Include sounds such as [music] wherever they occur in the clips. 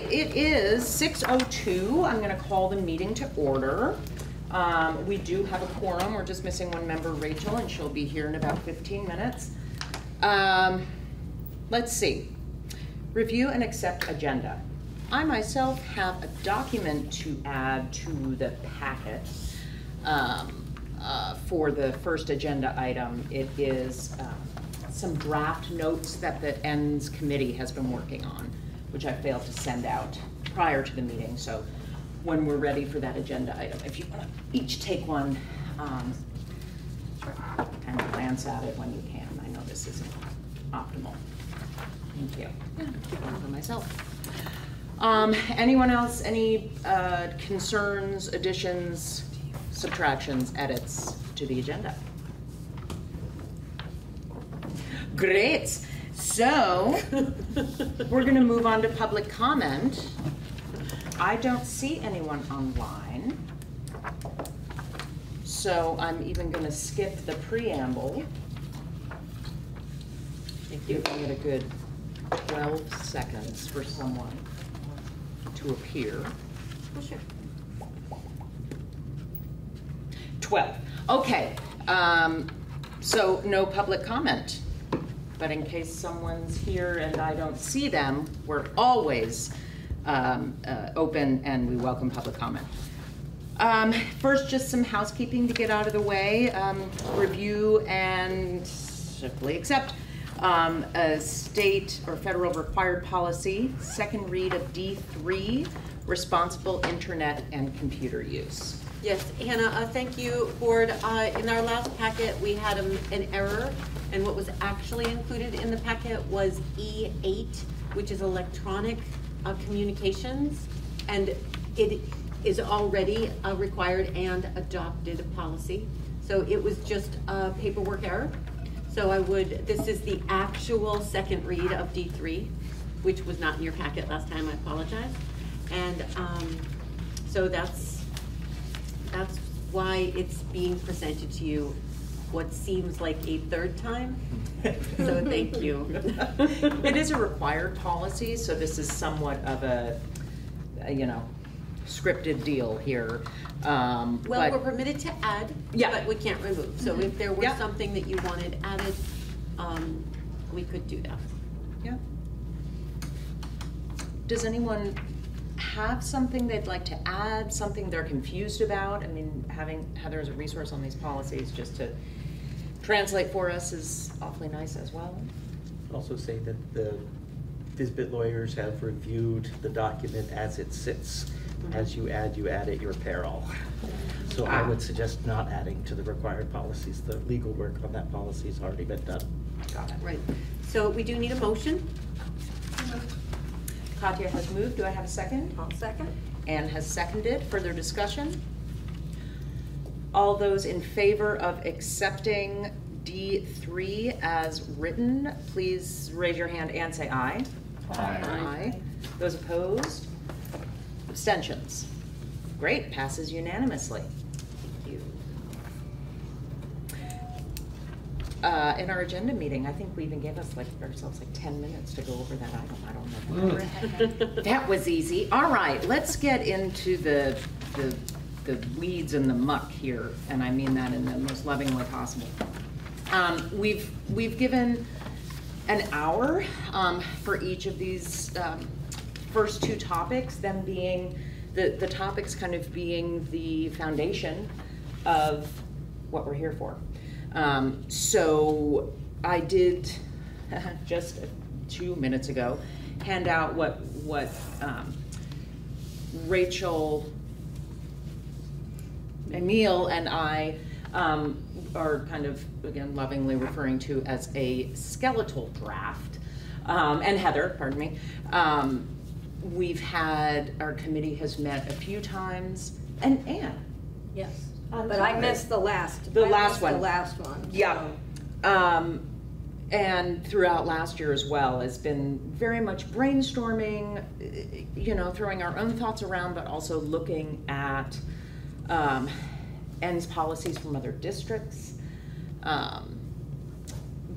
right, it is 6:02. I'm going to call the meeting to order. Um, We do have a quorum, we're just missing one member, Rachel, and she'll be here in about 15 minutes. Um, Let's see. Review and accept agenda. I myself have a document to add to the packet um, uh, for the first agenda item. It is um, some draft notes that the ends committee has been working on, which I failed to send out prior to the meeting. So when we're ready for that agenda item, if you want to each take one um, and glance at it when you can. I know this isn't optimal. Thank you. Yeah, keep one for myself. Um, anyone else, any, uh, concerns, additions, subtractions, edits to the agenda? Great. So, we're gonna move on to public comment. I don't see anyone online. So I'm even gonna skip the preamble. Thank you. Giving it a good twelve seconds for someone to appear. sure. Twelve. Okay, um, so no public comment. But in case someone's here and I don't see them, we're always um, uh, open and we welcome public comment. Um, First, just some housekeeping to get out of the way. Um, Review and simply accept um, a state or federal required policy, second read of D3, responsible internet and computer use. Yes, Hannah, uh, thank you, Board. Uh, In our last packet, we had an error, and what was actually included in the packet was E8, which is electronic uh, communications, and it is already a required and adopted policy. So it was just a paperwork error. So I would, this is the actual second read of D3, which was not in your packet last time, I apologize. And um, so that's, that's why it's being presented to you what seems like a third time. So thank you. [laughs] It is a required policy, so this is somewhat of a, a, you know, scripted deal here. Um, Well, but- we're permitted to add, Yeah. but we can't remove. So if there was Yeah. something that you wanted added, um, we could do that. Yeah. Does anyone have something they'd like to add, something they're confused about? I mean, having Heather as a resource on these policies just to translate for us is awfully nice as well. Also say that the VSBIT lawyers have reviewed the document as it sits. As you add, you add at your peril. So I Ah. would suggest not adding to the required policies. The legal work on that policy has already been done. Got it. Right. So we do need a motion. Katya has moved. Do I have a second? I'll second. Anne has seconded. Further discussion? All those in favor of accepting D3 as written, please raise your hand and say aye. Aye. Those opposed? Abstentions? Great, passes unanimously. Thank you. Uh, In our agenda meeting, I think we even gave us like, ourselves like 10 minutes to go over that item. I don't know. That was easy. All right, let's get into the, the, the weeds and the muck here, and I mean that in the most loving way possible. Um, we've, we've given an hour, um, for each of these, um, first two topics, them being, the, the topics kind of being the foundation of what we're here for. Um, so I did, [laughs] just two minutes ago, hand out what, what, um, Rachel Emil and I um, are kind of, again, lovingly referring to as a skeletal draft. Um, and Heather, pardon me. Um, we've had, our committee has met a few times, and Anne. Yes, but I missed the last. The I last missed one. The last one. Yeah. so- Um, and throughout last year as well has been very much brainstorming, you know, throwing our own thoughts around, but also looking at um, ends policies from other districts. Um,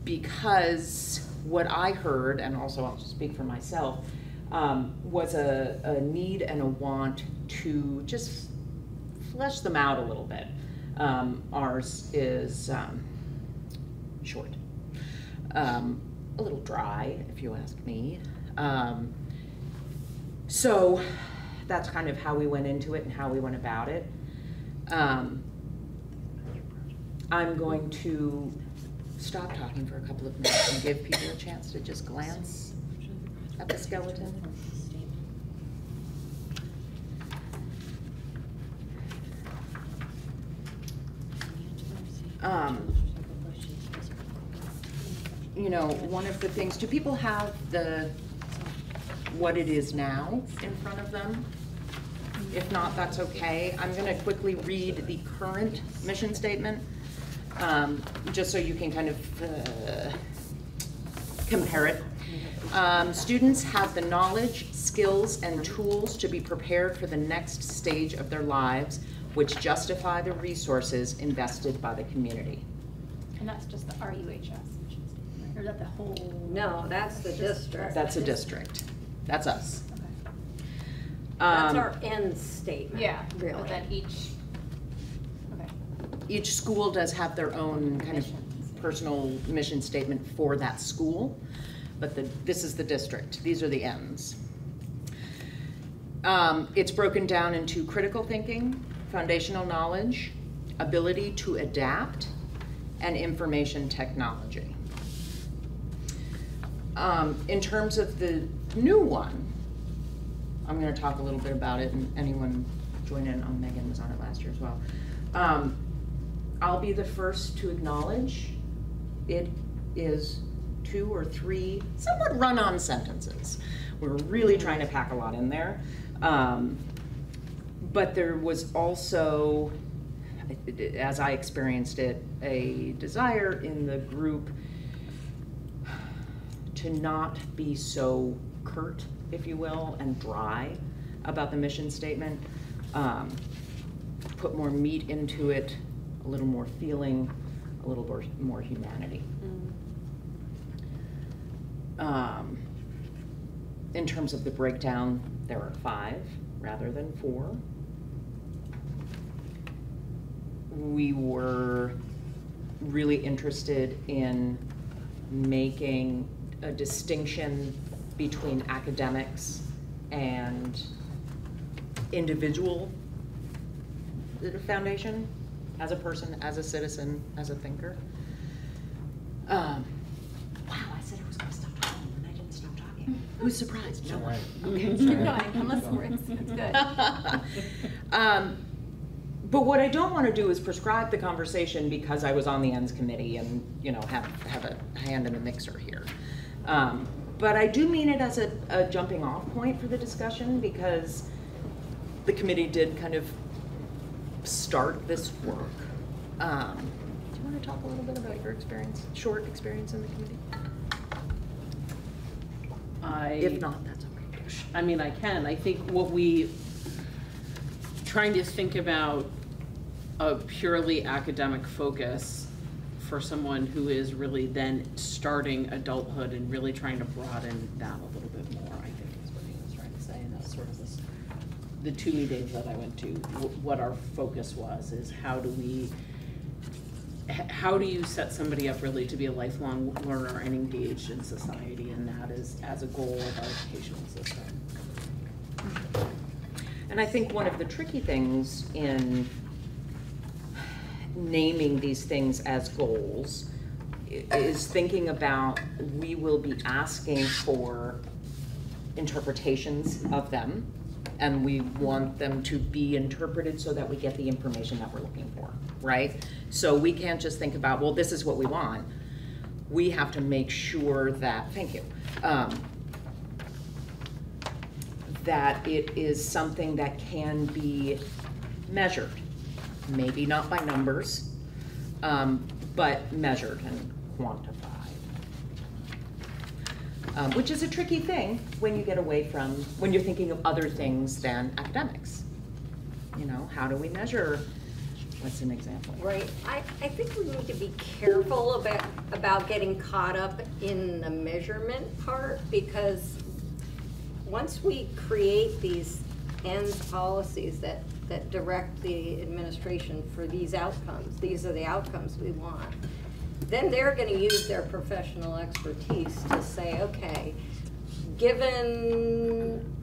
because what I heard, and also I'll speak for myself, um, was a, a need and a want to just flesh them out a little bit. Um, ours is um, short, um, a little dry, if you ask me. Um, so that's kind of how we went into it and how we went about it. Um, I'm going to stop talking for a couple of minutes and give people a chance to just glance at the skeleton. Um, you know, one of the things, do people have the, what it is now in front of them? If not, that's okay. I'm gonna quickly read the current mission statement, um, just so you can kind of, uh, compare it. Um, students have the knowledge, skills, and tools to be prepared for the next stage of their lives, which justify the resources invested by the community. And that's just the RUHS mission statement, or is that the whole? No, that's the district. That's a district. That's us. Okay. That's Um, our end statement. Yeah, Really. but then each, okay. Each school does have their own kind of Missions. personal mission statement for that school, but the, this is the district, these are the ends. Um, it's broken down into critical thinking, foundational knowledge, ability to adapt, and information technology. Um, in terms of the new one, I'm gonna talk a little bit about it, and anyone join in on, Megan was on it last year as well. Um, I'll be the first to acknowledge it is two or three somewhat run-on sentences. We're really trying to pack a lot in there. Um, but there was also, as I experienced it, a desire in the group to not be so curt, if you will, and dry about the mission statement. Um, put more meat into it, a little more feeling, a little more, more humanity. Um, in terms of the breakdown, there are five rather than four. We were really interested in making a distinction between academics and individual foundation, as a person, as a citizen, as a thinker. Um, wow, I said I was gonna stop talking and I didn't stop talking. Who's surprised? No one. Okay. Keep going, unless it's good. [laughs] [laughs] Um, but what I don't wanna do is prescribe the conversation because I was on the ends committee and, you know, have, have a hand in the mixer here. Um, but I do mean it as a, a jumping off point for the discussion because the committee did kind of start this work. Um, do you wanna talk a little bit about your experience, short experience in the committee? I. If not, that's okay. I mean, I can. I think what we, trying to think about a purely academic focus for someone who is really then starting adulthood and really trying to broaden that a little bit more, I think is what he was trying to say. And that's sort of this, the two meetings that I went to, wh- what our focus was, is how do we, how do you set somebody up really to be a lifelong learner and engaged in society? And that is as a goal of our educational system. And I think one of the tricky things in naming these things as goals is thinking about, we will be asking for interpretations of them, and we want them to be interpreted so that we get the information that we're looking for, right? So we can't just think about, well, this is what we want. We have to make sure that, thank you, um, that it is something that can be measured. Maybe not by numbers, um, but measured and quantified. Um, which is a tricky thing when you get away from, when you're thinking of other things than academics. You know, how do we measure, what's an example? Right, I, I think we need to be careful about, about getting caught up in the measurement part, because once we create these ends policies that, that direct the administration for these outcomes, these are the outcomes we want, then they're gonna use their professional expertise to say, okay, given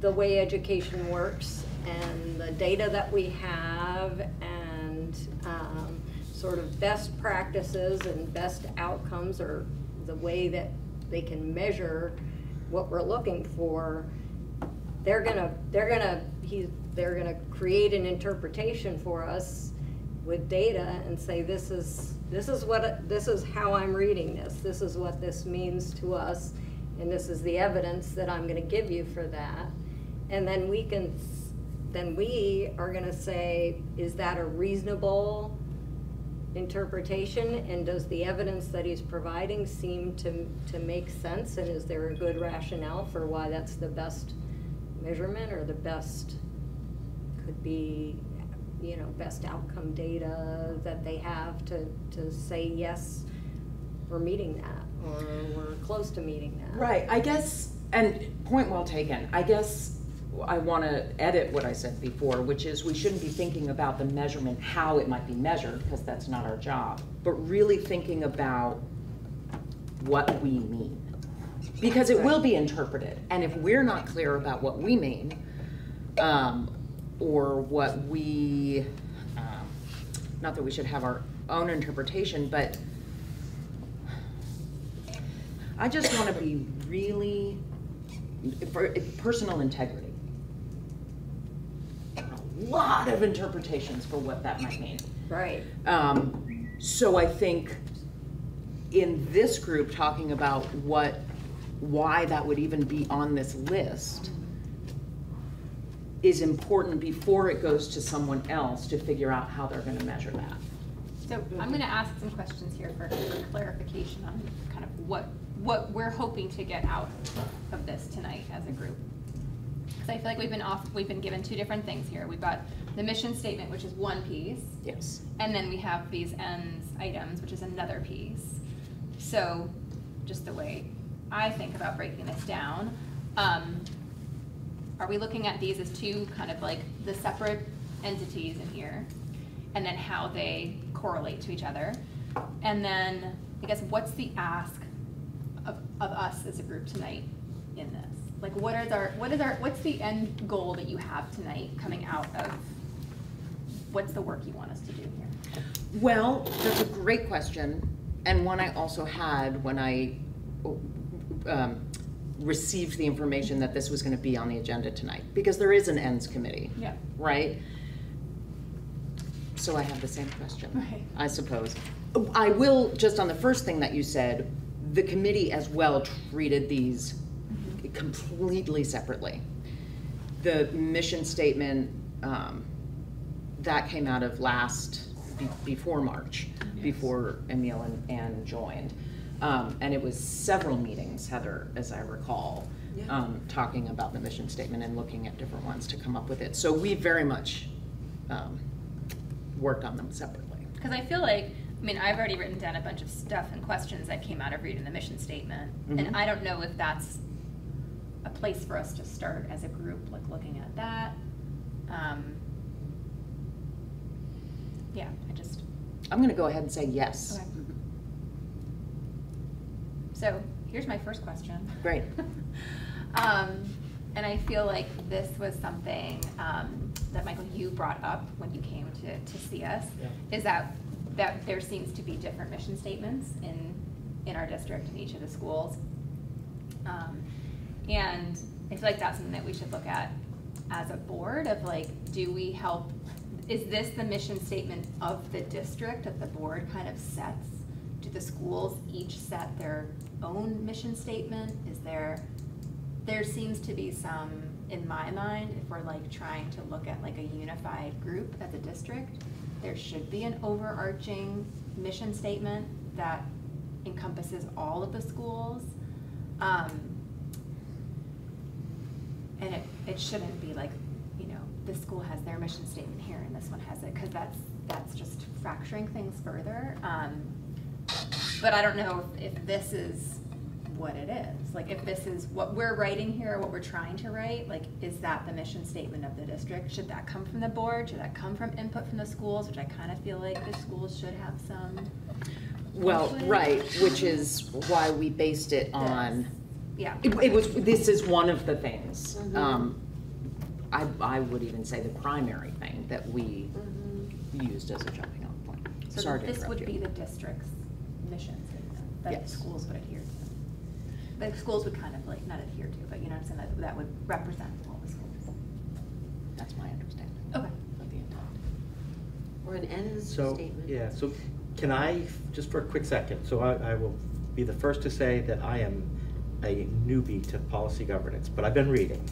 the way education works and the data that we have and um, sort of best practices and best outcomes or the way that they can measure what we're looking for, they're gonna, they're gonna, he, they're gonna create an interpretation for us with data and say, this is, this is what, this is how I'm reading this, this is what this means to us, and this is the evidence that I'm gonna give you for that. And then we can, then we are gonna say, is that a reasonable interpretation? And does the evidence that he's providing seem to, to make sense? And is there a good rationale for why that's the best measurement or the best, could be, you know, best outcome data that they have to, to say, yes, we're meeting that, or we're close to meeting that? Right, I guess, and point well taken. I guess I want to edit what I said before, which is we shouldn't be thinking about the measurement, how it might be measured, because that's not our job, but really thinking about what we mean. Because it will be interpreted, and if we're not clear about what we mean, um, or what we, um, not that we should have our own interpretation, but I just want to be really, personal integrity. A lot of interpretations for what that might mean. Right. Um, so I think in this group, talking about what, why that would even be on this list is important before it goes to someone else to figure out how they're gonna measure that. So I'm gonna ask some questions here for for clarification on kind of what, what we're hoping to get out of this tonight as a group. Because I feel like we've been off, we've been given two different things here. We've got the mission statement, which is one piece, Yes. and then we have these ends items, which is another piece. So, just the way I think about breaking this down, um, are we looking at these as two kind of like the separate entities in here? And then how they correlate to each other? And then, I guess, what's the ask of, of us as a group tonight in this? Like, what is our, what is our, what's the end goal that you have tonight coming out of, what's the work you want us to do here? Well, that's a great question, and one I also had when I um, received the information that this was gonna be on the agenda tonight, because there is an ends committee. Yeah. Right? So I have the same question, Right. I suppose. I will, just on the first thing that you said, the committee as well treated these completely separately. The mission statement, um, that came out of last, be- before March, before Emil and Ann joined. Um, and it was several meetings, Heather, as I recall, Yeah. um, talking about the mission statement and looking at different ones to come up with it. So we very much, um, worked on them separately. Because I feel like, I mean, I've already written down a bunch of stuff and questions that came out of reading the mission statement. Mhm. And I don't know if that's a place for us to start as a group, like looking at that. Um, Yeah, I just, I'm gonna go ahead and say yes. Okay. So here's my first question. Great. [laughs] Um, and I feel like this was something, um, that Michael, you brought up when you came to, to see us. Yeah. Is that, that there seems to be different mission statements in, in our district, in each of the schools. Um, and I feel like that's something that we should look at as a board of like, do we help, is this the mission statement of the district that the board kind of sets? Do the schools each set their own mission statement? Is there, there seems to be some, in my mind, if we're like trying to look at like a unified group as a district, there should be an overarching mission statement that encompasses all of the schools. Um, and it, it shouldn't be like, you know, this school has their mission statement here and this one has it, cause that's, that's just fracturing things further. Um, but I don't know if, if this is what it is. Like, if this is what we're writing here, what we're trying to write, like, is that the mission statement of the district? Should that come from the board? Should that come from input from the schools, which I kind of feel like the schools should have some. Well, input? right, which is why we based it on, Yeah. it, it was, this is one of the things. Um, I, I would even say the primary thing that we used as a jumping off point. So Sorry this would you. be the district's mission statement, that Yes. schools would adhere to. But schools would kind of like, not adhere to, but you know what I'm saying, that, that would represent all the schools. That's my understanding Okay. of the intent. Or an ends So, statement. yeah, so can I, just for a quick second, so I, I will be the first to say that I am a newbie to policy governance, but I've been reading.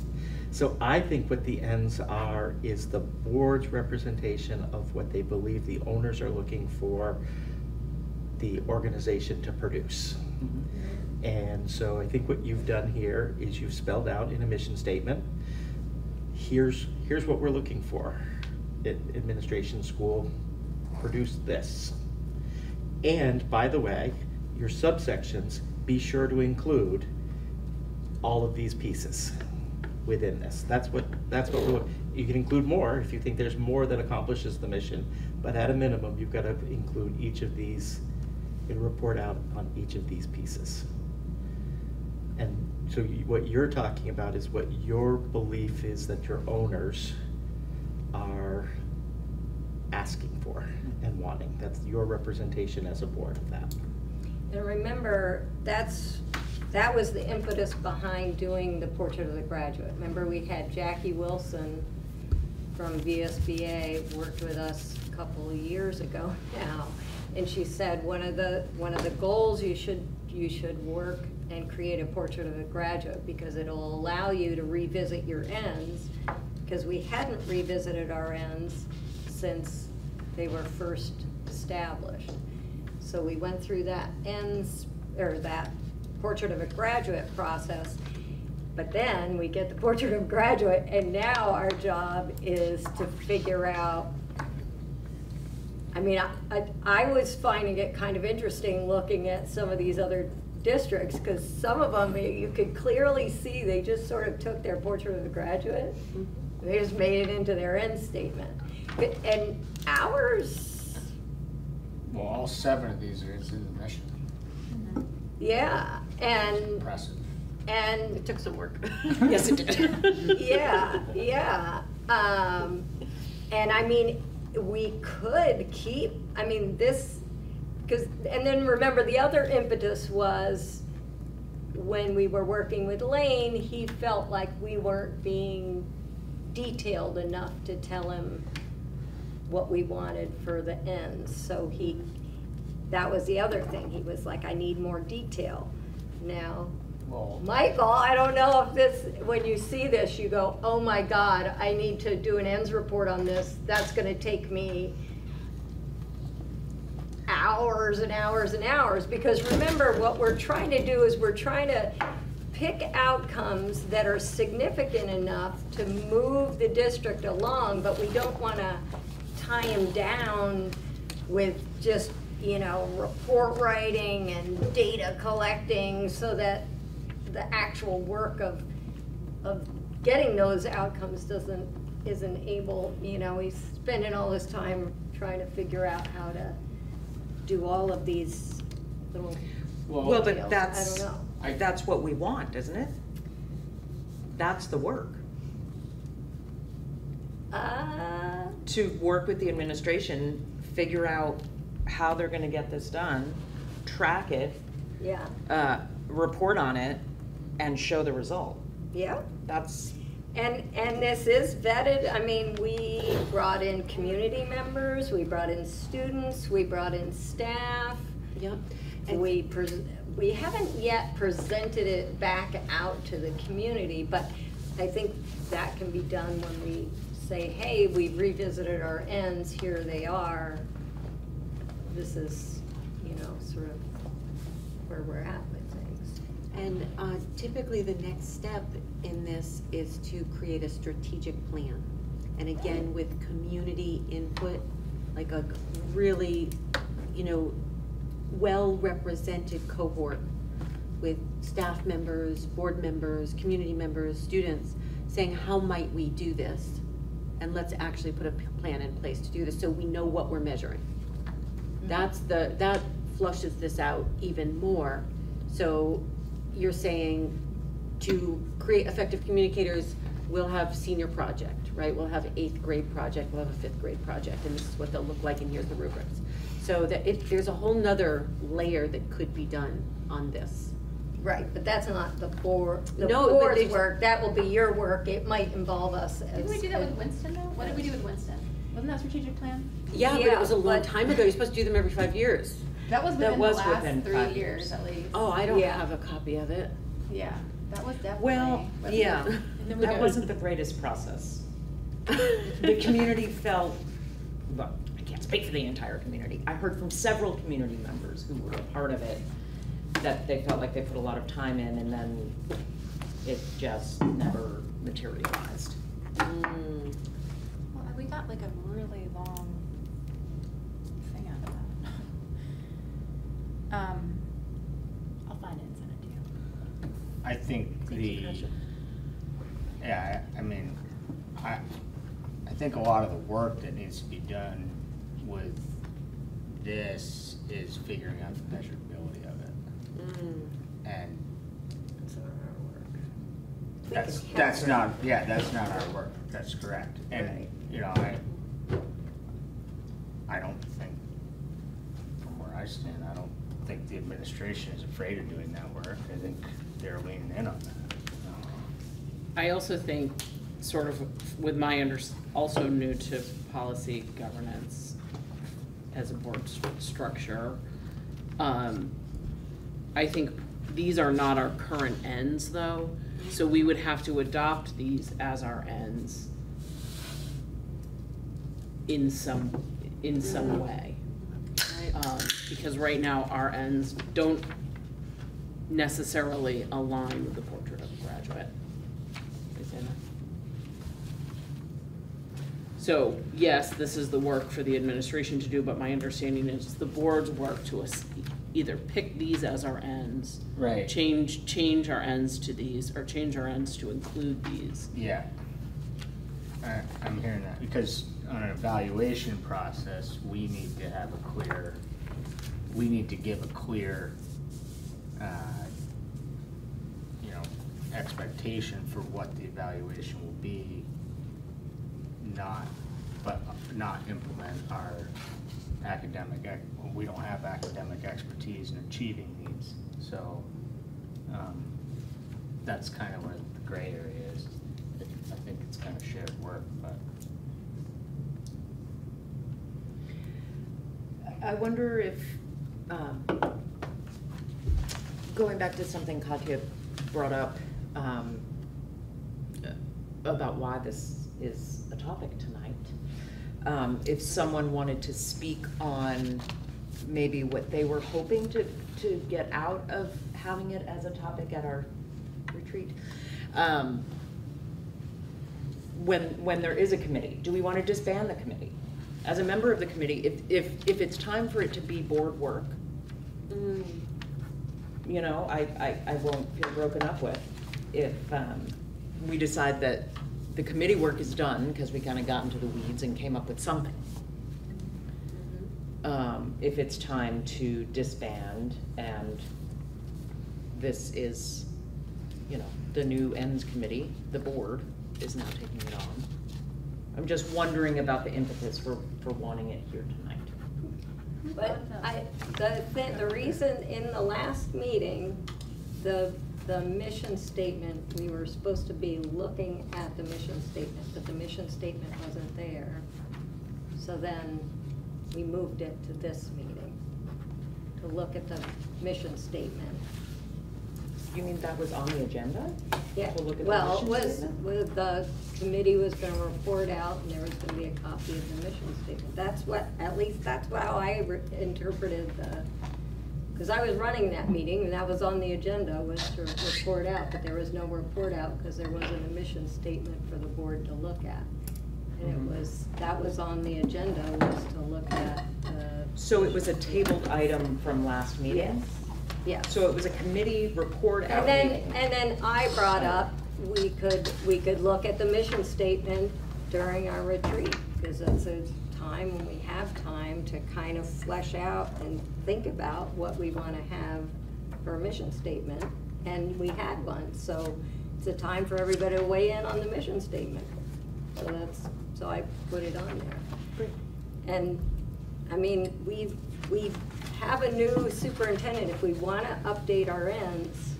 So I think what the ends are is the board's representation of what they believe the owners are looking for the organization to produce. Mm-hmm. And so I think what you've done here is you've spelled out in a mission statement, here's, here's what we're looking for. Ad- Administration, school, produce this. And by the way, your subsections, be sure to include all of these pieces within this. That's what, that's what we're, you can include more if you think there's more that accomplishes the mission, but at a minimum, you've got to include each of these, report out on each of these pieces. And so what you're talking about is what your belief is that your owners are asking for and wanting. That's your representation as a board of that. And remember, that's, that was the impetus behind doing the portrait of the graduate. Remember, we had Jackie Wilson from VSBA worked with us a couple of years ago [laughs] now. And she said, one of the, one of the goals you should, you should work and create a portrait of a graduate because it'll allow you to revisit your ends. Because we hadn't revisited our ends since they were first established. So we went through that ends, or that portrait of a graduate process. But then we get the portrait of graduate, and now our job is to figure out. I mean, I, I, I was finding it kind of interesting looking at some of these other districts, because some of them, you could clearly see, they just sort of took their portrait of the graduate, they just made it into their end statement. But- And ours, Well, all seven of these are in the mission. yeah, and, Impressive. and It took some work. [laughs] Yes, it did. yeah, yeah. Um, and I mean, we could keep, I mean, this, because, and then remember, the other impetus was when we were working with Lane, he felt like we weren't being detailed enough to tell him what we wanted for the ends. So he, that was the other thing. He was like, I need more detail. Now, Michael, I don't know if this, when you see this, you go, oh my God, I need to do an ends report on this. That's gonna take me hours and hours and hours. Because remember, what we're trying to do is we're trying to pick outcomes that are significant enough to move the district along, but we don't wanna tie them down with just, you know, report writing and data collecting so that the actual work of, of getting those outcomes doesn't, isn't able, you know, he's spending all this time trying to figure out how to do all of these little Well, well, but that's, I don't know. I- that's what we want, isn't it? That's the work. Uh, To work with the administration, figure out how they're gonna get this done, track it, yeah, uh, report on it, and show the result. yeah. That's, And, and this is vetted, I mean, we brought in community members, we brought in students, we brought in staff. Yep. And We, pres- we haven't yet presented it back out to the community, but I think that can be done when we say, hey, we've revisited our ends, here they are. This is, you know, sort of where we're at. And uh, typically, the next step in this is to create a strategic plan. And again, with community input, like a really, you know, well-represented cohort with staff members, board members, community members, students, saying, how might we do this? And let's actually put a plan in place to do this, so we know what we're measuring. That's the, that flushes this out even more. So you're saying to create effective communicators, we'll have senior project, right? We'll have eighth grade project, we'll have a fifth grade project, and this is what they'll look like, and here's the rubrics. So that it, there's a whole nother layer that could be done on this. Right, but that's not the board, the No, but board's they- work, that will be your work, it might involve us as. Didn't we do that with Winston though? What did we do with Winston? Wasn't that strategic plan? Yeah, but it was a Yeah, long but- time ago, you're supposed to do them every five years. That was That within the was last within three five years years. at least. Oh, I don't Yeah. have a copy of it. Yeah, that was definitely. Well, wasn't yeah, it? that wasn't the greatest process. [laughs] The community felt, well, I can't speak for the entire community. I heard from several community members who were a part of it, that they felt like they put a lot of time in and then it just never materialized. Mm. Well, we got like a really long thing out of that. Um, I'll find it and send it to you. I think the, yeah, I, I mean, I, I think a lot of the work that needs to be done with this is figuring out the measurability of it. Mm. And It's not our work. That's, can that's not, yeah, that's not our work, that's correct. Right. And, you know, I, I don't think, from where I stand, I don't think the administration is afraid of doing that work. I think they're leaning in on that. I also think, sort of with my under, also new to policy governance as a board st- structure, um, I think these are not our current ends though, so we would have to adopt these as our ends in some, in some way. Um, because right now, our ends don't necessarily align with the portrait of a graduate. So, yes, this is the work for the administration to do, but my understanding is the board's work to us, either pick these as our ends. Right. Change, change our ends to these, or change our ends to include these. Yeah. I, I'm hearing that, because on an evaluation process, we need to have a clear, we need to give a clear, uh, you know, expectation for what the evaluation will be, not, but not implement our academic, we don't have academic expertise in achieving these, so, um, that's kind of where the gray area is. I think it's kind of shared work, but. I wonder if, um, going back to something Katya brought up, um, about why this is a topic tonight. Um, if someone wanted to speak on maybe what they were hoping to, to get out of having it as a topic at our retreat. Um, when, when there is a committee, do we want to disband the committee? As a member of the committee, if, if, if it's time for it to be board work, Mm. you know, I, I, I won't feel broken up with if, um, we decide that the committee work is done, because we kind of got into the weeds and came up with something. Um, if it's time to disband and this is, you know, the new ends committee, the board is now taking it on. I'm just wondering about the impetus for, for wanting it here tonight. But I, the, the reason in the last meeting, the, the mission statement, we were supposed to be looking at the mission statement, but the mission statement wasn't there. So then we moved it to this meeting, to look at the mission statement. You mean that was on the agenda? Yeah, To look at the well, it mission was, statement? with the committee was gonna report out, and there was gonna be a copy of the mission statement. That's what, at least that's how I re- interpreted the, because I was running that meeting, and that was on the agenda, was to report out, but there was no report out, because there wasn't a mission statement for the board to look at. And Mhm. it was, that was on the agenda, was to look at the. So it was a tabled item from last meeting? Yes. Yes. So it was a committee report out And then, meeting. and then I brought up, we could, we could look at the mission statement during our retreat, because that's a time when we have time to kind of flesh out and think about what we want to have for a mission statement, and we had one, so it's a time for everybody to weigh in on the mission statement. So that's, so I put it on there. And, I mean, we, we have a new superintendent, if we wanna update our ends,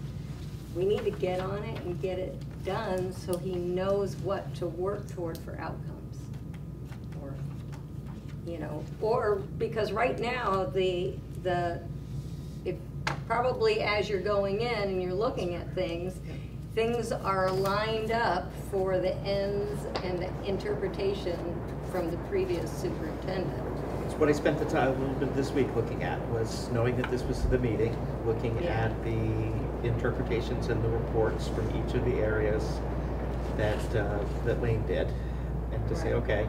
we need to get on it and get it done so he knows what to work toward for outcomes. Or, you know, or, because right now, the, the, if, probably as you're going in and you're looking at things, things are lined up for the ends and the interpretation from the previous superintendent. What I spent the time, a little bit this week looking at, was knowing that this was the meeting, looking Yeah. at the interpretations and the reports from each of the areas that, uh, that Lane did. And to say, Right. okay,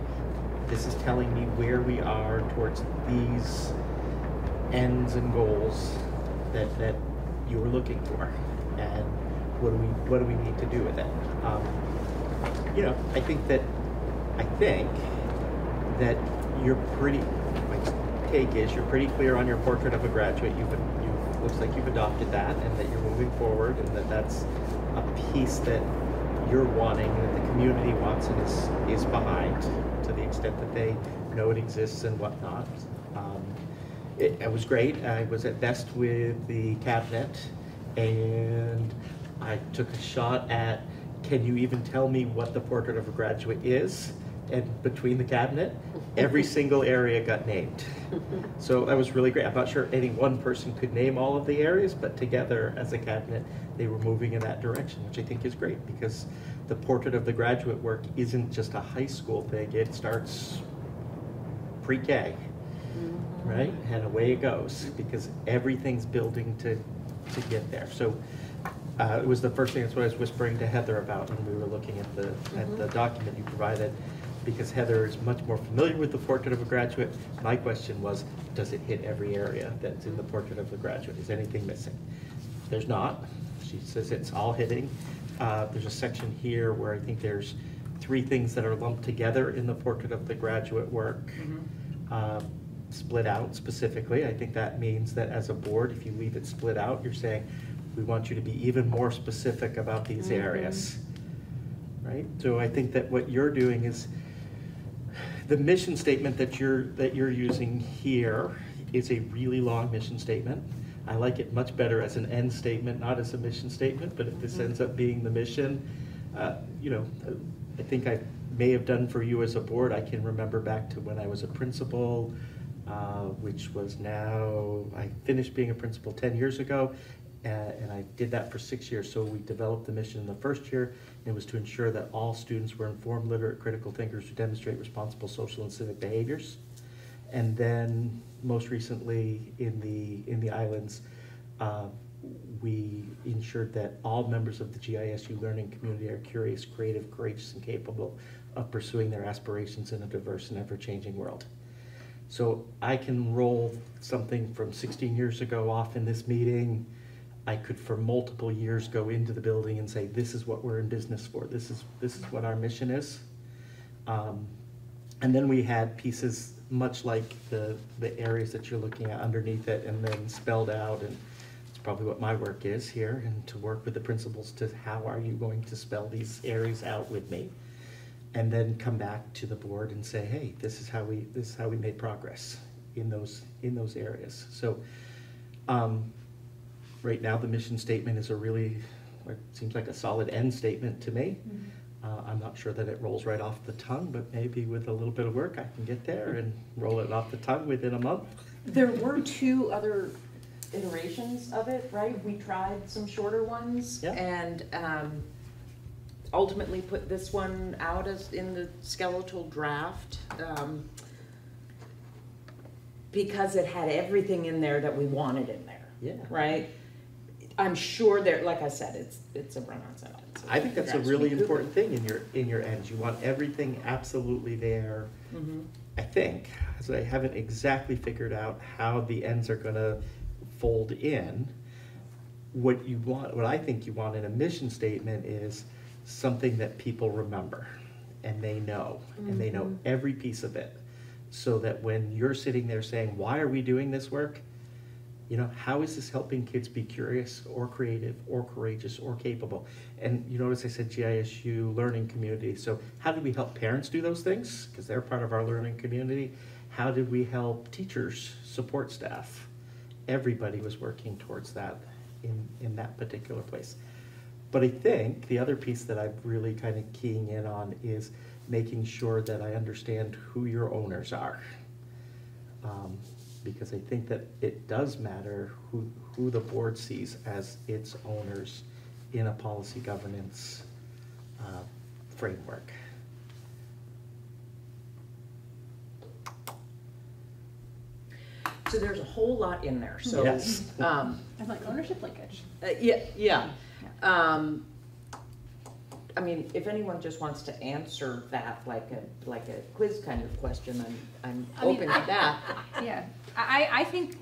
this is telling me where we are towards these ends and goals that, that you were looking for. And what do we, what do we need to do with it? Um, You know, I think that, I think that you're pretty, take is, you're pretty clear on your portrait of a graduate. You've, you, looks like you've adopted that and that you're moving forward and that that's a piece that you're wanting, that the community wants and is, is behind to the extent that they know it exists and whatnot. Um, It, it was great. I was at best with the cabinet and I took a shot at, can you even tell me what the portrait of a graduate is? And between the cabinet, every [laughs] single area got named. So that was really great. I'm not sure any one person could name all of the areas, but together as a cabinet, they were moving in that direction, which I think is great because the portrait of the graduate work isn't just a high school thing. It starts pre-K, right? And away it goes because everything's building to, to get there. So uh, it was the first thing, that's what I was whispering to Heather about when we were looking at the, at the document you provided. Because Heather is much more familiar with the portrait of a graduate. My question was, does it hit every area that's in the portrait of the graduate? Is anything missing? There's not. She says it's all hitting. Uh, There's a section here where I think there's three things that are lumped together in the portrait of the graduate work uh, split out specifically. I think that means that as a board, if you leave it split out, you're saying, we want you to be even more specific about these areas. Right? So I think that what you're doing is, the mission statement that you're, that you're using here is a really long mission statement. I like it much better as an end statement, not as a mission statement, but if this ends up being the mission, uh, you know, I think I may have done for you as a board, I can remember back to when I was a principal, uh, which was now, I finished being a principal ten years ago, uh, and I did that for six years. So we developed the mission in the first year, and it was to ensure that all students were informed, literate, critical thinkers who demonstrate responsible social and civic behaviors. And then, most recently, in the, in the islands, uh, we ensured that all members of the GISU learning community are curious, creative, courageous, and capable of pursuing their aspirations in a diverse and ever-changing world. So I can roll something from 16 years ago off in this meeting. I could, for multiple years, go into the building and say, this is what we're in business for. This is, this is what our mission is. Um, And then we had pieces, much like the, the areas that you're looking at underneath it, and then spelled out, and it's probably what my work is here, and to work with the principals to how are you going to spell these areas out with me? And then come back to the board and say, hey, this is how we, this is how we made progress in those, in those areas. So, um, right now, the mission statement is a really, it seems like a solid end statement to me. Uh, I'm not sure that it rolls right off the tongue, but maybe with a little bit of work, I can get there and roll it off the tongue within a month. There were two other iterations of it, right? We tried some shorter ones Yeah. and um, ultimately put this one out as in the skeletal draft. um, Because it had everything in there that we wanted in there, Yeah. right? I'm sure there, like I said, it's, it's a run-on sentence. I think that's a really important thing in your, in your ends. You want everything absolutely there. Mhm. I think, so I haven't exactly figured out how the ends are gonna fold in. what you want, what I think you want in a mission statement is something that people remember and they know, and they know every piece of it. So that when you're sitting there saying, why are we doing this work? You know, how is this helping kids be curious or creative or courageous or capable? And you notice I said GISU learning community. So how did we help parents do those things? Because they're part of our learning community. How did we help teachers, support staff? Everybody was working towards that in, in that particular place. But I think the other piece that I'm really kind of keying in on is making sure that I understand who your owners are. Um, because I think that it does matter who, who the board sees as its owners in a policy governance uh, framework. So there's a whole lot in there, so. Yes. Um, I'm like ownership linkage. Uh, yeah, yeah. Um, I mean, if anyone just wants to answer that like a, like a quiz kind of question, I'm, I'm I mean, open to that. [laughs] Yeah, I, I think,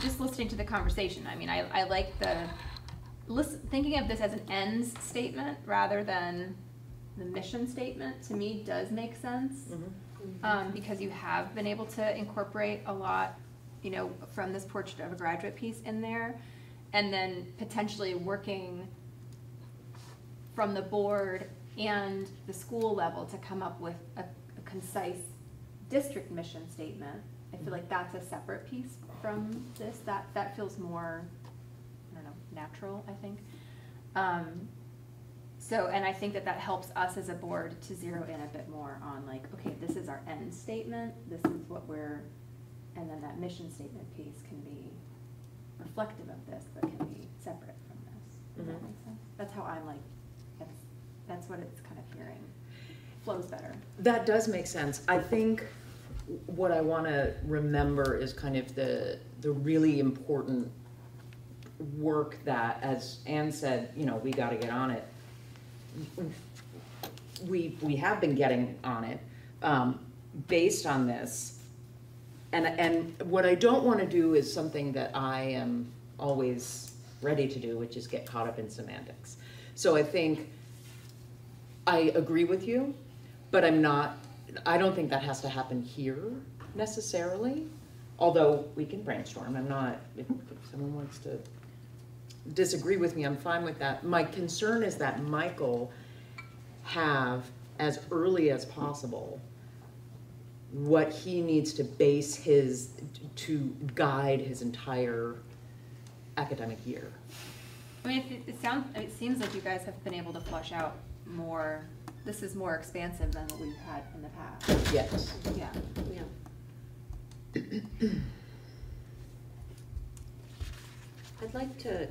just listening to the conversation, I mean, I, I like the, listen, thinking of this as an ends statement rather than the mission statement, to me, does make sense. Mhm. Um, because you have been able to incorporate a lot, you know, from this portrait of a graduate piece in there. And then potentially working from the board and the school level to come up with a, a concise district mission statement. I feel like that's a separate piece from this, that, that feels more, I don't know, natural, I think. Um, so, and I think that that helps us as a board to zero in a bit more on like, okay, this is our end statement, this is what we're, and then that mission statement piece can be reflective of this, but can be separate from this. Does that Mhm. make sense? That's how I'm like, that's, that's what it's kind of hearing, flows better. That does make sense. I think what I want to remember is kind of the, the really important work that, as Anne said, you know, we got to get on it. We, we have been getting on it, um, based on this. And, and what I don't want to do is something that I am always ready to do, which is get caught up in semantics. So I think I agree with you, but I'm not, I don't think that has to happen here necessarily. Although we can brainstorm, I'm not, if if someone wants to disagree with me, I'm fine with that. My concern is that Michael have, as early as possible, what he needs to base his, to guide his entire academic year. I mean, it, it sounds, it seems like you guys have been able to flush out more, this is more expansive than what we've had in the past. Yes. Yeah. Yeah. I'd like to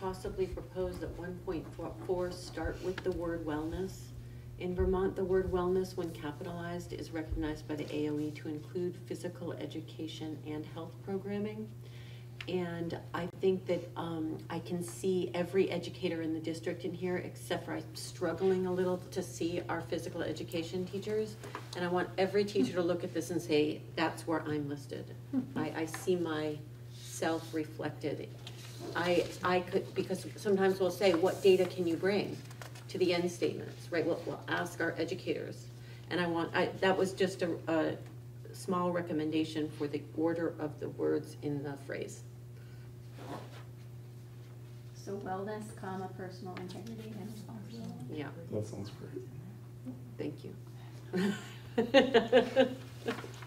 possibly propose that one point four start with the word wellness. In Vermont, the word wellness, when capitalized, is recognized by the AOE to include physical education and health programming. And I think that um, I can see every educator in the district in here, except for I'm struggling a little to see our physical education teachers. And I want every teacher to look at this and say, that's where I'm listed. I, I see myself reflected. I, I could, because sometimes we'll say, what data can you bring to the end statements, right? We'll, we'll ask our educators. And I want, I, that was just a, a small recommendation for the order of the words in the phrase. So wellness, comma, personal integrity and responsibility. Yeah, That sounds great. thank you. [laughs]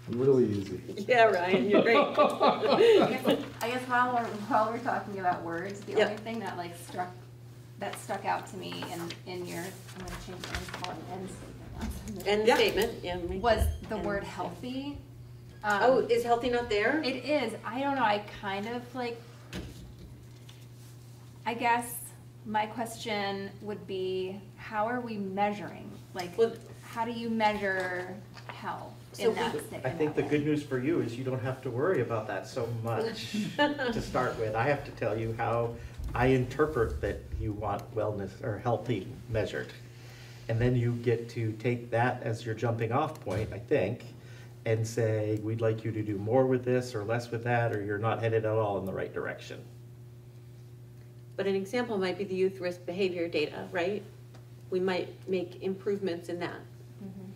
Really easy. Yeah, Ryan, you're great. [laughs] I guess, I guess while we're, while we're talking about words, the Yep. only thing that like struck, that stuck out to me in, in your, I'm gonna change it, I'm gonna call it end statement. not End Yeah. statement, yeah. make Was that the end word statement. healthy. Um, Oh, is healthy not there? It is. I don't know. I kind of like. I guess my question would be how are we measuring? Like, Well- how do you measure health So in that we- I in think that the way? good news for you is you don't have to worry about that so much to [laughs] start with. I have to tell you how I interpret that you want wellness or healthy measured. And then you get to take that as your jumping off point, I think, and say, we'd like you to do more with this or less with that, or you're not headed at all in the right direction. But an example might be the youth risk behavior data, right? We might make improvements in that. Mm-hmm.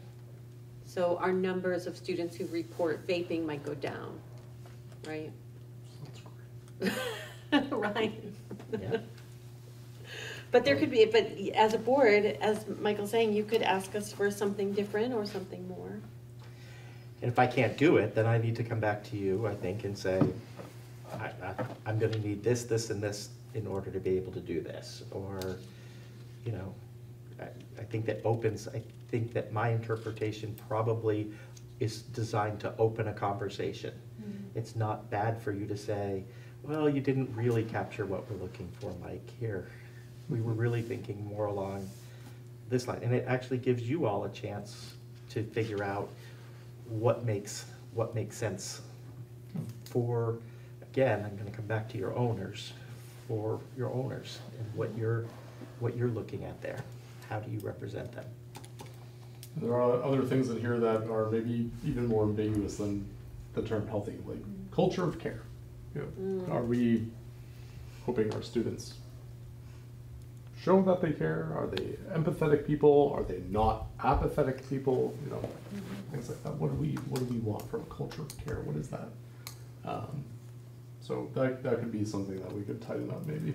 So our numbers of students who report vaping might go down, right? [laughs] right. Yeah. [laughs] But there could be, but as a board, as Michael's saying, you could ask us for something different or something more. And if I can't do it, then I need to come back to you, I think, and say, I, I, I'm gonna need this, this, and this in order to be able to do this, or, you know, I, I think that opens, I think that my interpretation probably is designed to open a conversation. Mm-hmm. It's not bad for you to say, well, you didn't really capture what we're looking for, Mike, here. We were really thinking more along this line, and it actually gives you all a chance to figure out what makes, what makes sense hmm. for, again, I'm gonna come back to your owners, for your owners, and what mm-hmm. you're, what you're looking at there. How do you represent them? There are other things in here that are maybe even more ambiguous than the term healthy, like culture of care. You know, mm. Are we hoping our students show that they care? Are they empathetic people? Are they not apathetic people? You know, mm-hmm. things like that. What do we What do we want from a culture of care? What is that? Um, so that that could be something that we could tighten up maybe.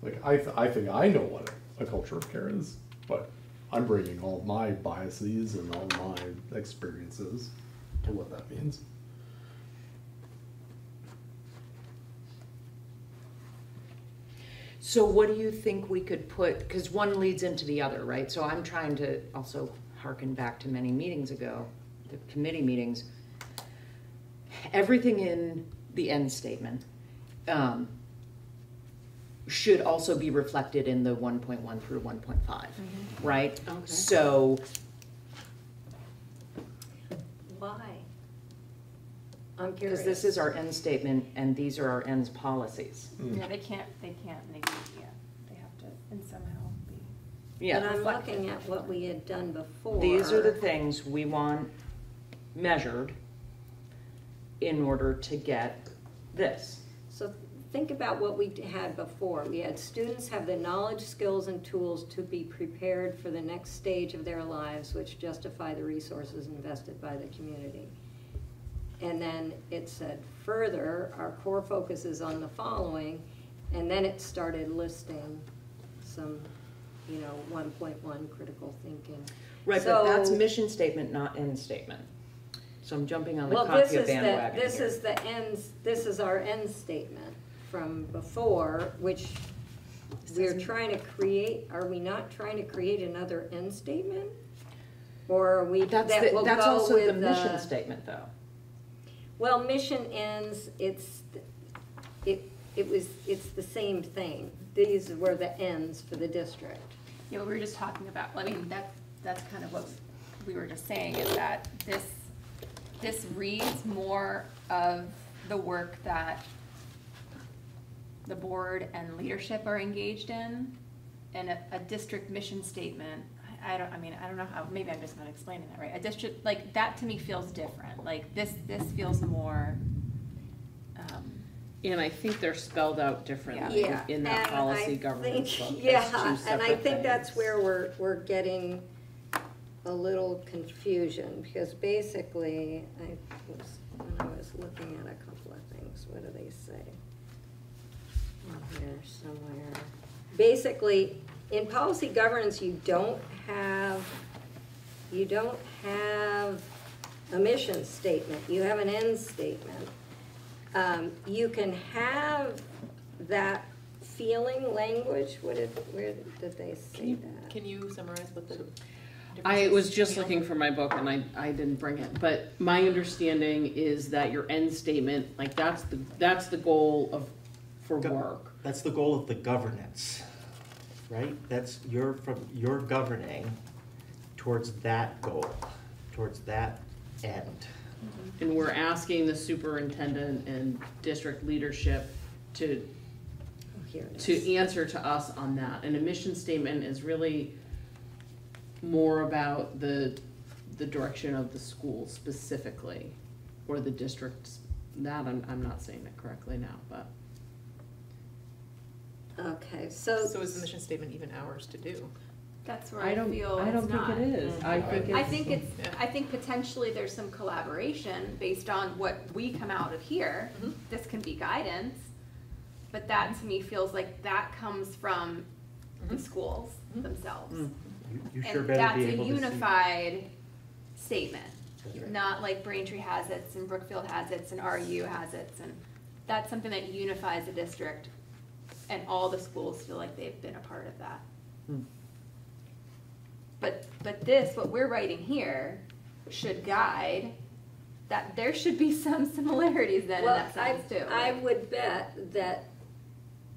Like I th- I think I know what a culture of care is, but I'm bringing all my biases and all my experiences to what that means. So what do you think we could put, because one leads into the other, right? So I'm trying to also harken back to many meetings ago, the committee meetings. Everything in the end statement um, should also be reflected in the one point one through one point five, right? Okay. So, Why? I'm curious. because this is our end statement and these are our ends policies. Yeah, they can't, they can't negate, yeah, they have to, and somehow be. And Yeah, I'm reflected. looking at what we had done before. these are the things we want measured in order to get this. So think about what we had before. We had students have the knowledge, skills, and tools to be prepared for the next stage of their lives, which justify the resources invested by the community. And then it said, further, our core focus is on the following, and then it started listing some, you know, one point one critical thinking. Right, but that's mission statement, not end statement. So I'm jumping on the Well, this copy of is the, bandwagon this here. is the ends, this is our end statement from before, which we're trying to create, are we not trying to create another end statement? Or are we, That's that the, will that's go also the with uh, mission the, statement, though. well, mission ends, it's, it, it was, it's the same thing. These were the ends for the district. Yeah, what we were just talking about, I mean, that, that's kind of what we were just saying, is that this, this reads more of the work that the board and leadership are engaged in, and a, a district mission statement, I, I don't, I mean, I don't know how, maybe I'm just not explaining that right. A district, like, that to me feels different, like, this, this feels more, um, And I think they're spelled out differently Yeah, in that and policy I governance think- book. as Yeah, and I separate think that's where we're, we're getting a little confusion, because basically, I was, when I was looking at a couple of things, what do they say? In here somewhere. Basically, in policy governance, you don't have, you don't have a mission statement, you have an end statement. Um, you can have that feeling language, what did, where did they say Can you, that? can you summarize what the I was just looking for my book and I, I didn't bring it, but my understanding is that your end statement, like that's the, that's the goal of, for Go- work. That's the goal of the governance, right? That's, you're from, you're governing towards that goal, towards that end. Mm-hmm. And we're asking the superintendent and district leadership to, Oh, here it is. to answer to us on that. And a mission statement is really more about the, the direction of the school specifically, or the districts. That, I'm, I'm not saying it correctly now, but. Okay, so. So is the mission statement even ours to do? That's where I I don't, feel I don't think not. it is. I think it's. I think it's, Yeah. I think potentially there's some collaboration based on what we come out of here. Mhm. This can be guidance, but that to me feels like that comes from the Mhm. schools Mhm. themselves. You you sure And better that's be a able to see. unified statement, That's right. not like Braintree has its and Brookfield has its and RU has its and that's something that unifies the district and all the schools feel like they've been a part of that. Hmm. But, but this, what we're writing here, should guide that there should be [laughs] some similarities then in Well, that I, sense too. I would bet that,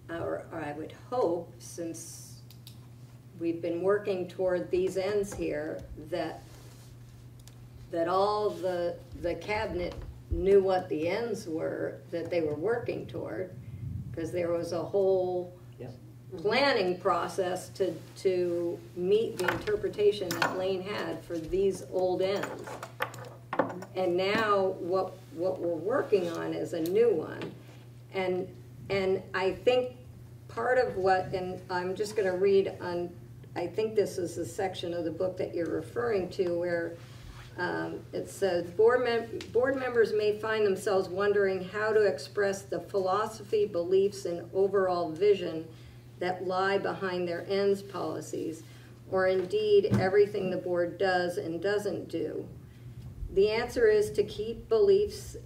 or, or I would hope, since we've been working toward these ends here, that, that all the, the cabinet knew what the ends were that they were working toward, because there was a whole planning process to, to meet the interpretation that Layne had for these old ends. And now what, what we're working on is a new one. And, and I think part of what, and I'm just gonna read on, I think this is the section of the book that you're referring to where um, it says, board mem- board members may find themselves wondering how to express the philosophy, beliefs, and overall vision that lie behind their ends policies, or indeed everything the board does and doesn't do. The answer is to keep beliefs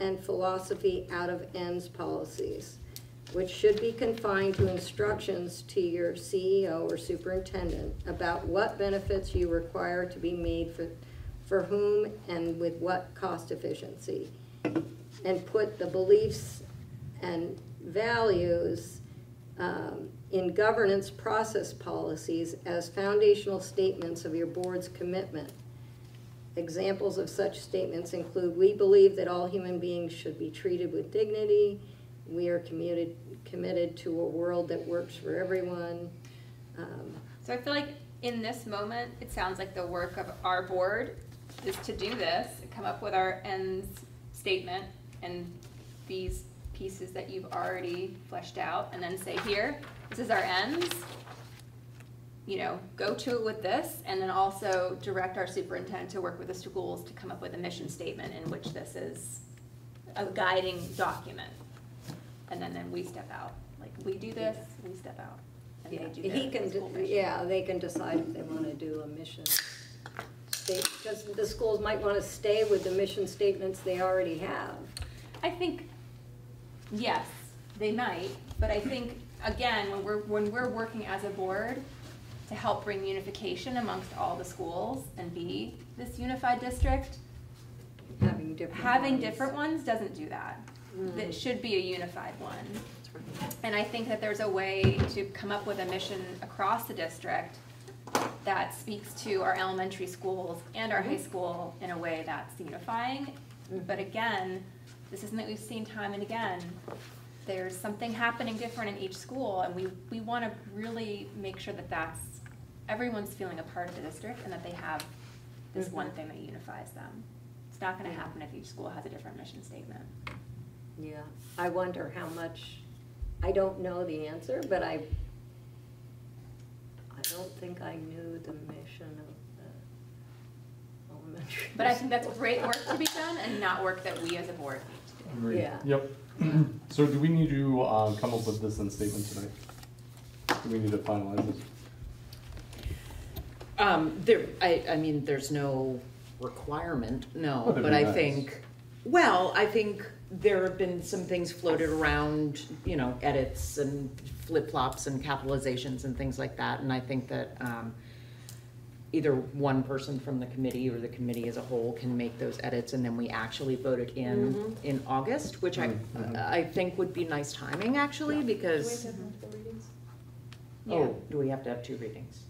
and philosophy out of ends policies, which should be confined to instructions to your CEO or superintendent about what benefits you require to be made for, for whom and with what cost efficiency. And put the beliefs and values um, in governance process policies as foundational statements of your board's commitment. Examples of such statements include, we believe that all human beings should be treated with dignity. We are committed, committed to a world that works for everyone. Um, So I feel like in this moment, it sounds like the work of our board is to do this, come up with our ends statement and these pieces that you've already fleshed out, and then say, here, this is our ends. You know, go to it with this, and then also direct our superintendent to work with the schools to come up with a mission statement in which this is a guiding document. And then, then we step out, like, we do this, we step out, and Yeah, they do he their can, school de- mission. yeah, they can decide if they wanna do a mission state, because the schools might wanna stay with the mission statements they already have. I think, yes, they might, but I think, again, when we're, when we're working as a board to help bring unification amongst all the schools and be this unified district, Having different having ones. different ones doesn't do that. That mm. should be a unified one. And I think that there's a way to come up with a mission across the district that speaks to our elementary schools and our high mm-hmm. school in a way that's unifying. Mm-hmm. But again, this is something we've seen time and again. There's something happening different in each school, and we, we want to really make sure that that's, everyone's feeling a part of the district and that they have this mm-hmm. one thing that unifies them. It's not going to happen if each school has a different mission statement. Yeah, I wonder how much, I don't know the answer, but I, I don't think I knew the mission of the elementary. But I think that's great work to be done and not work that we as a board need to do. Agreed. Yeah. Yep. [clears throat] So do we need to, uh, come up with this in statement tonight? Do we need to finalize this? Um, there, I, I mean, there's no requirement, no, Well, that'd but be I nice. think, well, I think there have been some things floated around, you know, edits and flip-flops and capitalizations and things like that, and I think that, um, either one person from the committee or the committee as a whole can make those edits, and then we actually vote it in, in August, which I, Mhm. I think would be nice timing, actually, because. Oh, do we have to have two readings?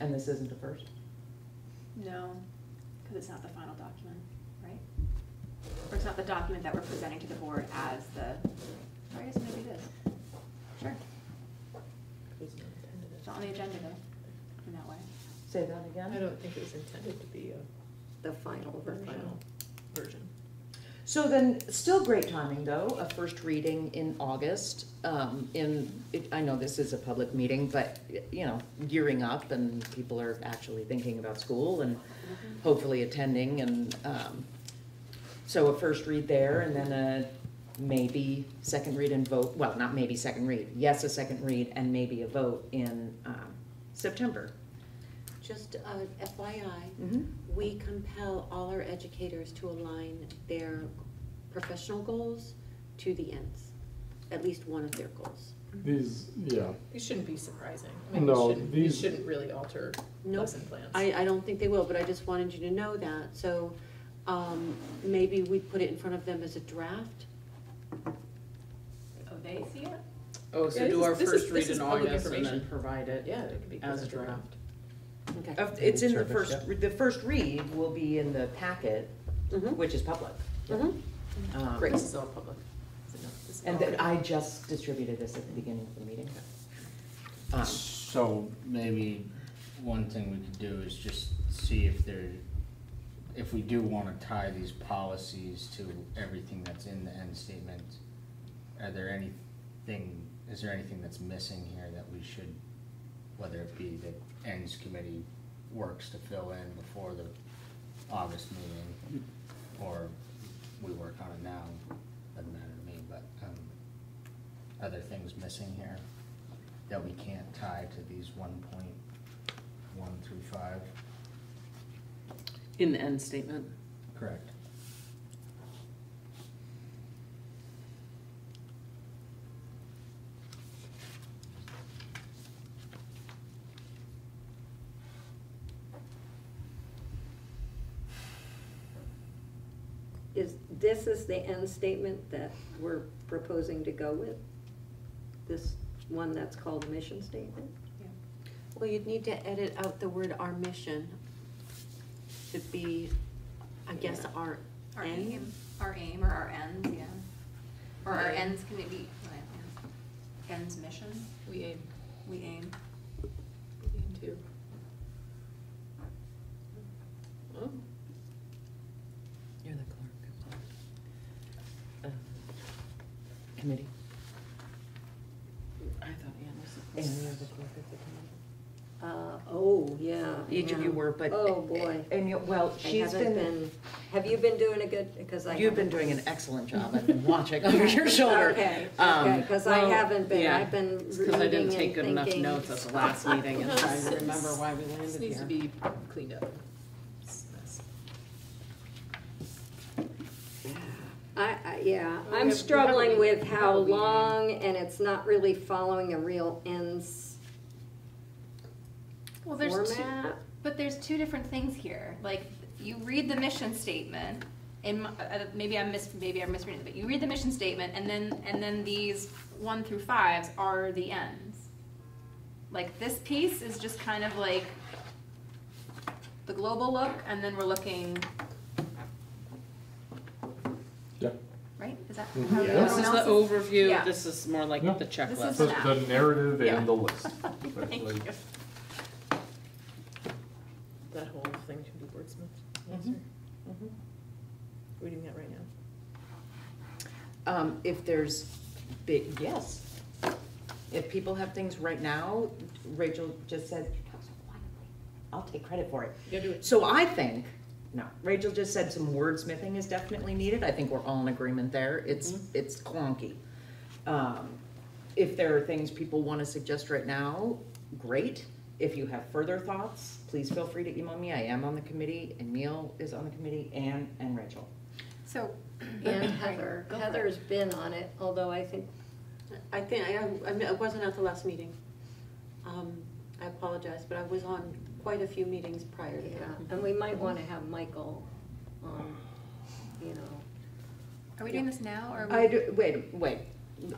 And this isn't the first? No, because it's not the final document, right? Or it's not the document that we're presenting to the board as the, or I guess maybe it is. Sure, it's not on the agenda though, in that way. Say that again? I don't think it was intended to be a The final version. final version. So then, still great timing though, a first reading in August, um, in, it- I know this is a public meeting, but, you know, gearing up and people are actually thinking about school and hopefully attending and, um, so a first read there and then a maybe second read and vote, well, not maybe second read, yes, a second read and maybe a vote in, um, September. Just uh, FYI, Mhm. we compel all our educators to align their professional goals to the ends, at least one of their goals. These, yeah, These shouldn't be surprising. I mean, No, these shouldn't, these these- shouldn't really alter Nope. lesson plans. I, I don't think they will, but I just wanted you to know that, so, um, maybe we put it in front of them as a draft. Oh, they see it? Oh, so Yeah, do this our is- first is- read this is in public August and then information. provide it Yeah, it could be as a draft. draft. Okay. Uh, It's in the Service, first, the first read will be in the packet, Mhm. which is public. Mhm. Um, Great, this is all public. So no, this is And all- then I just distributed this at the beginning of the meeting. Um, So maybe one thing we could do is just see if there, if we do wanna tie these policies to everything that's in the end statement, are there anything, is there anything that's missing here that we should, whether it be the ends committee works to fill in before the August meeting, or we work on it now, doesn't matter to me, but, um, are there things missing here that we can't tie to these one point one through five? In the end statement. Correct. Is, this is the end statement that we're proposing to go with? This one that's called mission statement? Well, you'd need to edit out the word our mission to be, I guess, Yeah. our Our end. aim, our aim or our ends, yeah. Or our Our ends, can it be, what, yeah. ends mission, We aim, we aim. we aim to. Oh, You're the clerk of uh, committee. I thought Ann was And the. you're the clerk of the committee. Uh, oh, yeah. Each of yeah. you were, but. Oh, boy. And you, well, I she's haven't been, Have you been doing a good, because I you've been haven't- doing an excellent job. I've been [laughs] watching over your shoulder. Okay, Um, okay, because I well, haven't been, yeah, I've been It's because I didn't take good and enough notes at the last meeting and trying [laughs] to remember why we This landed needs to here. be cleaned up. It's a mess. I, I, yeah, I'm struggling we have a- with how long, and it's not really following a real ends Well, there's two, but there's two different things here. Like, you read the mission statement, and uh, maybe I'm mis, maybe I'm misreading it, but you read the mission statement, and then and then these one through fives are the ends. Like this piece is just kind of like the global look, and then we're looking yeah. right. Is that Mhm. how Yeah. This is the overview, Yeah. this is more like Yeah. the This checklist. is The, that. the narrative Yeah. and the list. [laughs] Thank essentially. you. That whole thing should be wordsmithed. Mhm. Mhm. Reading that right now. Um, if there's big, yes. If people have things right now, Rachel just said, I'll take credit for it. You do it. So I think, no, Rachel just said some wordsmithing is definitely needed. I think we're all in agreement there. It's, it's clunky. Um, If there are things people want to suggest right now, great. If you have further thoughts, please feel free to email me. I am on the committee and Neil is on the committee and, and Rachel. So. And Heather, Go for it. Heather's been on it, although I think, I think, I, I mean, I wasn't at the last meeting. Um, I apologize, but I was on quite a few meetings prior to yeah, that. and we might want to have Michael on, you know. Are we doing this now, or? are we- I do, wait, wait.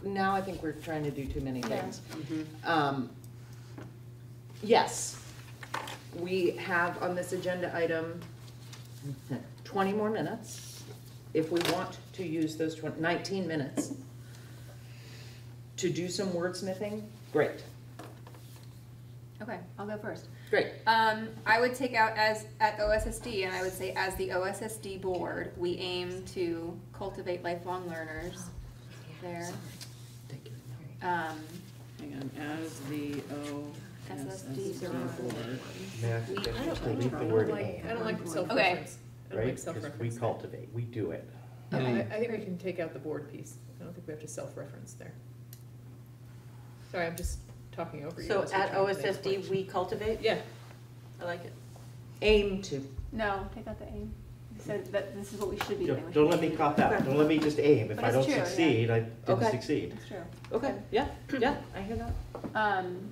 Now I think we're trying to do too many Yeah. things. Mhm. Um, yes, we have on this agenda item twenty more minutes. If we want to use those twen- nineteen minutes to do some wordsmithing, great. Okay, I'll go first. Great. Um, I would take out as, at OSSD, and I would say as the OSSD board, we aim to cultivate lifelong learners there. Thank you. Um, Hang on, as the SSD OSSD board. May I I suggest don't, just I delete don't, the word like, aim, I don't like Okay. self-reference. I don't right? like Because we self-reference. cultivate, we do it. I, I I think we can take out the board piece. I don't think we have to self-reference there. Sorry, I'm just talking over you. So as we're at trying to make a OSSD, point. we cultivate? Yeah, I like it. Aim to. no, take out the aim. You said that this is what we should be doing. Don't don't let me aim. cop out, don't let me just aim. If But I it's don't true, yeah. succeed, I didn't Okay. succeed. It's true. Okay, yeah, yeah, I hear that. Um,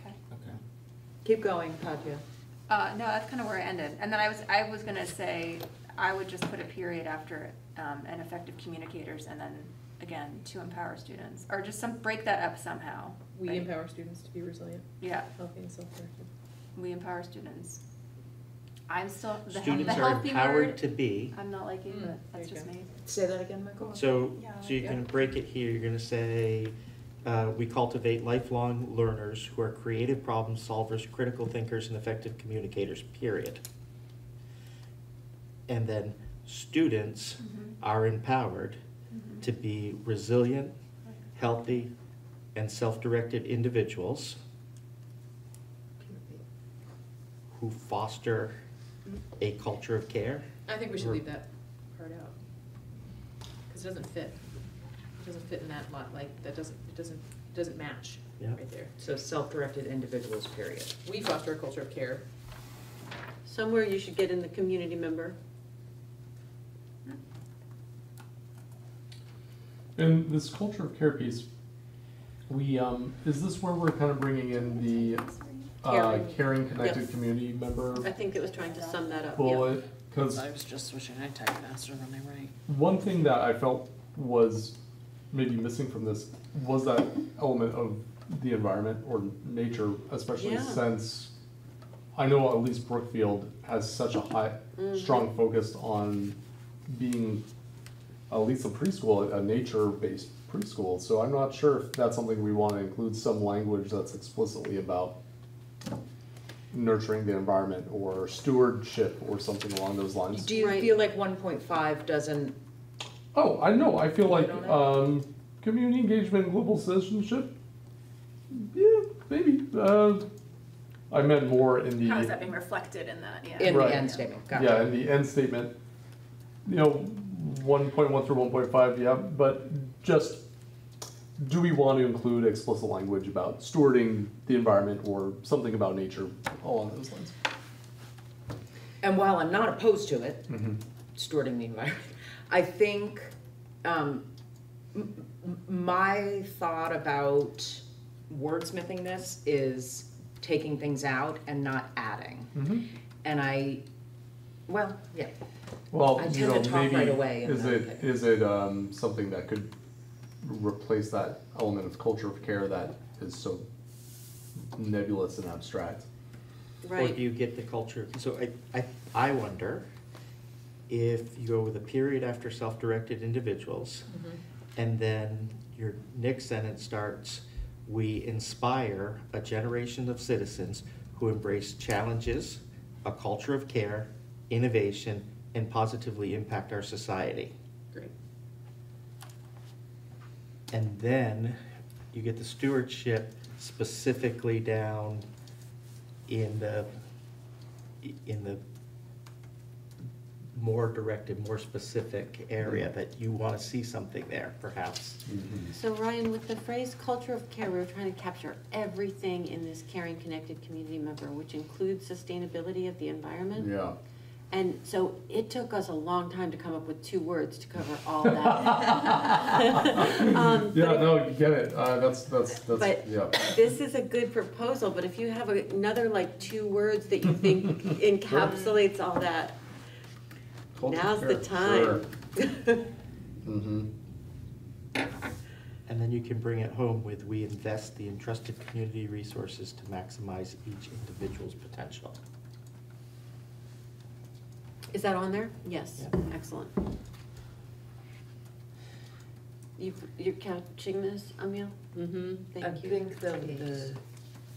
okay. Okay. Keep going, Katya. Uh, no, that's kind of where I ended. And then I was, I was gonna say, I would just put a period after, um, and effective communicators, and then, again, to empower students, or just some, break that up somehow. we right? empower students to be resilient, Yeah, healthy and self-directed. we empower students. I'm still, the, he- the Students are empowered word, to be, I'm not liking, Mm, but that's you just go. me. Say that again, Michael? so, Yeah, so you're yeah. gonna break it here, you're gonna say, uh, we cultivate lifelong learners who are creative problem solvers, critical thinkers, and effective communicators, period. And then students Mhm. are empowered Mhm. to be resilient, healthy, and self-directed individuals who foster a culture of care. I think we should leave that part out. Cause it doesn't fit. It doesn't fit in that lot, like, that doesn't, doesn't, doesn't match Yeah. right there. So self-directed individuals, period. We foster a culture of care. Somewhere you should get in the community member. And this culture of care piece, we, um, is this where we're kind of bringing in the, uh, Caring. caring, connected Yep. community member I think it was trying to sum that up, yeah. bullet? Cause I was just switching, I type faster when I write. one thing that I felt was maybe missing from this was that element of the environment or nature, especially Yeah. since I know at least Brookfield has such a high, Mhm. strong focus on being at least a preschool, a nature-based preschool. So I'm not sure if that's something we want to include some language that's explicitly about nurturing the environment or stewardship or something along those lines. Do you Right. feel like one point five doesn't, Oh, I know. I feel like um, community engagement, and global citizenship. Yeah, maybe. Uh, I meant more in the How is that being reflected in that, yeah? in the end statement, got yeah it. in the end statement. You know, one point one through one point five. Yeah, but just do we want to include explicit language about stewarding the environment or something about nature along those lines? And while I'm not opposed to it, Mm-hmm. stewarding the environment, [laughs] I think, um, m- m- my thought about wordsmithing this is taking things out and not adding. Mm-hmm. And I, well, yeah, Well, I you know, to talk maybe right away is then it pick. is it um, something that could replace that element of culture of care that is so nebulous and abstract? Right. Or do you get the culture, so I, I, I wonder if you go with a period after self-directed individuals, and then your next sentence starts, we inspire a generation of citizens who embrace challenges, a culture of care, innovation, and positively impact our society. great. And then you get the stewardship specifically down in the, in the more directed, more specific area that you want to see something there, perhaps. so Ryan, with the phrase culture of care, we were trying to capture everything in this caring, connected community member, which includes sustainability of the environment. Yeah. And so it took us a long time to come up with two words to cover all that. [laughs] Um, [laughs] Yeah, but no, you get it. Uh, that's that's that's But- yeah. This is a good proposal, but if you have a- another like two words that you think [laughs] encapsulates all that, Culture now's the time. [laughs] Mm-hmm. And then you can bring it home with, we invest the entrusted community resources to maximize each individual's potential. Is that on there? Yes, Yeah. excellent. You, you're catching this, Amil? Mm-hmm. I Thank you. think the, the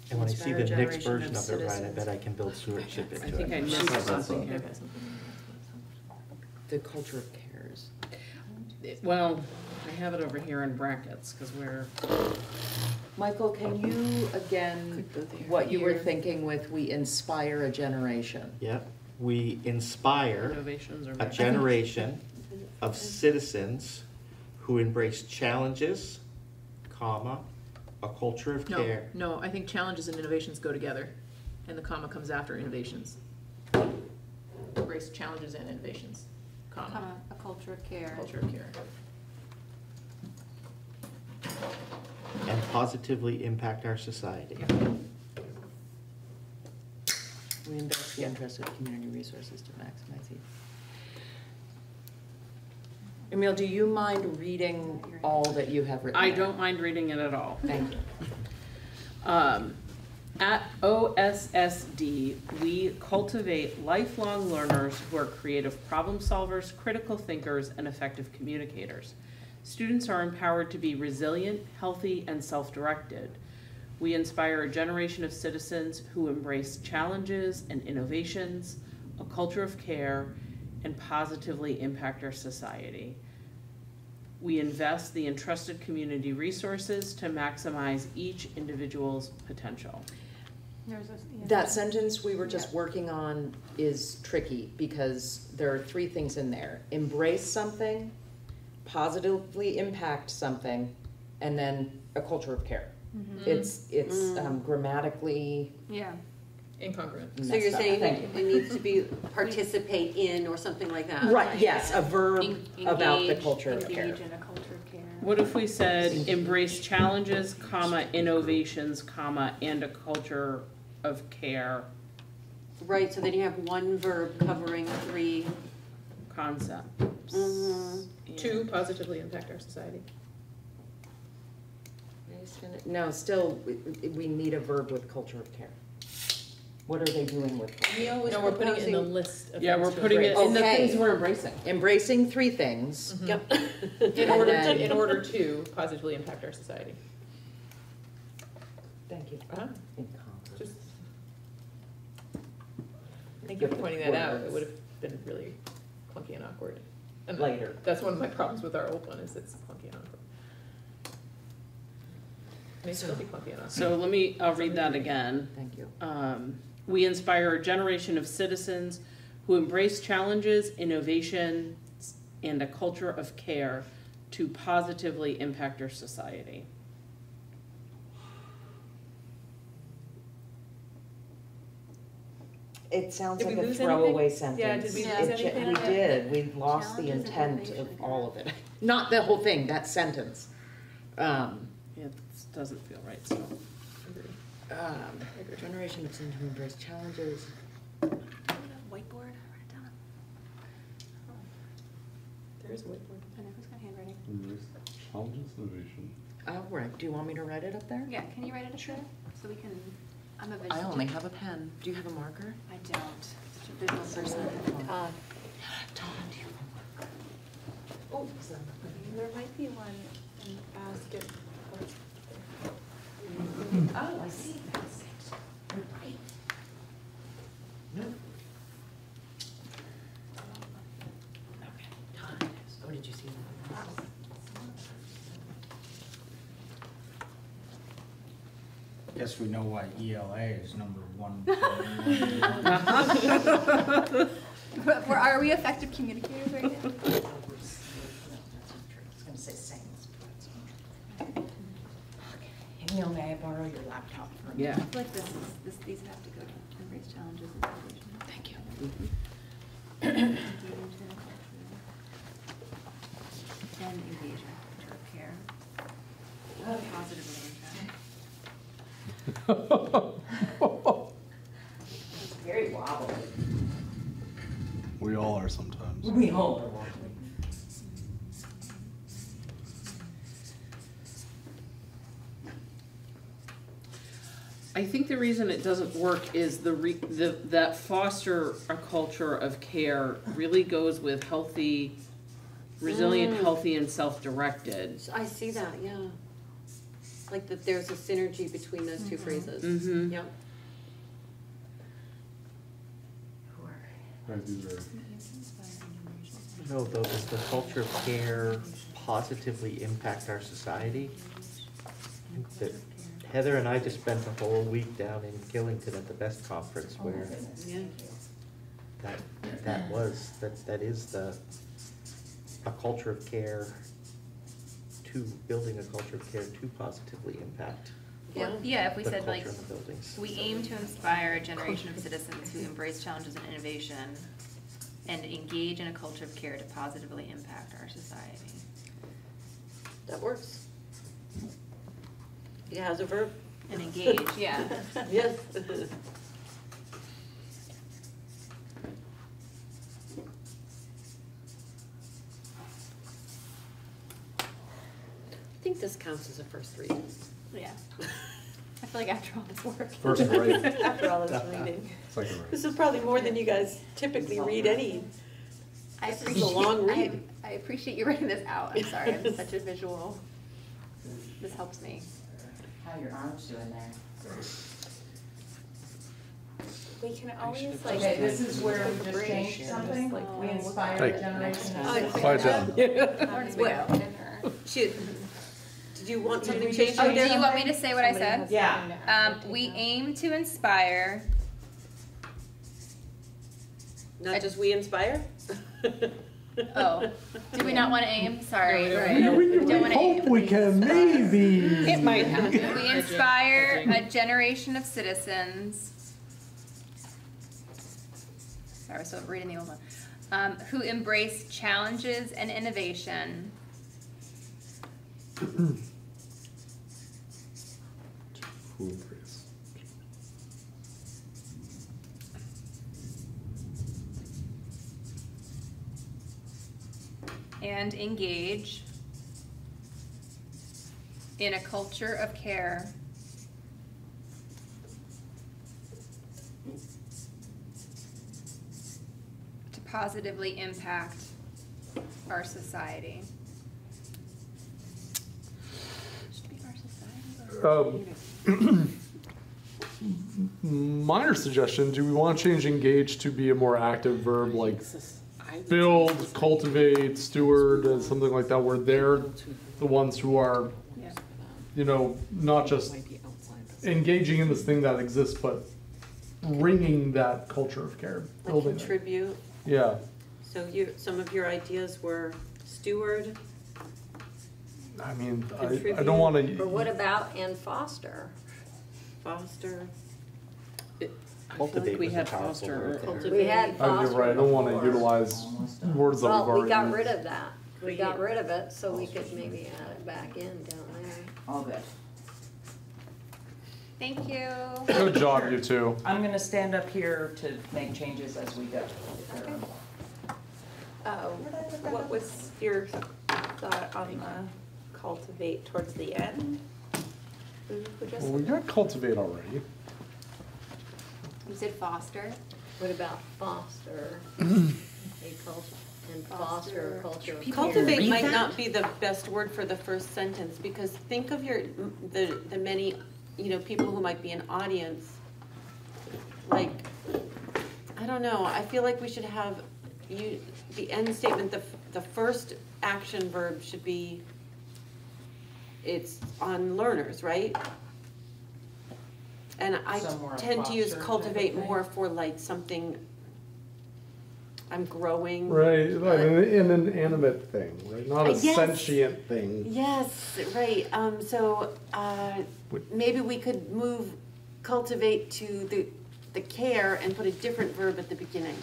And when I see the a next generation version of of it, right, I citizens. bet I can build stewardship [laughs] into I it. think I She missed something here. The culture of cares. Well, I have it over here in brackets, cause we're, Michael, can you, again, what you were thinking with we inspire a generation? Yep, we inspire innovations or. a generation of citizens who embrace challenges, comma, a culture of No, care. no, I think challenges and innovations go together, and the comma comes after innovations. Embrace challenges and innovations, comma, Comma, a culture of care. culture of care. and positively impact our society. We invest the interest of community resources to maximize it. Emil, do you mind reading all that you have written? I there? don't mind reading it at all. Thank you. Um, at OSSD, we cultivate lifelong learners who are creative problem solvers, critical thinkers, and effective communicators. Students are empowered to be resilient, healthy, and self-directed. We inspire a generation of citizens who embrace challenges and innovations, a culture of care, and positively impact our society. We invest the entrusted community resources to maximize each individual's potential. There's a- yeah. That sentence we were just working on is tricky because there are three things in there. Embrace something, positively impact something, and then a culture of care. Mhm. It's, it's Mm. um, grammatically Yeah. Incongruent. So you're messed up. saying Thank it needs to be participate in or something like that? Right, yes, a verb En- about the culture of care. In a culture of care. What if we said embrace challenges, comma, innovations, comma, and a culture of care Right, so then you have one verb covering three. concepts? Mhm. And- To positively impact our society. No, still, we, we need a verb with culture of care. What are they doing with? culture? Neil was No, we're putting it in the list of Yeah, things we're to putting it embrace. in the Okay. things we're embracing. Embracing three things. Yep. [laughs] In order, then- to- in order to positively impact our society. Thank you. Uh-huh. Incongruous. Just. Thank you for pointing that out, it would have been really clunky and awkward. And Later. That's one of my problems with our old one, is it's clunky and awkward. May still be clunky and awkward. So let me, I'll read that again. Thank you. Um, we inspire a generation of citizens who embrace challenges, innovation, and a culture of care to positively impact our society. It sounds Did like we a lose throwaway anything? sentence. Yeah, did we lose It ju- anything We did, we lost the Challenges and intent of innovation, all of it. Not the whole thing, that sentence. Um, It doesn't feel right, so. Um, generation of citizens who embrace challenges. Whiteboard, write it down. There is a whiteboard. I know, who's got handwriting? Embrace challenges, innovation. Oh, right, do you want me to write it up there? Yeah, can you write it up there? So we can, I'm a visual. I only have a pen. Do you have a marker? I don't, such a visual person. Uh, Tom, do you have a marker? Oh, There might be one in the basket. Oh, I see, that's it. You're right. No. Okay, Tom, oh, did you see that? Guess we know why ELA is number one. [laughs] Are we effective communicators right now? I was gonna say same. Okay, Neil, may I borrow your laptop for a minute? Yeah. I feel like this is, this, these have to go to embrace challenges and innovation. Thank you. [clears throat] Engage in a culture. And engage in a culture of care. It's very wobbly. We all are sometimes. We all are I think the reason it doesn't work is the re, the, that foster a culture of care really goes with healthy, resilient, Mm. healthy, and self-directed. I see that, yeah. like that there's a synergy between those two phrases. Mm-hmm. Yep. Right, these are, No, though, does the culture of care positively impact our society? I think that Heather and I just spent a whole week down in Killington at the Best Conference oh, where Yeah. that, that was, that, that is the, a culture of care to, building a culture of care to positively impact Yeah. Yeah, if we the said like, culture in the buildings. we aim to inspire a generation of citizens who embrace challenges and innovation and engage in a culture of care to positively impact our society. That works. It has a verb. And engage, yeah. [laughs] Yes. I think this counts as a first read. Yeah. [laughs] I feel like after all this work. First grade. [laughs] After all this reading. second grade. This is probably more than you guys typically read any. I This is a appreciate, long I, read. I appreciate you writing this out. I'm sorry, I'm such a visual. This helps me. How your arms doing there? We can always like. Okay, this is where we just changed something, we inspire a Hey. generation of Oh, citizens. Quiet down. Did What? Shoot. Did you want something changed? just- Oh, do you want me to say what I said? Yeah. Um, we aim to inspire, Not just we inspire? [laughs] oh, [laughs] do we not wanna aim? Sorry. No, Right. we don't. We don't wanna aim. we can maybe. It might happen. We inspire a generation of citizens. Sorry, so I'm reading the old one. Um, who embrace challenges and innovation. [clears throat] Who and engage in a culture of care to positively impact our society. Should be our society. Um, [clears throat] minor suggestion, do we want to change engage to be a more active verb like build, cultivate, steward, and something like that, where they're the ones who are, you know, not just engaging in this thing that exists, but bringing that culture of care, Like building it. contribute. Yeah, So you, some of your ideas were steward, I mean, I, I Contribute. don't want to But to. what about and foster? foster, I feel Cultivate like we was a had powerful foster. word or- there. Cultivate. We had I, foster you're right. I don't want to utilize words that we've Well, already. we got rid of that. We We got rid of it, so we could maybe add it back in down there. All good. Thank you. Good job, you two. I'm gonna stand up here to make changes as we go. Okay. Uh, what was your thought on the cultivate towards the end? Who who just? Well, we got cultivate already. You said foster? What about foster? A cult, and foster a culture of. Cultivate might not be the best word for the first sentence, because think of your, the, the many, you know, people who might be an audience. Like, I don't know, I feel like we should have, you, the end statement, the, the first action verb should be, it's on learners, right? And I Somewhere tend to use foster type of cultivate thing. more for like something, I'm growing. Right, like an inanimate thing, right? Not Uh, a yes. sentient thing. Yes, right, um, so, uh, Would- maybe we could move cultivate to the, the care and put a different verb at the beginning.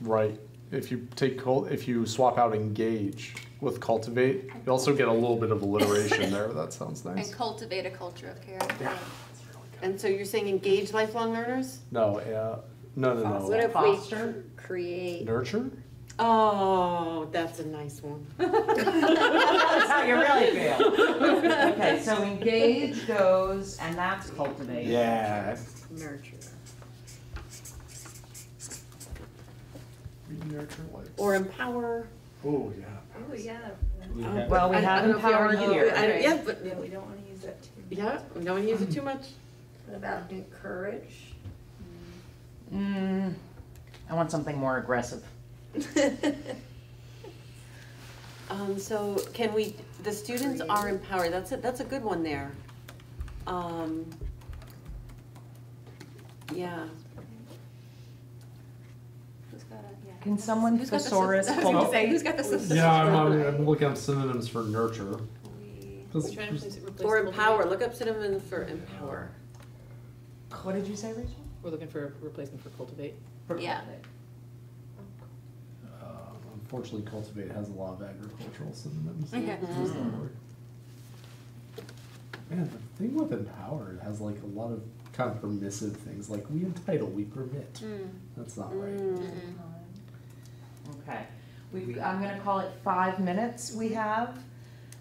Right. If you take cul, if you swap out engage with cultivate, you also get a little bit of alliteration there. That sounds nice. And nice. cultivate a culture of care. Yeah. And so you're saying engage lifelong learners? No, yeah, no, no, What no. if Foster? we create, Nurture? Oh, that's a nice one. That's [laughs] how [laughs] you really feel. Okay, so engage goes, and that's cultivate. Yeah, nurture? Nurture life. Or empower, Oh, yeah. Oh, yeah. Oh, Well, we I- I have don't know if you empowered already- here. I- Yeah, but, Yeah, we don't wanna use that too. yeah, we don't wanna use it too much. What about encourage? Mm, I want something more aggressive. [laughs] Um, so can we, the students are empowered, that's a, that's a good one there. Um, yeah. Who's got a, yeah. Can someone Who's got the thesaurus sys- [laughs] I was pull up? say, who's got the system? Yeah, I'm, I'm, I'm looking up synonyms for nurture. We- 'Cause Try and replace- replace Or empower, look up synonyms for empower. What did you say, Rachel? We're looking for a replacement for cultivate. Yeah. uh, unfortunately, cultivate has a lot of agricultural synonyms. Okay. Use that word. Man, the thing with empower, it has like a lot of kind of permissive things, like we entitle, we permit. Mm. That's not right. Okay, we, I'm gonna call it five minutes we have.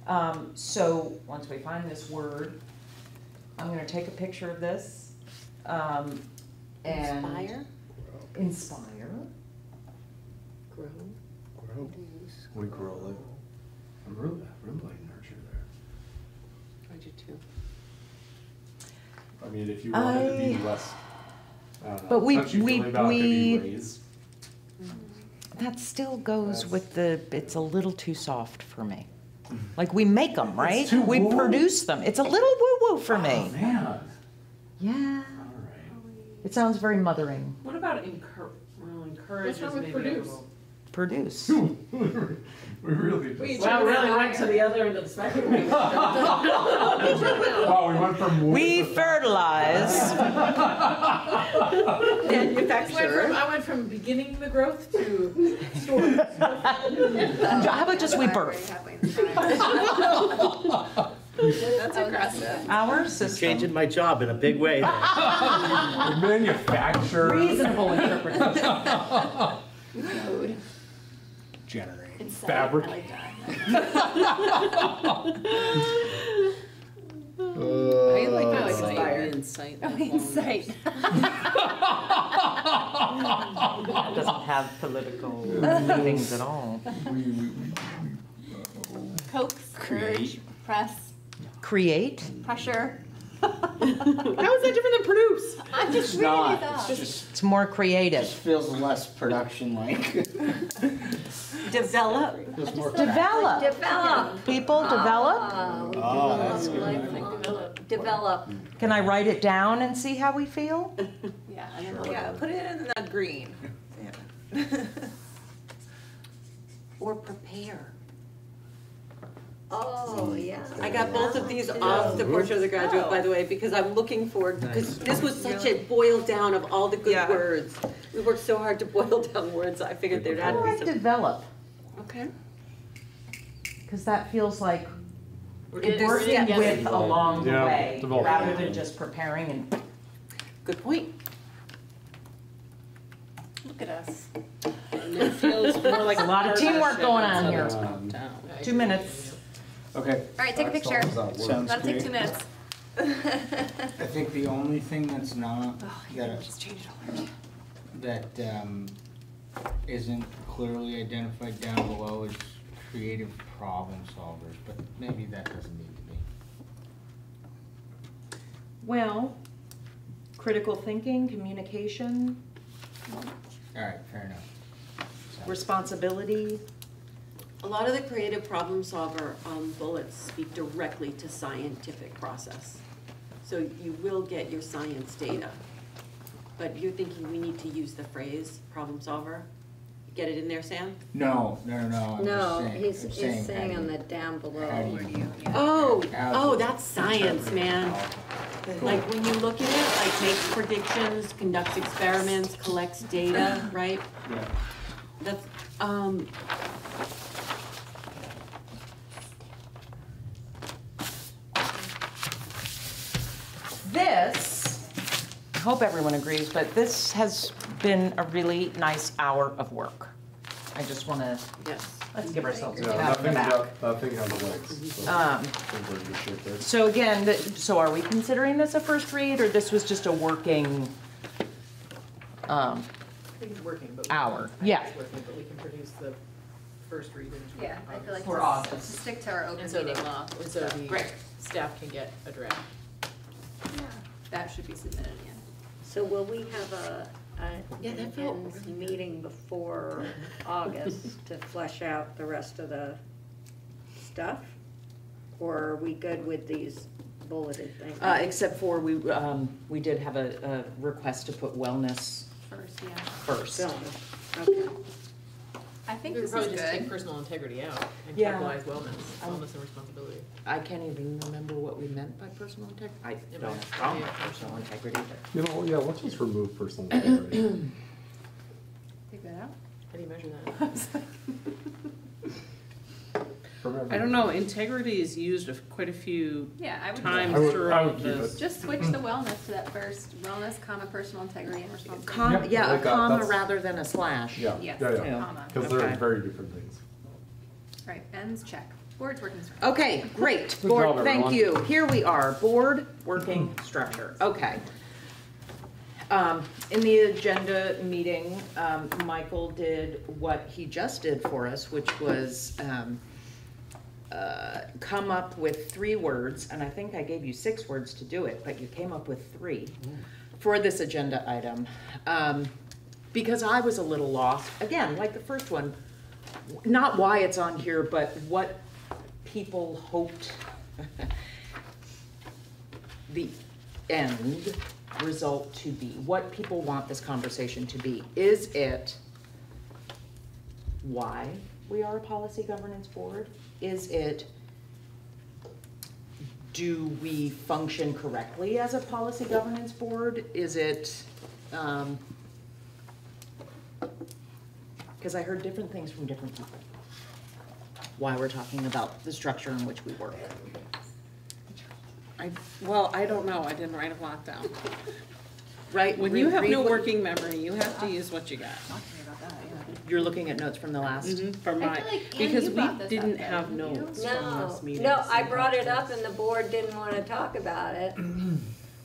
Um, so, once we find this word, I'm gonna take a picture of this, um, and. Inspire, Inspire. grow, Grow. produce, We grow like, I'm really, I really like nurture there. I do too. I mean, if you wanted to be I- less, I don't know, But we- touchy we- feely about it, could be we- raise. That still goes That's- with the, it's a little too soft for me. Like, we make them, right? too We woo? produce them. It's a little woo-woo for Oh, me. man, Yeah, alright. It sounds very mothering. What about encourage, well, encourage What's wrong is with maybe a produce? little. Produce. [laughs] We really just. Wait, Well, really went [laughs] to the other end of the spectrum. [laughs] Wow, we went from. wood We to- fertilize. I went from, Manufacturer. I went from beginning the growth to storage. How about just we birth? That's aggressive. Our Changing my job in a big way there. [laughs] Manufacturer. Reasonable interpretation. [laughs] Generate. Insight, Fabric. I like that. I like how Uh, inspired. Insight. Oh, insight. [laughs] Doesn't have political leanings at all. We, we, we, Coax, Create. urge, press, Create. pressure. [laughs] How is that different than produce? I'm just It's reading not, it it's just, It's more just creative. feels less production-like. [laughs] Develop, Feels more Develop. Develop. People develop. Ah, we Oh, that's good. like Develop. Can I write it down and see how we feel? [laughs] Yeah, I don't know. Yeah, put it in the green. Yeah. or prepare. Oh, oh yeah. I got both of these off the portrait of the graduate, by the way, oh. because I'm looking for, because this was such a boil down of all the good Yeah. words. We worked so hard to boil [laughs] down words, I figured there had How to do be I some. develop? Okay. Because that feels like We're working steps. with along the Yeah, way, develop. rather than just preparing and. Good point. Look at us. And it feels more like A lot of teamwork going on here. Two minutes. Okay, All right, take a picture. Sounds That'll take great. two minutes. I think the only thing that's not, Oh, that, Just change it all. that, um, isn't clearly identified down below is creative problem solvers, but maybe that doesn't need to be. Well, critical thinking, communication, Alright, fair enough. So- responsibility. A lot of the creative problem solver um, bullets speak directly to scientific process. So you will get your science data. But you're thinking we need to use the phrase problem solver? Get it in there, Sam? No, no, no, no, I'm just No, saying, he's, I'm he's saying, saying on the down below. do you- Oh, how oh, that's science, man. it? Like when you look at it, like makes predictions, conducts experiments, collects data, right? Yeah. That's, um, This, I hope everyone agrees, but this has been a really nice hour of work. I just want to, yes. let's give ourselves a Yeah, pat on the nothing, back. got- nothing has legs, so Um, I think we're in good shape there. So again, th- so are we considering this a first read, or this was just a working, um, I think it's working, but. we Hour, can- I think yeah. it's working, but we can produce the first read in. Yeah, I feel like For to- August. to stick to our open And so meeting the, law. and so the Great. staff can get a draft. That should be submitted, yeah. So will we have a, a, Yeah, that an felt ends really good. meeting before [laughs] August to flesh out the rest of the stuff? Or are we good with these bulleted things? Uh, except for we, um, we did have a, a request to put wellness First, yeah. first. Film. Okay. I think We this would is probably just take good. personal integrity out and Yeah. capitalize wellness, Um, wellness and responsibility. I can't even remember what we meant by personal integrity. I Yeah, don't but- have yeah. personal integrity, but. You know, yeah, let's just remove personal integrity. Take that out. How do you measure that? [laughs] from I don't know, integrity is used of quite a few Yeah, I would. times I would- I throughout would keep this. it. Just switch the wellness to that first, wellness, comma, personal integrity and responsibility. Com, Yeah, yeah, a like that. comma That's- rather than a slash. Yeah, Yes, yeah, Yeah. yeah, comma. because they're Okay. very different things. Right, ends, check. Board's working straight. Okay, great. Good Board, job, thank you. Here we are, board working structure. Okay. Um, in the agenda meeting, um, Michael did what he just did for us, which was, um, uh, come up with three words, and I think I gave you six words to do it, but you came up with three for this agenda item. Um, because I was a little lost, again, like the first one, not why it's on here, but what people hoped [laughs] the end result to be, what people want this conversation to be. Is it why we are a policy governance board? Is it, do we function correctly as a policy governance board? Is it, um, because I heard different things from different people. Why we're talking about the structure in which we work. I, well, I don't know, I didn't write a lot down. Right? When Read- you have read no working memory, you have to use what you got. You're looking at notes from the last. Mhm, From I my, feel like, Ann, because you we brought this up, didn't though, have didn't you? notes from No, this meeting. no, I brought it up and the board didn't wanna talk about it. [clears throat]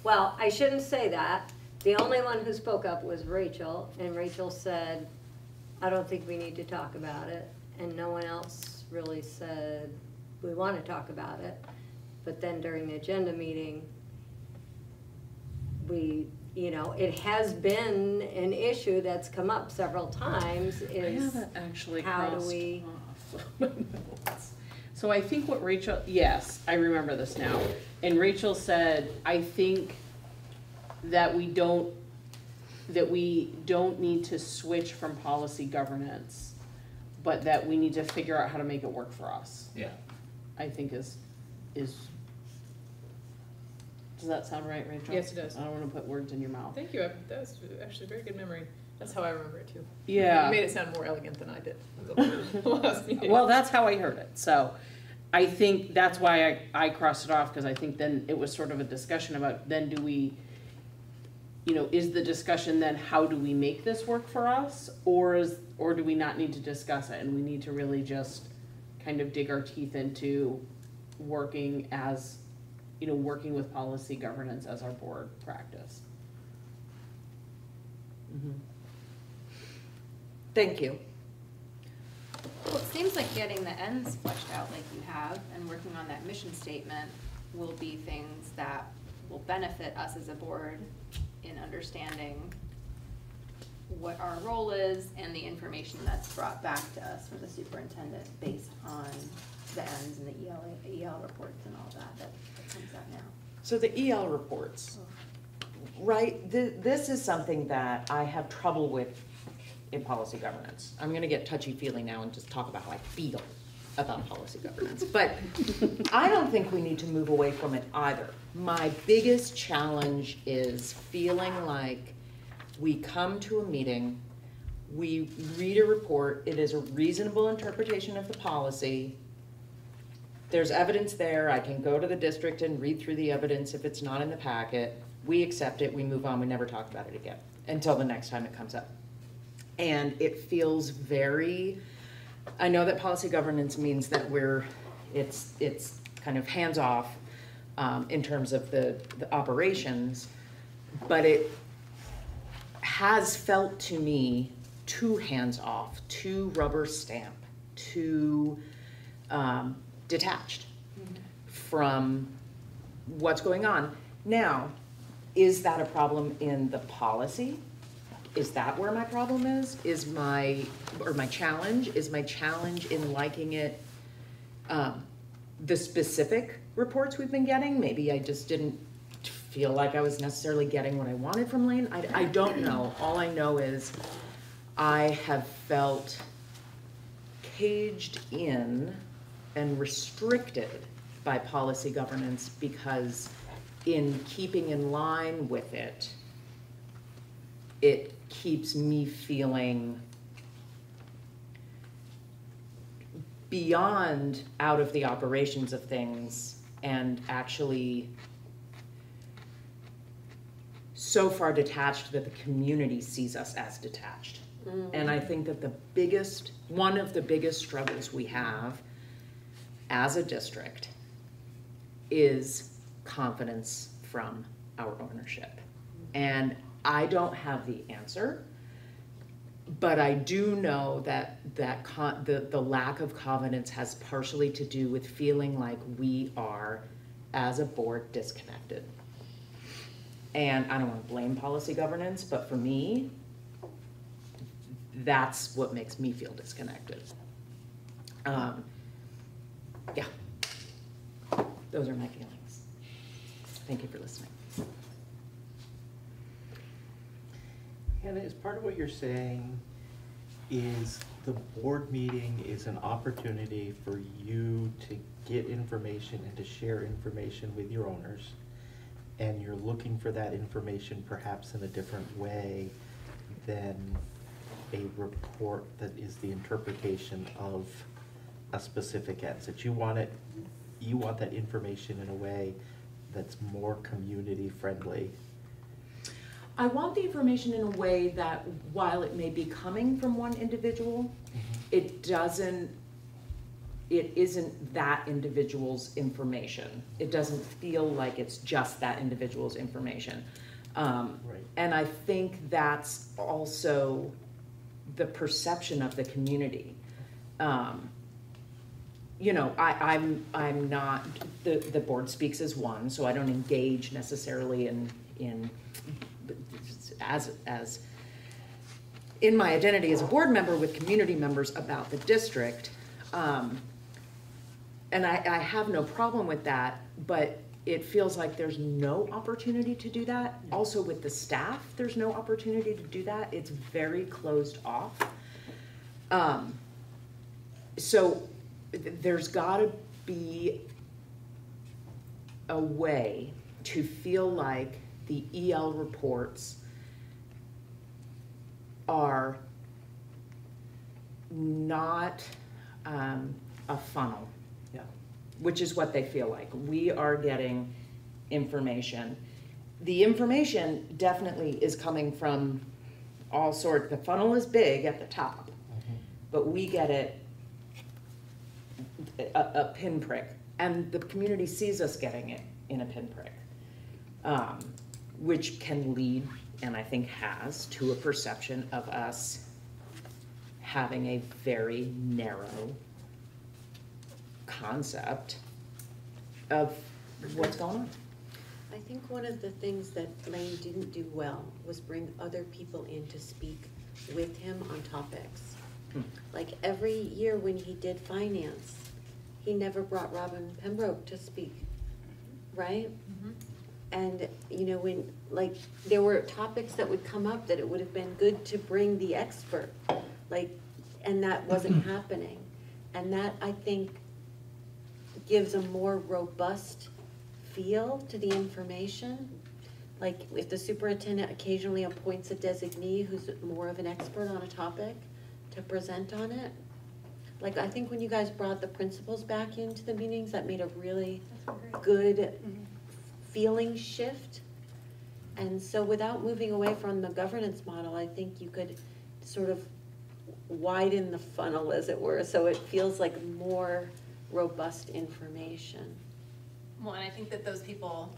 Well, I shouldn't say that. The only one who spoke up was Rachel, and Rachel said, I don't think we need to talk about it. And no one else really said, we wanna talk about it. But then during the agenda meeting, we, you know, it has been an issue that's come up several times I is, have it actually how do crossed we- off my notes. So I think what Rachel, yes, I remember this now. And Rachel said, I think that we don't, that we don't need to switch from policy governance, but that we need to figure out how to make it work for us. Yeah. I think is, is, does that sound right, Rachel? Yes, it does. I don't wanna put words in your mouth. Thank you, I- that was actually very good memory. That's how I remember it too. Yeah. You made it sound more elegant than I did. [laughs] last meeting. Well, that's how I heard it, so I think that's why I, I crossed it off, because I think then it was sort of a discussion about, then do we, you know, is the discussion then, how do we make this work for us? Or is, or do we not need to discuss it, and we need to really just kind of dig our teeth into working as, you know, working with policy governance as our board practice? Mhm. Thank you. Well, it seems like getting the ends fleshed out like you have and working on that mission statement will be things that will benefit us as a board in understanding what our role is and the information that's brought back to us from the superintendent based on the ends and the EL, EL reports and all that that that comes out now. So the EL reports, right, th- this is something that I have trouble with in policy governance. I'm gonna get touchy-feely now and just talk about how I feel about policy governance. But [laughs] I don't think we need to move away from it either. My biggest challenge is feeling like we come to a meeting, we read a report, it is a reasonable interpretation of the policy, there's evidence there, I can go to the district and read through the evidence if it's not in the packet. We accept it, we move on, we never talk about it again, until the next time it comes up. And it feels very, I know that policy governance means that we're, it's, it's kind of hands-off um, in terms of the, the operations, but it has felt to me too hands-off, too rubber stamp. too um, detached from what's going on. Now, is that a problem in the policy? Is that where my problem is? Is my, or my challenge, is my challenge in liking it, um, the specific reports we've been getting? Maybe I just didn't feel like I was necessarily getting what I wanted from Layne. I, I don't know. All I know is I have felt caged in and restricted by policy governance because in keeping in line with it, it keeps me feeling beyond out of the operations of things and actually so far detached that the community sees us as detached. Mm. And I think that the biggest, one of the biggest struggles we have as a district is confidence from our ownership. And I don't have the answer, but I do know that that con- the the lack of confidence has partially to do with feeling like we are, as a board, disconnected. And I don't want to blame policy governance, but for me, that's what makes me feel disconnected. Um, yeah. Those are my feelings. Thank you for listening. Hannah, is part of what you're saying is the board meeting is an opportunity for you to get information and to share information with your owners, and you're looking for that information perhaps in a different way than a report that is the interpretation of a specific ends, that you want it, you want that information in a way that's more community friendly. I want the information in a way that while it may be coming from one individual, it doesn't, it isn't that individual's information. It doesn't feel like it's just that individual's information. Um, Right. And I think that's also the perception of the community. Um, you know, I, I'm, I'm not, the, the board speaks as one, so I don't engage necessarily in, in, as, as, in my identity as a board member with community members about the district. Um, and I, I have no problem with that, but it feels like there's no opportunity to do that. Also with the staff, there's no opportunity to do that. It's very closed off. Um, so th- there's gotta be a way to feel like the EL reports are not um, a funnel Yeah. which is what they feel like. We are getting information. The information definitely is coming from all sorts. The funnel is big at the top, but we get it a, a pinprick, and the community sees us getting it in a pinprick, um, which can lead, and I think has, to a perception of us having a very narrow concept of what's going on. I think one of the things that Layne didn't do well was bring other people in to speak with him on topics. Hmm. Like every year when he did finance, he never brought Robin Pembroke to speak, right? Mm-hmm. And, you know, when, like, there were topics that would come up that it would have been good to bring the expert, like, and that wasn't mm-hmm. happening. And that, I think, gives a more robust feel to the information. Like, if the superintendent occasionally appoints a designee who's more of an expert on a topic to present on it. Like, I think when you guys brought the principals back into the meetings, that made a really good feeling shift. And so without moving away from the governance model, I think you could sort of widen the funnel, as it were, so it feels like more robust information. Well, and I think that those people,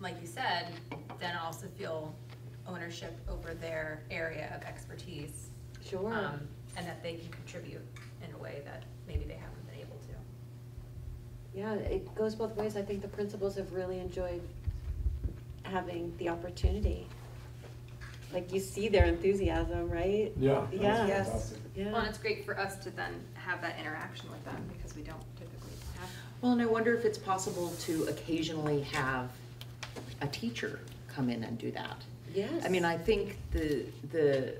like you said, then also feel ownership over their area of expertise. Sure. um, And that they can contribute in a way that maybe they haven't been able to. Yeah, it goes both ways. I think the principals have really enjoyed having the opportunity. Like you see their enthusiasm, right? Yeah. Yeah. Yes. Fantastic. Yeah. Well, and it's great for us to then have that interaction with them because we don't typically have. Well, and I wonder if it's possible to occasionally have a teacher come in and do that. Yes. I mean, I think the, the,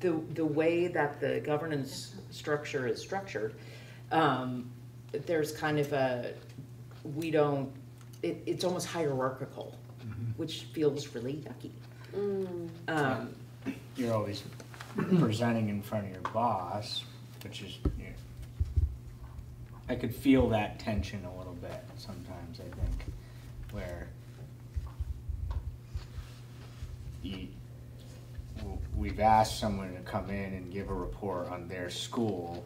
the, the way that the governance structure is structured, um, there's kind of a, we don't, it, it's almost hierarchical, which feels really yucky. Mm. Um, You're always presenting in front of your boss, which is, you know, I could feel that tension a little bit sometimes, I think, where you, w- we've asked someone to come in and give a report on their school,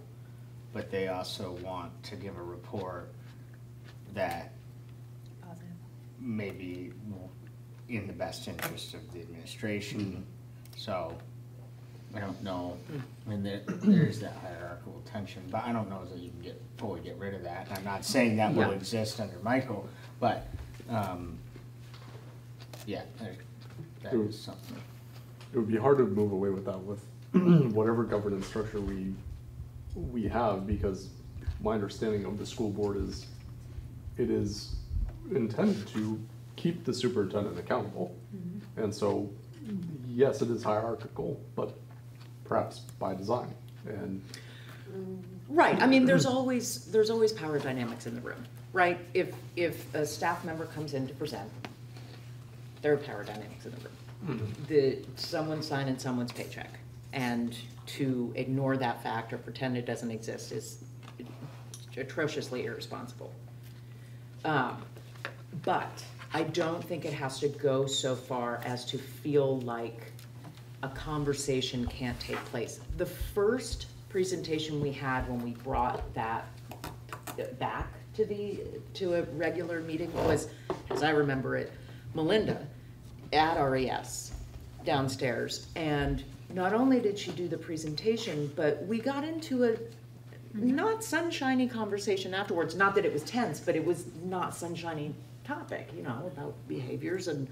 but they also want to give a report that maybe in the best interest of the administration. So, I don't know, I mean, there, there's that hierarchical tension, but I don't know that you can get, fully get rid of that. I'm not saying that will exist under Michael, but, um, yeah, there- that Ooh. is something. It would be hard to move away with that with [clears throat] whatever governance structure we, we have, because my understanding of the school board is it is intended to keep the superintendent accountable. Mm-hmm. And so, yes, it is hierarchical, but perhaps by design. And Right, I mean, there's always, there's always power dynamics in the room, right? If, if a staff member comes in to present, there are power dynamics in the room. The, someone's signing someone's paycheck, and to ignore that fact or pretend it doesn't exist is atrociously irresponsible. Um, But I don't think it has to go so far as to feel like a conversation can't take place. The first presentation we had when we brought that back to the, to a regular meeting was, as I remember it, Melinda at RES downstairs. And not only did she do the presentation, but we got into a not sunshiny conversation afterwards. Not that it was tense, but it was not sunshiny topic, you know, about behaviors and,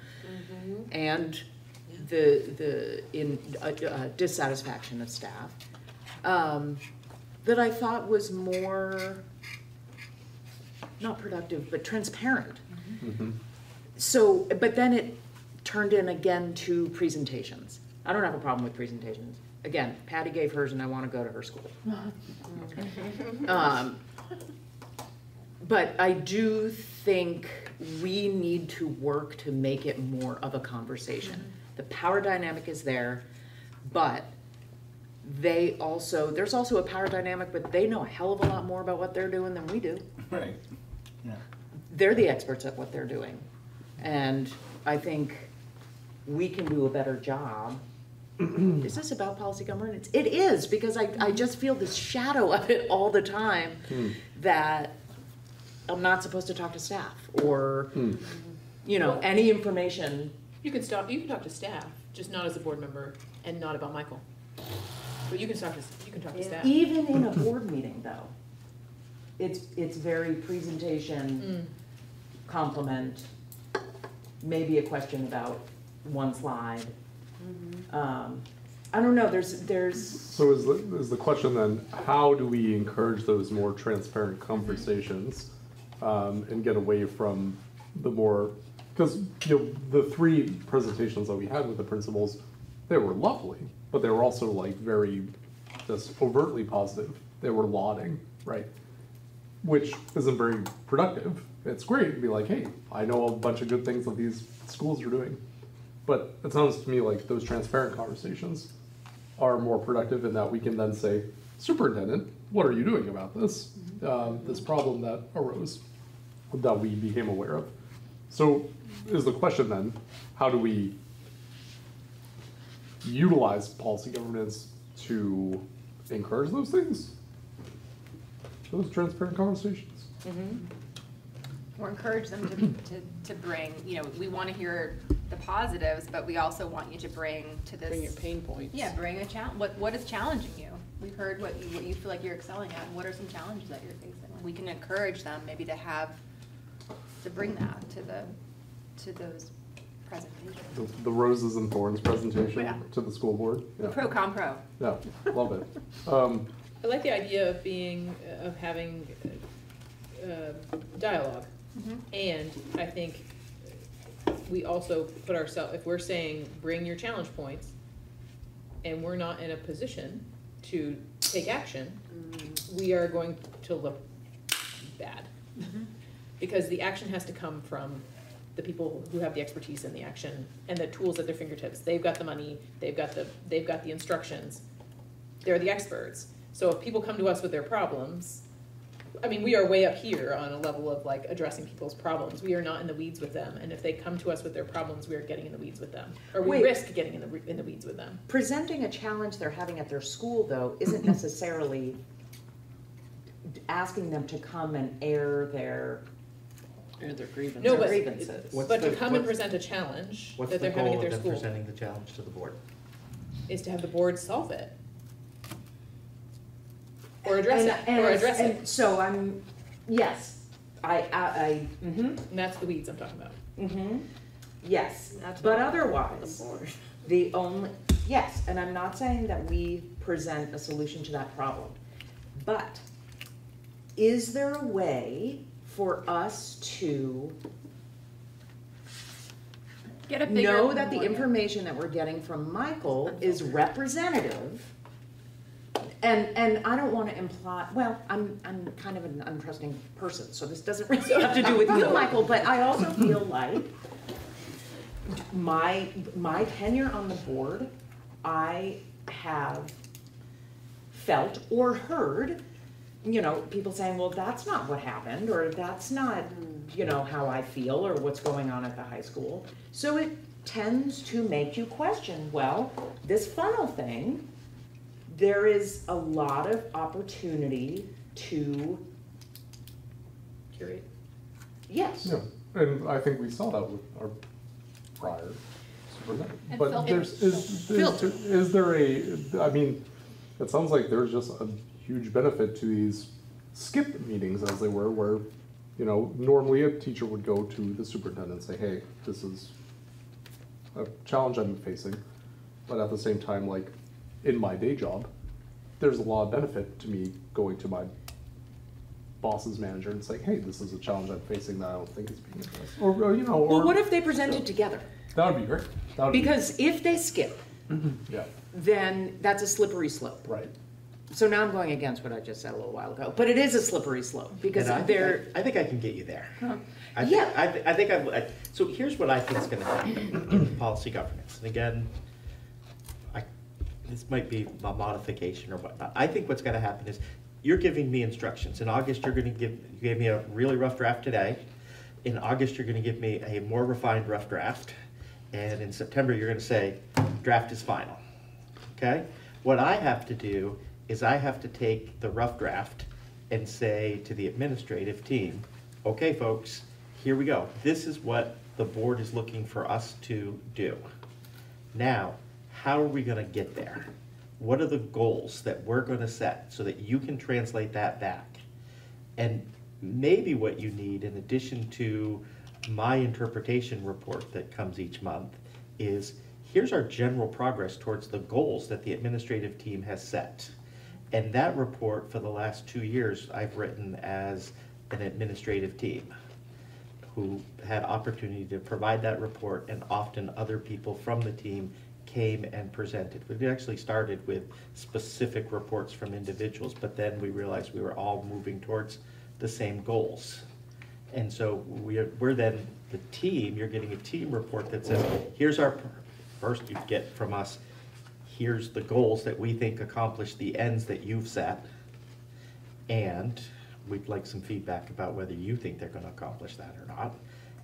and the, the in, uh, uh, dissatisfaction of staff. Um, that I thought was more, not productive, but transparent. So, but then it turned in again to presentations. I don't have a problem with presentations. Again, Patty gave hers and I want to go to her school. [laughs] Um, But I do think we need to work to make it more of a conversation. The power dynamic is there, but they also, there's also a power dynamic, but they know a hell of a lot more about what they're doing than we do Right. Yeah. they're the experts at what they're doing. And I think we can do a better job. [clears throat] Is this about policy governance? It is, because I, I just feel this shadow of it all the time hmm. that I'm not supposed to talk to staff or, hmm. you know, any information. You can stop, you can talk to staff, just not as a board member and not about Michael. But you can talk to, you can talk to staff. Even in a [clears throat] board meeting though, it's, it's very presentation, hmm. compliment, maybe a question about one slide. Um, I don't know, there's, there's, So is the, is the question then, how do we encourage those more transparent conversations? Um, and get away from the more, because, you know, the three presentations that we had with the principals, they were lovely, but they were also like very, just overtly positive. They were lauding, right? Which isn't very productive. It's great to be like, hey, I know a bunch of good things that these schools are doing. But it sounds to me like those transparent conversations are more productive in that we can then say, superintendent, what are you doing about this? Um, this problem that arose, that we became aware of. So is the question then, how do we utilize policy governance to encourage those things? Those transparent conversations? Or encourage them to, to, to bring, you know, we want to hear the positives, but we also want you to bring to this. Bring your pain points. Yeah, bring a challenge, what, what is challenging you? we've heard what you, what you feel like you're excelling at, and what are some challenges that you're facing? We can encourage them maybe to have, to bring that to the, to those presentations. The, the roses and thorns presentation Yeah. to the school board. Yeah. Pro, con pro. Yeah, love it. [laughs] Um, I like the idea of being, of having, uh, dialogue. And I think we also put ourselves, if we're saying, bring your challenge points, and we're not in a position to take action, we are going to look bad. Because the action has to come from the people who have the expertise in the action and the tools at their fingertips. They've got the money, they've got the, they've got the instructions, they're the experts. So if people come to us with their problems, I mean, we are way up here on a level of like addressing people's problems. We are not in the weeds with them, and if they come to us with their problems, we are getting in the weeds with them, or we Wait. risk getting in the in the weeds with them. Presenting a challenge they're having at their school, though, isn't [clears throat] necessarily asking them to come and air their Or their grievance. No, but grievances. What's but to come and present a challenge What's that the they're having goal at of their them school presenting the challenge to the board? is to have the board solve it or address And- it and or I- address it. and So I'm, yes, I, I, I, mm-hmm, And that's the weeds I'm talking about. mm-hmm, yes. That's But what- otherwise, The only, yes, and I'm not saying that we present a solution to that problem. But is there a way for us to Get a bigger. know that the more- information that we're getting from Michael is representative. And, and I don't wanna imply, well, I'm, I'm kind of an untrusting person, so this doesn't really [laughs] have to do with you, Michael, but I also feel like my, my tenure on the board, I have felt or heard, you know, people saying, well, that's not what happened, or that's not, you know, how I feel, or what's going on at the high school. So it tends to make you question, well, this funnel thing, there is a lot of opportunity to, Curate. yes. Yeah, and I think we saw that with our prior superintendent. And But there's, is, is, is there a, I mean, it sounds like there's just a huge benefit to these skip meetings as they were, where, you know, normally a teacher would go to the superintendent and say, hey, this is a challenge I'm facing. But at the same time, like, in my day job, there's a lot of benefit to me going to my boss's manager and saying, hey, this is a challenge I'm facing that I don't think is being addressed. Or, or, you know, or. Well, what if they presented together? That would be great. That would be- Because if they skip, Yeah, then that's a slippery slope. right. So now I'm going against what I just said a little while ago, but it is a slippery slope because And I think they're, I I think I can get you there. I think, Yeah. I, thi- I think I'm, I, so here's what I think is gonna happen in policy governance, and again, I, this might be a modification or whatnot, I think what's gonna happen is, you're giving me instructions, in August, you're gonna give, you gave me a really rough draft today, in August, you're gonna give me a more refined rough draft, and in September, you're gonna say, draft is final, okay? What I have to do is I have to take the rough draft and say to the administrative team, okay, folks, here we go. This is what the board is looking for us to do. Now, how are we gonna get there? What are the goals that we're gonna set so that you can translate that back? And maybe what you need, in addition to my interpretation report that comes each month, is here's our general progress towards the goals that the administrative team has set. And that report for the last two years, I've written as an administrative team who had opportunity to provide that report, and often other people from the team came and presented. We actually started with specific reports from individuals, but then we realized we were all moving towards the same goals. And so we're, we're then, the team, you're getting a team report that says, here's our, first you get from us, here's the goals that we think accomplish the ends that you've set. And we'd like some feedback about whether you think they're gonna accomplish that or not.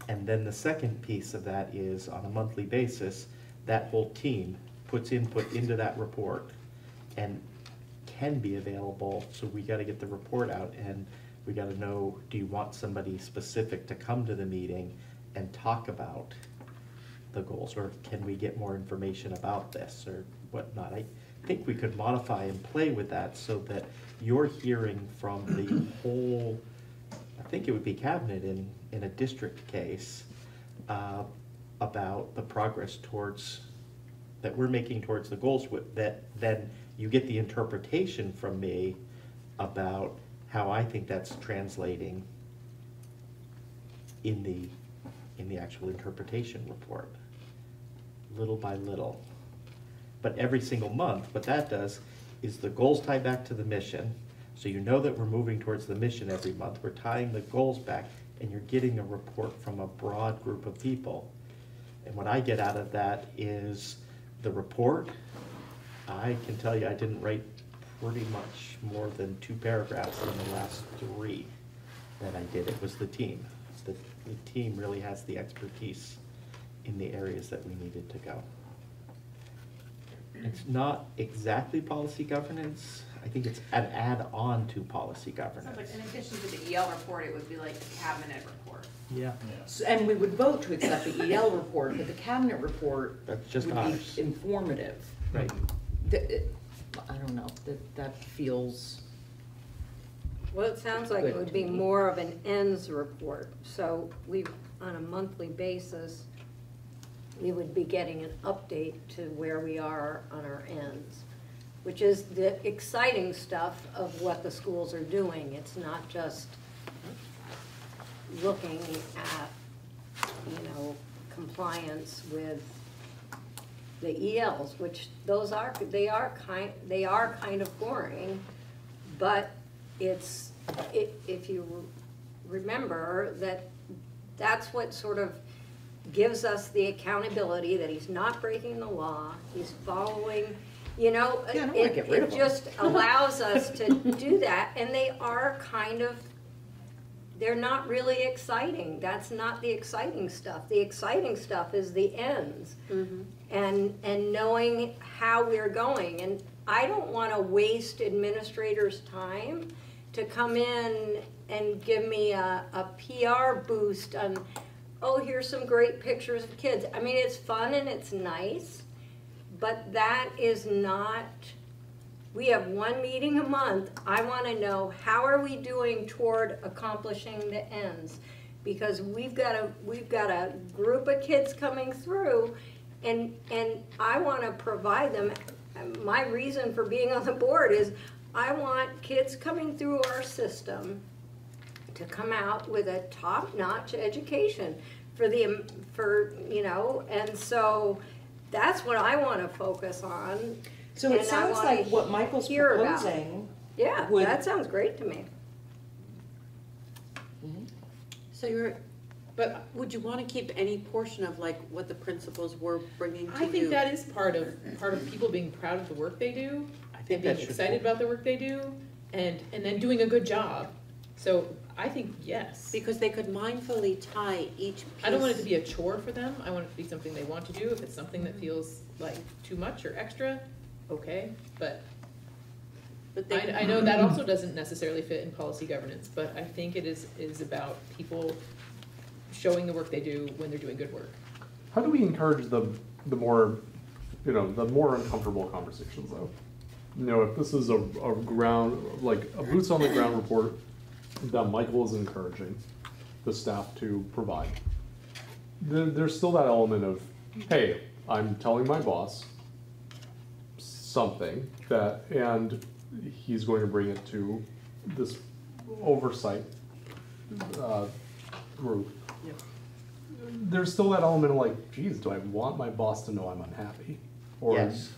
And then the second piece of that is, on a monthly basis, that whole team puts input into that report and can be available, so we gotta get the report out and we gotta know, do you want somebody specific to come to the meeting and talk about the goals, or can we get more information about this or whatnot? I, think we could modify and play with that so that you're hearing from the [clears throat] whole, I think it would be cabinet in, in a district case, uh, about the progress towards, that we're making towards the goals with, that then you get the interpretation from me about how I think that's translating in the, in the actual interpretation report, little by little. But every single month, what that does is the goals tie back to the mission, so you know that we're moving towards the mission every month. We're tying the goals back, and you're getting a report from a broad group of people. And what I get out of that is the report. I can tell you, I didn't write pretty much more than two paragraphs in the last three that I did. It was the team. The, the team really has the expertise in the areas that we needed to go. It's not exactly policy governance. I think it's an add-on to policy Sounds governance. like in addition to the EL report, it would be like the cabinet report. Yeah. So- And we would vote to accept the EL report, but the cabinet report That's just would be ours. informative. Right. The- it- I don't know, that, that feels, Well, it sounds like it would be more of an ends report, so we, on a monthly basis, we would be getting an update to where we are on our ends, which is the exciting stuff of what the schools are doing. It's not just looking at, you know, compliance with the ELs, which those are, they are kind, they are kind of boring, but it's, i- if you remember, that that's what sort of gives us the accountability that he's not breaking the law, he's following, you know, Yeah, I don't wanna it, get rid it of 'em. just [laughs] allows us to do that, and they are kind of, they're not really exciting, that's not the exciting stuff, the exciting stuff is the ends mm-hmm. and, and knowing how we're going. And I don't want to waste administrators' time to come in and give me a, a PR boost on, oh, here's some great pictures of kids. I mean, it's fun and it's nice, but that is not, we have one meeting a month. I want to know, how are we doing toward accomplishing the ends? Because we've got a, we've got a group of kids coming through and, and I want to provide them, my reason for being on the board is I want kids coming through our system to come out with a top-notch education for the, for, you know, and so that's what I want to focus on. So And I it sounds wanna like what Michael's hear about it. proposing. Yeah, Would- that sounds great to me. Mm-hmm. So you're, But would you wanna keep any portion of like what the principals were bringing to you? I think that is part of, part of people being proud of the work they do I and think being that should. excited about the work they do and, and then doing a good job. So I think yes. Because they could mindfully tie each piece. I don't want it to be a chore for them. I want it to be something they want to do. If it's something that mm-hmm. feels like too much or extra, okay. But But they, I, I know that also doesn't necessarily fit in policy governance, but I think it is, is about people showing the work they do when they're doing good work. How do we encourage the, the more, you know, the more uncomfortable conversations though? You know, if this is a, a ground, like a boots on the ground report that Michael is encouraging the staff to provide, there, there's still that element of, hey, I'm telling my boss something that, and he's going to bring it to this oversight, uh, group there's still that element of like, geez, do I want my boss to know I'm unhappy? Or Yes,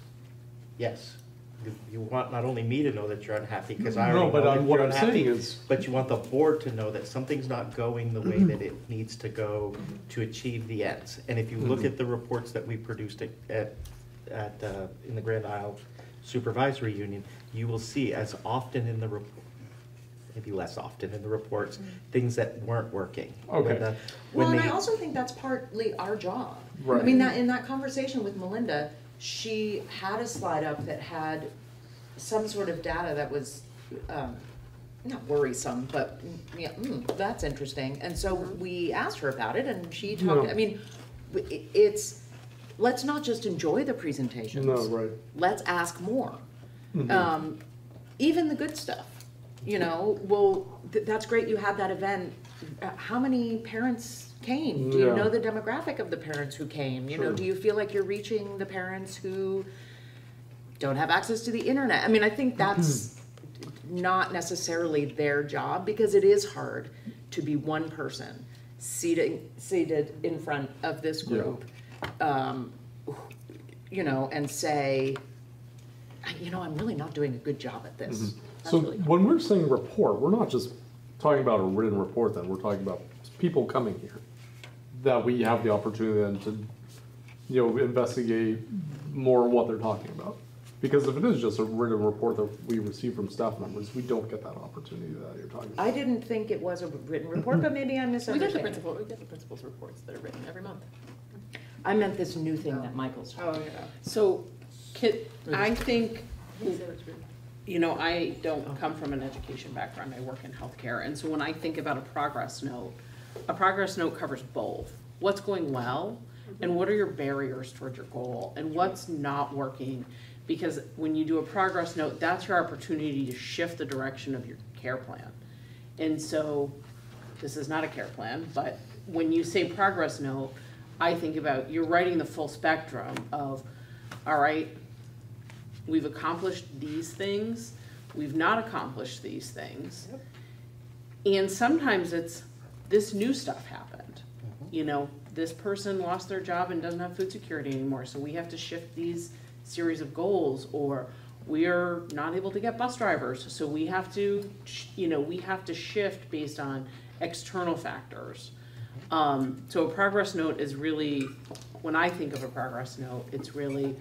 yes. You, you want not only me to know that you're unhappy, because I No, already but know I'm- that what you're I'm unhappy, saying is- but you want the board to know that something's not going the way that it needs to go to achieve the ends. And if you look Mhm. at the reports that we produced at, at, at, uh, in the Grand Isle Supervisory Union, you will see as often in the report, maybe less often in the reports, things that weren't working. When Okay. the- when Well, and they- I also think that's partly our job. Right. I mean, that, in that conversation with Melinda, she had a slide up that had some sort of data that was, um, not worrisome, but, mm, yeah, mm, that's interesting. And so we asked her about it and she talked, Yeah. I mean, w- i- it's, let's not just enjoy the presentations. No, right. Let's ask more. Mhm. Um, even the good stuff, you know, well, th- that's great you had that event. Uh, How many parents came? Do you know the demographic of the parents who came? You know, do you feel like you're reaching the parents who don't have access to the internet? I mean, I think that's not necessarily their job because it is hard to be one person seated seated in front of this Yeah. Group, um, you know, and say, you know, I'm really not doing a good job at this. That's So really when we're saying report, we're not just talking about a written report then, we're talking about people coming here. That we have the opportunity then to, you know, investigate more what they're talking about. Because if it is just a written report that we receive from staff members, we don't get that opportunity that you're talking about. I didn't think it was a written report, but maybe I'm misunderstanding. We get the principal, we get the principal's reports that are written every month. I meant this new thing that oh. Michael's Oh, talking yeah. So, Kit, I think, you know, I don't Oh. come from an education background, I work in healthcare, and so when I think about a progress note, a progress note covers both. What's going well, and what are your barriers towards your goal, and what's not working? Because when you do a progress note, that's your opportunity to shift the direction of your care plan. And so, this is not a care plan, but when you say progress note, I think about, you're writing the full spectrum of, all right, we've accomplished these things, we've not accomplished these things. And sometimes it's, this new stuff happened. Mm-hmm. You know, this person lost their job and doesn't have food security anymore, so we have to shift these series of goals, or we're not able to get bus drivers, so we have to, you know, we have to shift based on external factors. Um, so a progress note is really, when I think of a progress note, it's really,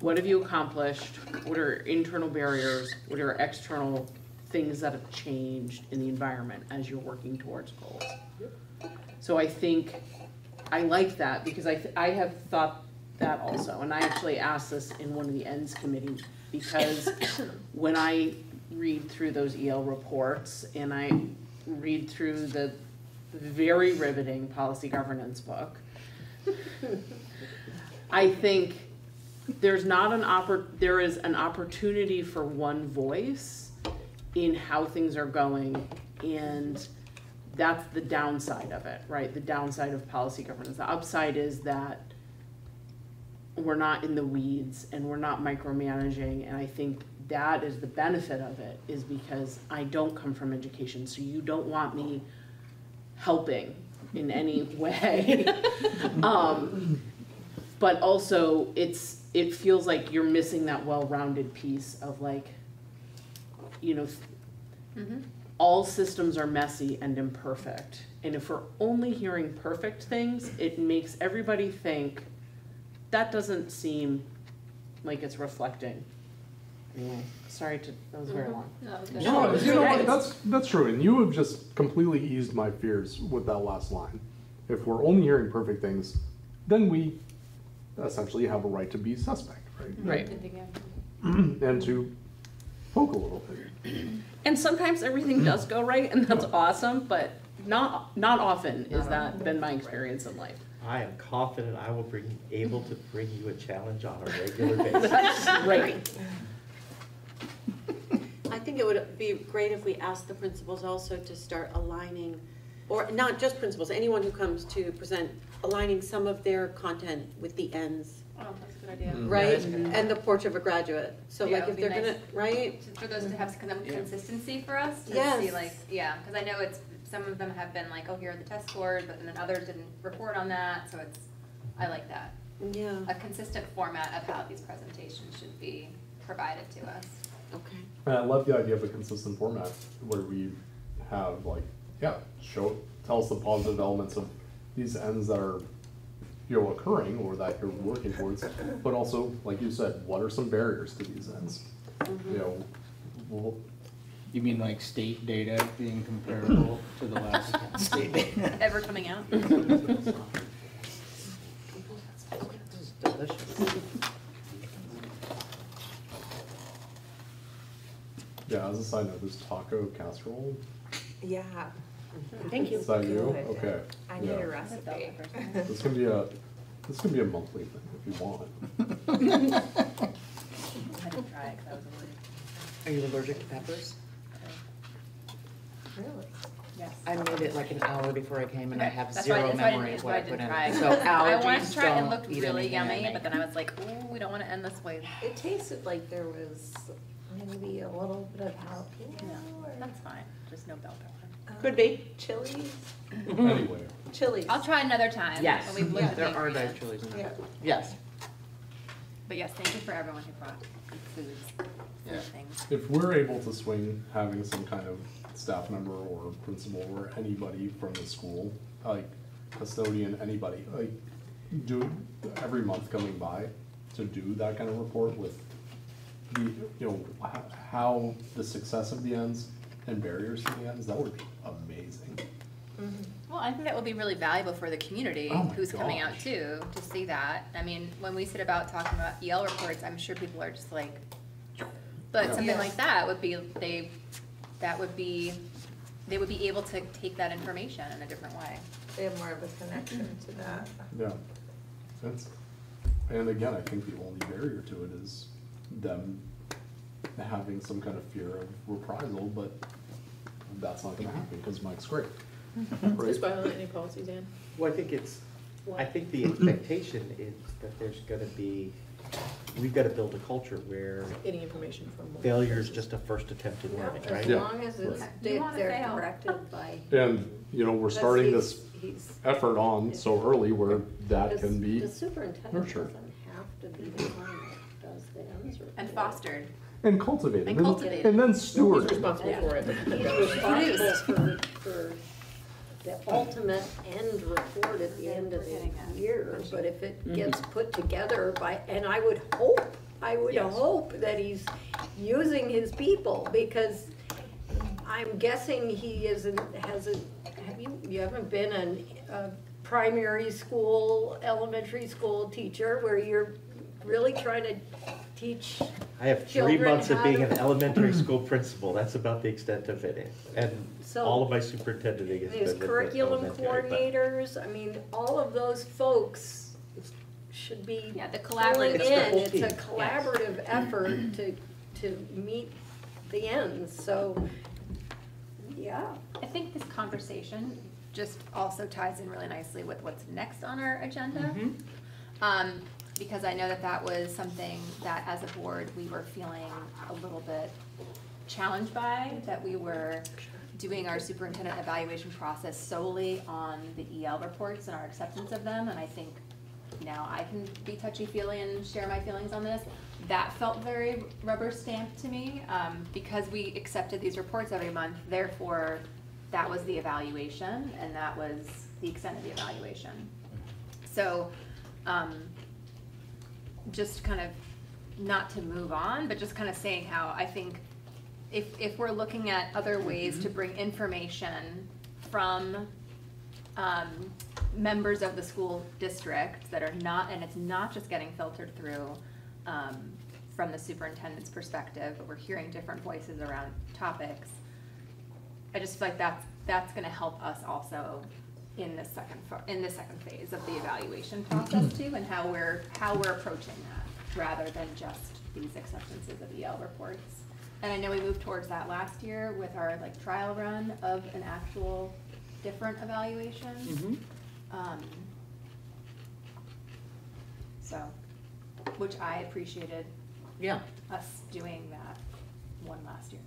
what have you accomplished? What are internal barriers? What are external things that have changed in the environment as you're working towards goals? So I think, I like that because I, I have thought that also, and I actually asked this in one of the ends committee because when I read through those EL reports and I read through the very riveting policy governance book, I think there's not an oppor, there is an opportunity for one voice in how things are going, and that's the downside of it, right? The downside of policy governance. The upside is that we're not in the weeds and we're not micromanaging, and I think that is the benefit of it, is because I don't come from education, so you don't want me helping in any way. [laughs] um, but also, it's it feels like you're missing that well-rounded piece of like, you know, all systems are messy and imperfect, and if we're only hearing perfect things, it makes everybody think that doesn't seem like it's reflecting. Anyway, sorry to that was very long. No, you know what, that's, that's true, and you have just completely eased my fears with that last line. If we're only hearing perfect things, then we essentially have a right to be suspect, right? Right. And to poke a little bit. And sometimes everything does go right, and that's awesome, but not not often is that been my experience in life. I am confident I will bring, able to bring you a challenge on a regular [laughs] basis. That's great. I think it would be great if we asked the principals also to start aligning, or not just principals, anyone who comes to present, aligning some of their content with the ends, Oh, that's a good idea. Mm. right? that's good. And the portrait of a graduate. So Yeah, like it if would they're be gonna, right? To- For those to have some Yeah. consistency for us, to see Yes. like, yeah, because I know it's, some of them have been like, oh, here are the test scores, but then others didn't report on that, so it's, I like that. Yeah, A consistent format of how these presentations should be provided to us. okay. And I love the idea of a consistent format where we have like, yeah, show, tell us the positive elements of these ends that are, you know, occurring or that you're working towards, but also, like you said, what are some barriers to these ends? Mm-hmm. You know, well, You mean like state data being comparable to the last [laughs] [laughs] state data? Ever coming out? [laughs] yeah, as a side note, this taco casserole, Yeah, Thank you. is that you? Good. Okay. I need yeah. a recipe. This can be a, This can be a monthly thing if you want. [laughs] I didn't try it 'cause I was allergic. Are you allergic to peppers? Really? Yes. I made it like an hour before I came and I have that's zero why memory of what I that's put in. It. So try. I wanted to allergies try it, it don't looked eat really yummy, but then I was like, ooh, we don't wanna end this way. It tasted like there was maybe a little bit of jalapeno Yeah, or. that's fine, just no bell pepper. um, Could be. Chilies, Anyway, chilies. I'll try another time. Yes, when we've looked the there are diet chilies in Yeah. there. Yes. But yes, thank you for everyone who brought foods, Yeah. food things. if we're able to swing having some kind of staff member or principal or anybody from the school, like custodian, anybody, like do every month coming by to do that kind of report with the, you know, how, how the success of the ends and barriers to the ends, that would be amazing. Mm-hmm. Well, I think that would be really valuable for the community Oh my who's coming out too, to see that. I mean, when we sit about talking about EL reports, I'm sure people are just like, but Yeah. something Yeah. like that would be, they, that would be, they would be able to take that information in a different way. They have more of a connection to that. Yeah, that's, and again, I think the only barrier to it is them having some kind of fear of reprisal, but that's not gonna happen, because Mike's great. Right? [laughs] Just violate any policies, Ann? Well, I think it's, I think the expectation is that there's gonna be, we've gotta build a culture where Getting information from. multiple failure is sources. just a first attempt at learning, As right? Yeah. long as it's, Right. You they- wanna they're fail. corrected [laughs] by. And, you know, we're starting he's- this he's- effort on so early where that because can be The superintendent nurtured. doesn't have to be the one that does the ends report. And fostered. and cultivated, And and, cultivated. and then He's stewarded. responsible for it. He's responsible for, for the ultimate end report at the end of We're getting that. the year, but if it gets mm-hmm. put together by, and I would hope, I would Yes. hope that he's using his people, because I'm guessing he isn't, hasn't, have you, you haven't been an, a primary school, elementary school teacher where you're really trying to teach I have three Children months of how being to- an elementary school principal, that's about the extent of it. And So- all of my superintendenting has been These with the curriculum elementary, but- coordinators, I mean, all of those folks should be Yeah, the pulling collaborative. It's the in. whole It's a team. collaborative effort to, to meet the ends, so, yeah. I think this conversation just also ties in really nicely with what's next on our agenda. Mhm. Um, because I know that that was something that as a board, we were feeling a little bit challenged by, that we were doing our superintendent evaluation process solely on the EL reports and our acceptance of them, and I think now I can be touchy-feely and share my feelings on this. That felt very rubber stamped to me, um, because we accepted these reports every month, therefore, that was the evaluation, and that was the extent of the evaluation. So, um, just kind of, not to move on, but just kind of saying how I think if, if we're looking at other ways to bring information from, um, members of the school district that are not, and it's not just getting filtered through, um, from the superintendent's perspective, but we're hearing different voices around topics. I just feel like that's, that's gonna help us also in the second, in this second phase of the evaluation process [clears throat] too, and how we're, how we're approaching that, rather than just these acceptances of EL reports. And I know we moved towards that last year with our like trial run of an actual different evaluation. Mhm. Um, So, which I appreciated Yeah. us doing that one last year.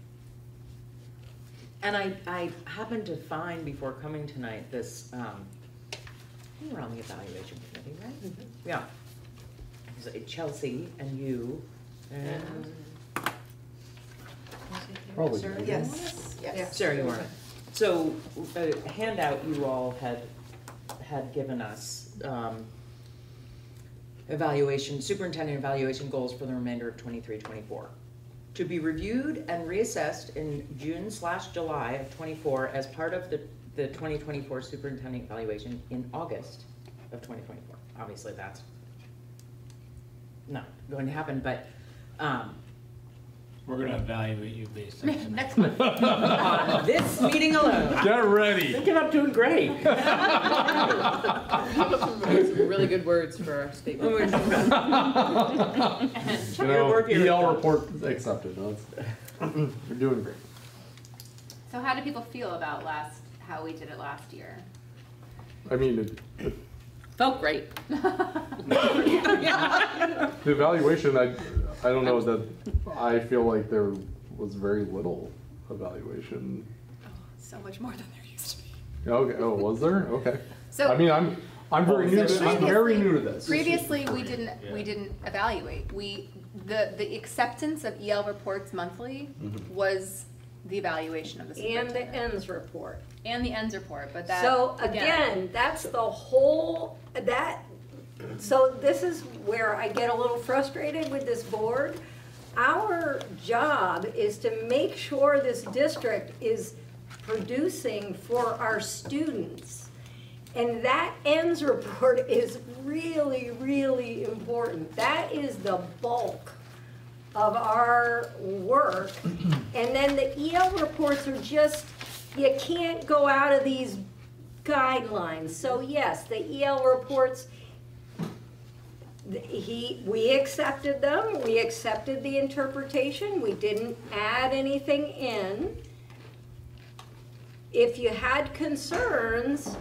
And I, I happened to find before coming tonight this, um, you were on the evaluation committee, right? Yeah. So Chelsea and you and. Probably. Sarah, you Yes. were on it? Yes. Sarah, you weren't. So a handout you all had, had given us, um, evaluation, superintendent evaluation goals for the remainder of twenty-three, twenty-four. To be reviewed and reassessed in June slash July of twenty-four as part of the, the twenty twenty-four superintendent evaluation in August of twenty twenty-four. Obviously, that's not going to happen, but, um, We're gonna evaluate you based on tonight. Next month. On [laughs] this meeting alone. Get ready. Thinking I'm doing great. Come up with some really good words for our statement. Oh, you Your know, work here. EL report accepted. No, it's, [clears throat] you're doing great. So how do people feel about last, how we did it last year? I mean, it, it, Felt great. [laughs] the evaluation, I, I don't know that, I feel like there was very little evaluation. So much more than there used to be. Okay, oh, was there? Okay. So- I mean, I'm, I'm very new to, I'm very new to this. Previously, we didn't, we didn't evaluate. We, the, the acceptance of EL reports monthly mm-hmm. was the evaluation of the And the superintendent. ends report. And the ends report, but that, So again, that's the whole, that, so this is where I get a little frustrated with this board. Our job is to make sure this district is producing for our students. And that ends report [laughs] is really, really important. That is the bulk of our work. And then the EL reports are just, you can't go out of these guidelines. So yes, the EL reports, he, we accepted them, we accepted the interpretation, we didn't add anything in. If you had concerns,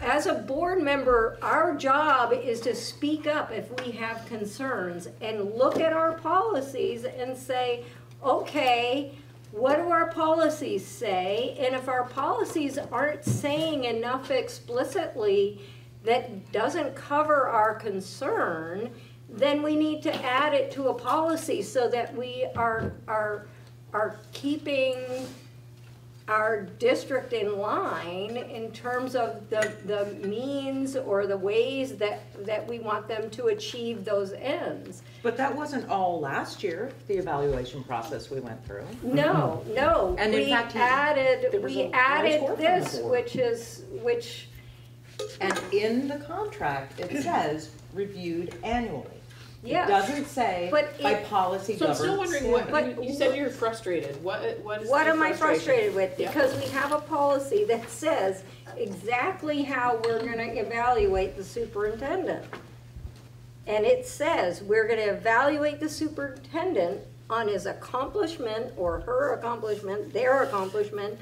as a board member, our job is to speak up if we have concerns and look at our policies and say, okay, what do our policies say? And if our policies aren't saying enough explicitly that doesn't cover our concern, then we need to add it to a policy so that we are, are, are keeping our district in line in terms of the, the means or the ways that, that we want them to achieve those ends. But that wasn't all last year, the evaluation process we went through. No, mm-hmm. no, And in we fact, he- added, there was we a lot of added from the this, board. which is, which, And in the contract, it [clears throat] says reviewed annually. It Yeah. doesn't say But by it- policy So I'm governed. still wondering what, But- you- you said you're frustrated. What, what is what your am I frustration? frustrated with? Yeah. Because we have a policy that says exactly how we're gonna evaluate the superintendent. And it says, we're gonna evaluate the superintendent on his accomplishment or her accomplishment, their accomplishment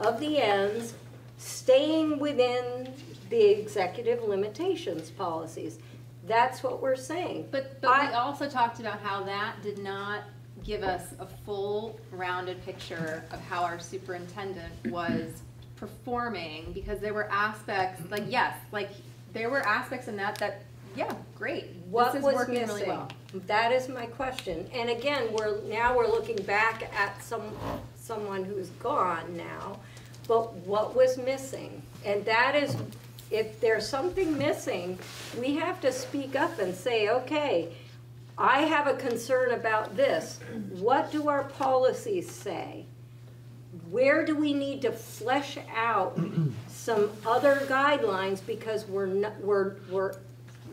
of the ends, staying within the executive limitations policies. That's what we're saying. but, but we also talked about how that did not give us a full rounded picture of how our superintendent was performing, because there were aspects, like, yes, like, there were aspects in that that, yeah, great. What This is was working really missing? well. That is my question. And again, we're, now we're looking back at some, someone who's gone now. But what was missing? And that is, if there's something missing, we have to speak up and say, okay, I have a concern about this. What do our policies say? Where do we need to flesh out some other guidelines because we're not, we're, we're,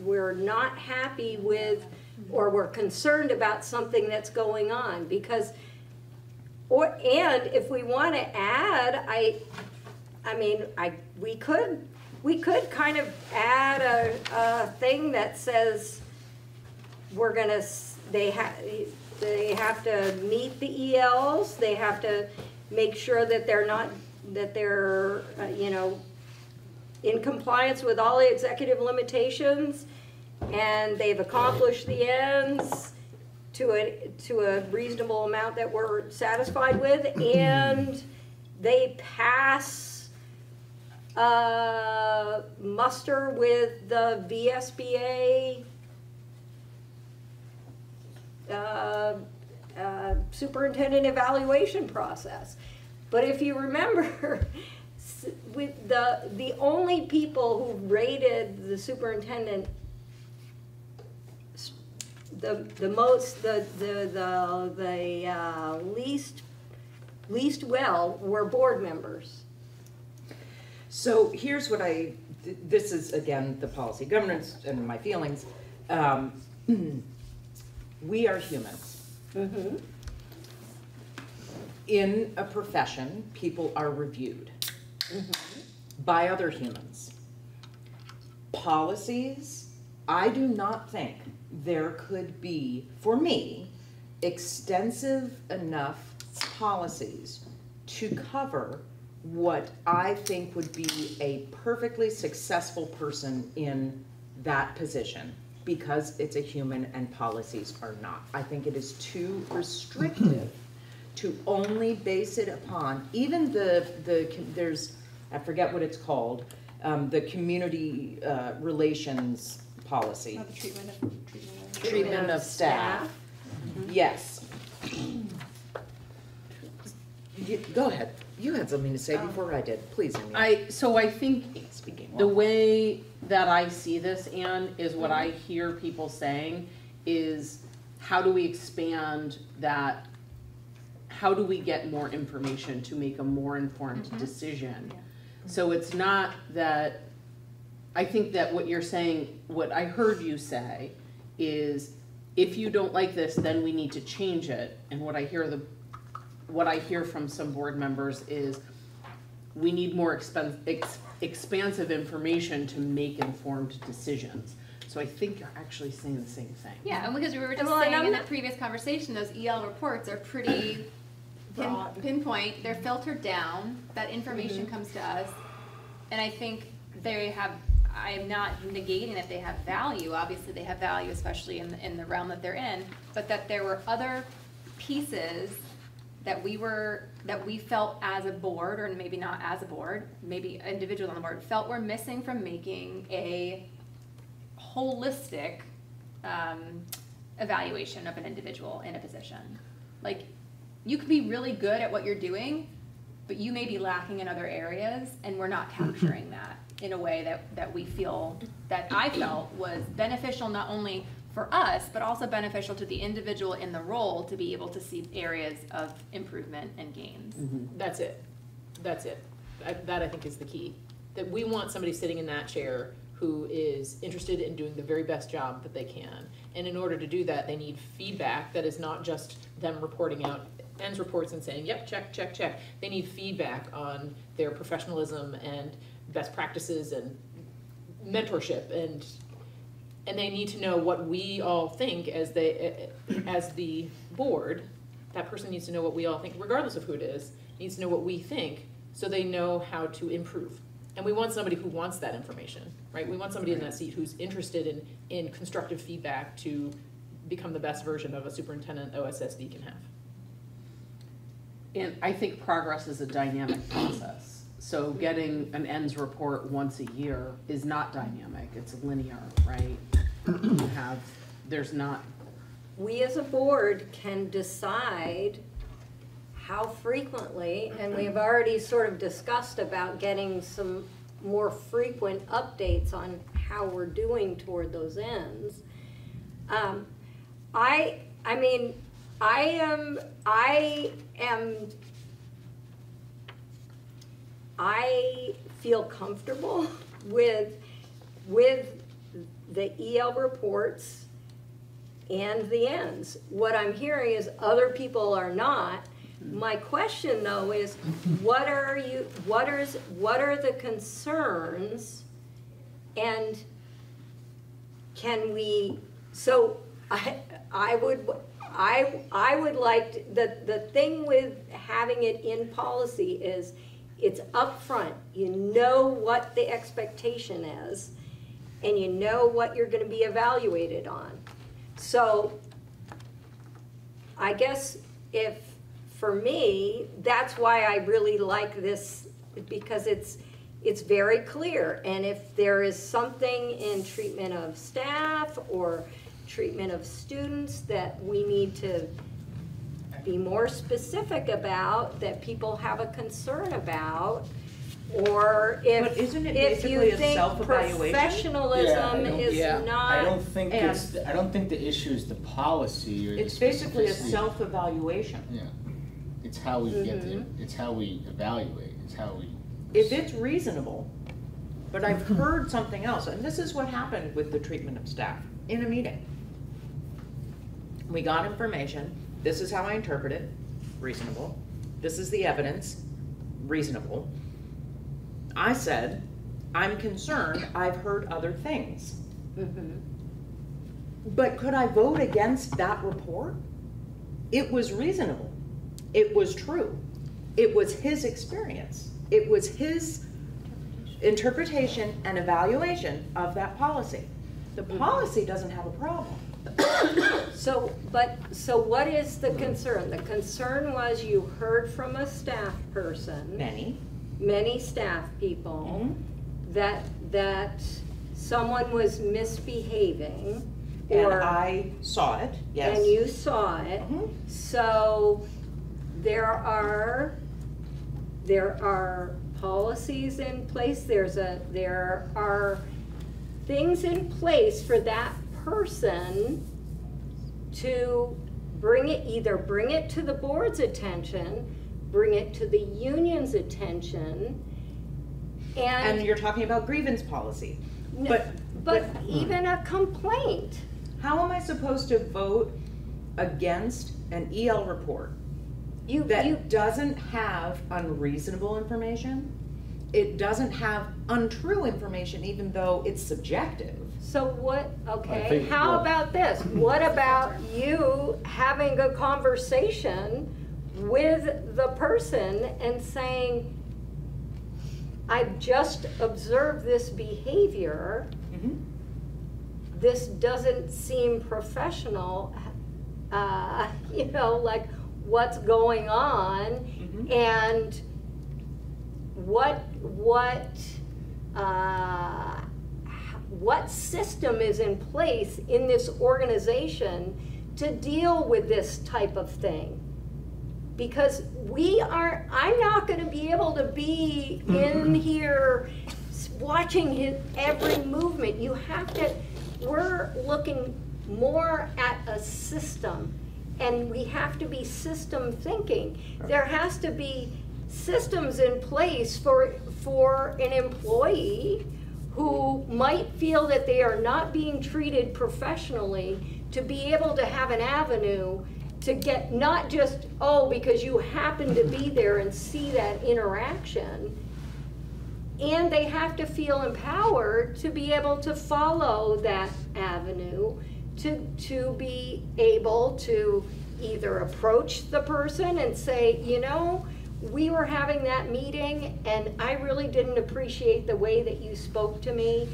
we're not happy with, or we're concerned about something that's going on? Because, or, and if we want to add, I, I mean, I, we could, we could kind of add a, a thing that says, we're gonna, they have, they have to meet the ELs, they have to make sure that they're not, that they're, uh, you know, in compliance with all the executive limitations, and they've accomplished the ends to a, to a reasonable amount that we're satisfied with, and they pass uh, muster with the VSBA uh, uh, superintendent evaluation process. But if you remember, [laughs] with the, the only people who rated the superintendent the, the most, the, the, the, the uh, least, least well were board members. So here's what I, th- this is again, the policy governance and my feelings. Um, [clears throat] We are humans. Mm-hmm. In a profession, people are reviewed by other humans. Policies, I do not think there could be, for me, extensive enough policies to cover what I think would be a perfectly successful person in that position because it's a human and policies are not. I think it is too restrictive to only base it upon, even the, the, there's, I forget what it's called, um, the community, uh, relations policy. Oh, the treatment of, treatment of. Treatment of staff. Yes. You- Go ahead, you had something to say before I did, please, Amy. I, so I think Speaking the well. way that I see this, Anne, is what I hear people saying is how do we expand that? How do we get more information to make a more informed decision? So it's not that, I think that what you're saying, what I heard you say is if you don't like this, then we need to change it. And what I hear the, what I hear from some board members is we need more expen- ex- expansive information to make informed decisions. So I think you're actually saying the same thing. Yeah, and because we were just Well, and saying I'm in the not- previous conversation, those EL reports are pretty pin, pinpoint, they're filtered down, that information comes to us. And I think they have, I am not negating that they have value, obviously they have value, especially in, the- in the realm that they're in, but that there were other pieces that we were, that we felt as a board, or maybe not as a board, maybe individuals on the board, felt were missing from making a holistic um, evaluation of an individual in a position. Like, you could be really good at what you're doing, but you may be lacking in other areas, and we're not capturing [laughs] that in a way that, that we feel, that I felt was beneficial not only for us, but also beneficial to the individual in the role to be able to see areas of improvement and gains. Mm-hmm. That's it. That's it. I, that I think is the key. That we want somebody sitting in that chair who is interested in doing the very best job that they can. And in order to do that, they need feedback that is not just them reporting out ends reports and saying, yep, check, check, check. They need feedback on their professionalism and best practices and mentorship and and they need to know what we all think as they as the board. That person needs to know what we all think regardless of who it is needs to know what we think so they know how to improve. And we want somebody who wants that information right? We want somebody in that seat who's interested in in constructive feedback to become the best version of a superintendent ossd can have And I think progress is a dynamic process. So getting an ends report once a year is not dynamic, it's linear, right? You have, there's not, we as a board can decide how frequently, and we've already sort of discussed about getting some more frequent updates on how we're doing toward those ends. Um, I, I mean, I am, I am, I feel comfortable with, with the EL reports and the ends. What I'm hearing is other people are not. My question though is, what are you, what is, what are the concerns? And can we, so I, I would, I, I would like, to- the, the thing with having it in policy is it's upfront. You know what the expectation is and you know what you're gonna be evaluated on. So I guess if, for me, that's why I really like this, because it's, it's very clear. And if there is something in treatment of staff or treatment of students that we need to be more specific about, that people have a concern about, or if, But isn't it if basically you a think self-evaluation? Yeah, I professionalism don't- is yeah. not. I don't think And- it's, I don't think the issue is the policy or the It's basically a specificity. self-evaluation. Yeah, it's how we get there, Mm-hmm. it's how we evaluate, it's how we. If it's reasonable, but I've heard something else, and this is what happened with the treatment of staff in a meeting. We got information, this is how I interpret it, reasonable. This is the evidence, reasonable. I said, I'm concerned, I've heard other things. Mhm. But could I vote against that report? It was reasonable. It was true. It was his experience. It was his interpretation and evaluation of that policy. The policy doesn't have a problem. So, but, so what is the concern? The concern was you heard from a staff person, Many. many staff people, Mhm. that, that someone was misbehaving. And or I saw it, yes. And you saw it. Mhm. So there are, there are policies in place, there's a, there are things in place for that person to bring it, either bring it to the board's attention, bring it to the union's attention, And and, you're talking about grievance policy. N- But, but hmm. even a complaint. how am I supposed to vote against an EL report You, you, that doesn't have unreasonable information? It doesn't have untrue information, even though it's subjective. So what, okay, think how what- about this? What about you having a conversation with the person and saying, I've just observed this behavior, this doesn't seem professional, uh, [laughs] you know, like, what's going on? Mhm. And what, what, uh, what system is in place in this organization to deal with this type of thing? Because we are, I'm not gonna be able to be in mm-hmm. here watching his every movement. You have to, we're looking more at a system and we have to be system thinking. There has to be systems in place for, for an employee who might feel that they are not being treated professionally to be able to have an avenue to get, not just, oh, because you happen to be there and see that interaction. And they have to feel empowered to be able to follow that avenue, to, to be able to either approach the person and say, you know, we were having that meeting and I really didn't appreciate the way that you spoke to me.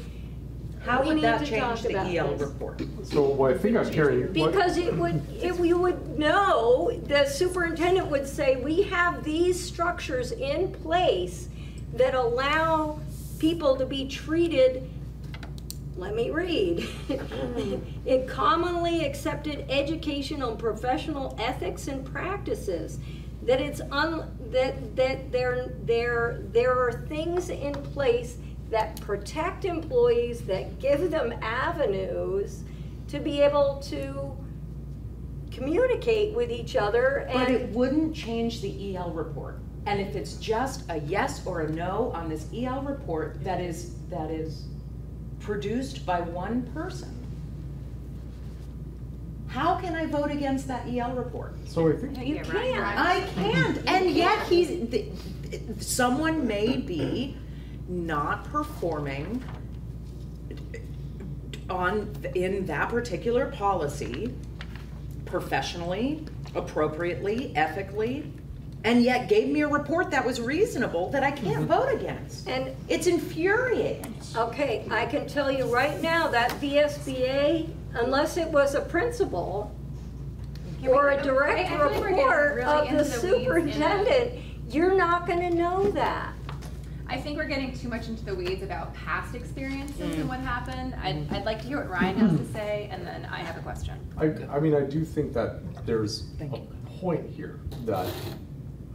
How We would need that to change talk the about EL this. report? So what I think I'm hearing. what- Because it would, if we would know, the superintendent would say, we have these structures in place that allow people to be treated, let me read. [laughs] In commonly accepted educational and professional ethics and practices. That it's un, that, that there, there, there are things in place that protect employees, that give them avenues to be able to communicate with each other But it wouldn't change the EL report. And if it's just a yes or a no on this EL report that is, that is produced by one person, how can I vote against that EL report? So I think, you Yeah, can't. I can't, and yet he's, th- someone may be not performing on, in that particular policy professionally, appropriately, ethically, and yet gave me a report that was reasonable that I can't mm-hmm. vote against. And, It's infuriating. okay, I can tell you right now, that VSBA, unless it was a principal or a direct I- I feel like we're getting report really of the the weeds in superintendent, you're not gonna know that. I think we're getting too much into the weeds about past experiences Mm. and what happened. I'd, I'd like to hear what Ryan has to say, and then I have a question. I, I mean, I do think that there's Thank a you. point here that,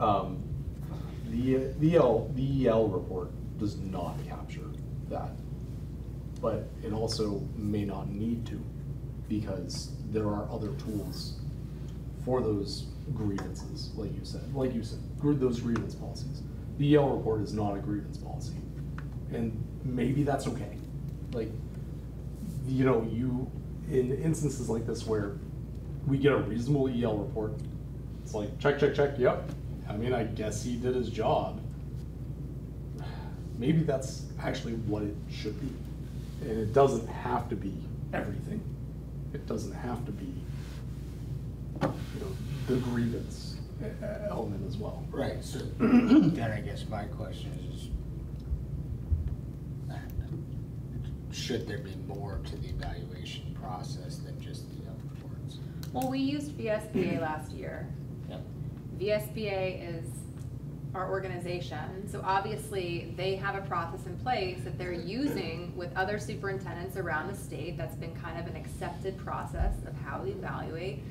um, the, the EL, the EL report does not capture that. But it also may not need to, because there are other tools for those grievances, like you said, like you said, those grievance policies. The EL report is not a grievance policy, and maybe that's okay. Like, you know, you, in instances like this where we get a reasonable EL report. It's like, check, check, check, yep. I mean, I guess he did his job. Maybe that's actually what it should be. And it doesn't have to be everything. It doesn't have to be, you know, the grievance e- element as well. Right, so [clears throat] then I guess my question is, is should there be more to the evaluation process than just the EL reports? Well, we used VSBA last year. Yep. VSBA is our organization, so obviously they have a process in place that they're using with other superintendents around the state. That's been kind of an accepted process of how we evaluate.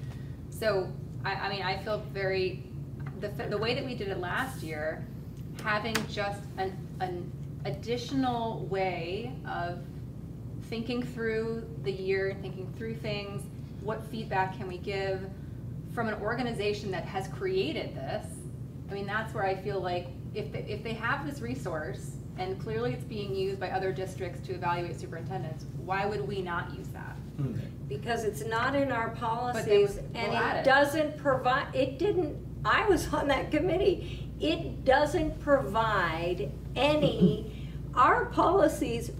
So, I, I mean, I feel very, the, the way that we did it last year, having just an, an additional way of thinking through the year, thinking through things, what feedback can we give from an organization that has created this? I mean, that's where I feel like if they, if they have this resource and clearly it's being used by other districts to evaluate superintendents, why would we not use that? Hmm. Because it's not in our policies and it it. doesn't provide, it didn't, I was [laughs] on that committee. It doesn't provide any, [laughs] our policies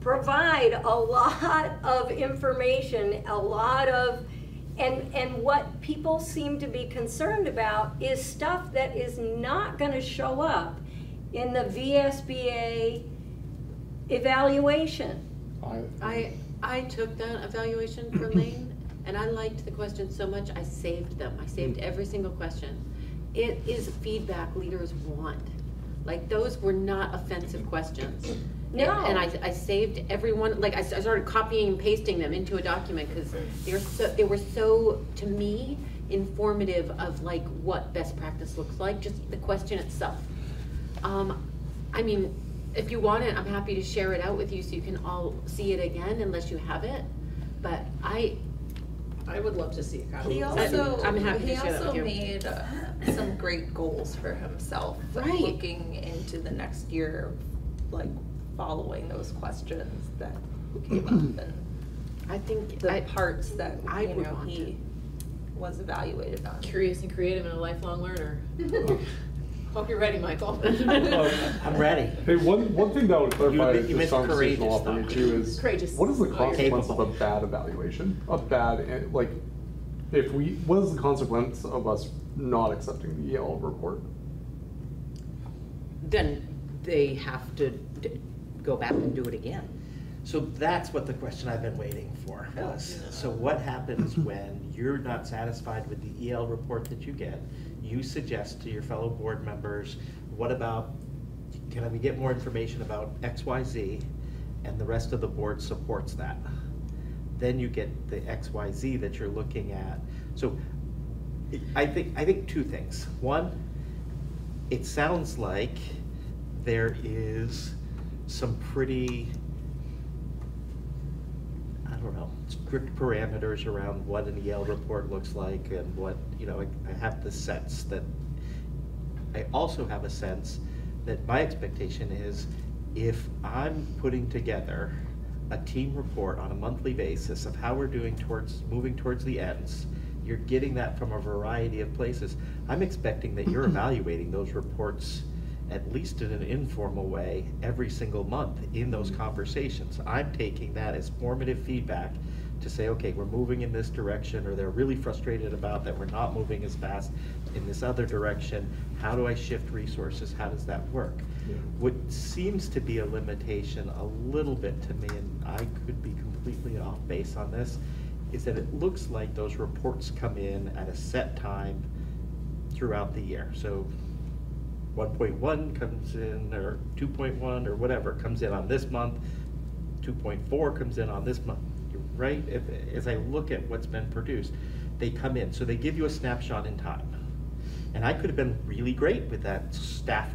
provide a lot of information, a lot of, and, and what people seem to be concerned about is stuff that is not gonna show up in the VSBA evaluation. I, I, I took that evaluation for [clears throat] Layne, and I liked the questions so much, I saved them. I saved mm. every single question. It is feedback leaders want. Like, those were not offensive questions. And- No. And I, I saved everyone, like, I started copying and pasting them into a document, because they're so, they were so, to me, informative of like what best practice looks like, just the question itself. Um, I mean, if you want it, I'm happy to share it out with you so you can all see it again unless you have it. But I, I would love to see a copy. He also, I'm happy to he share that with also made uh, some great goals for himself. Right. Looking into the next year, like following those questions that came up [clears throat] and I think, the I, parts that, I you know, want he was evaluated on. Curious and creative and a lifelong learner. [laughs] Hope you're ready, Michael. [laughs] I'm ready. Hey, one, one thing that would clarify You- you this missed conversation a lot for me too is, Courageous. what is the Oh, consequence of a bad evaluation? A bad, eh, like, if we, what is the consequence of us not accepting the EL report? Then they have to d- go back and do it again. So that's what the question I've been waiting for was, so what happens when you're not satisfied with the EL report that you get? You suggest to your fellow board members, what about, can we get more information about X, Y, Z? And the rest of the board supports that. Then you get the X, Y, Z that you're looking at. So I think, I think two things. One, it sounds like there is some pretty, I don't know, strict parameters around what an EL report looks like and what, you know, I, I have the sense that, I also have a sense that my expectation is if I'm putting together a team report on a monthly basis of how we're doing towards, moving towards the ends, you're getting that from a variety of places. I'm expecting that you're [clears throat] evaluating those reports at least in an informal way every single month in those mm-hmm. conversations. I'm taking that as formative feedback to say, okay, we're moving in this direction, or they're really frustrated about that we're not moving as fast in this other direction. How do I shift resources? How does that work? Yeah. What seems to be a limitation a little bit to me, and I could be completely off base on this, is that it looks like those reports come in at a set time throughout the year. So one point one comes in, or two point one, or whatever, comes in on this month, two point four comes in on this month, right? If, as I look at what's been produced, they come in, so they give you a snapshot in time. And I could have been really great with that staff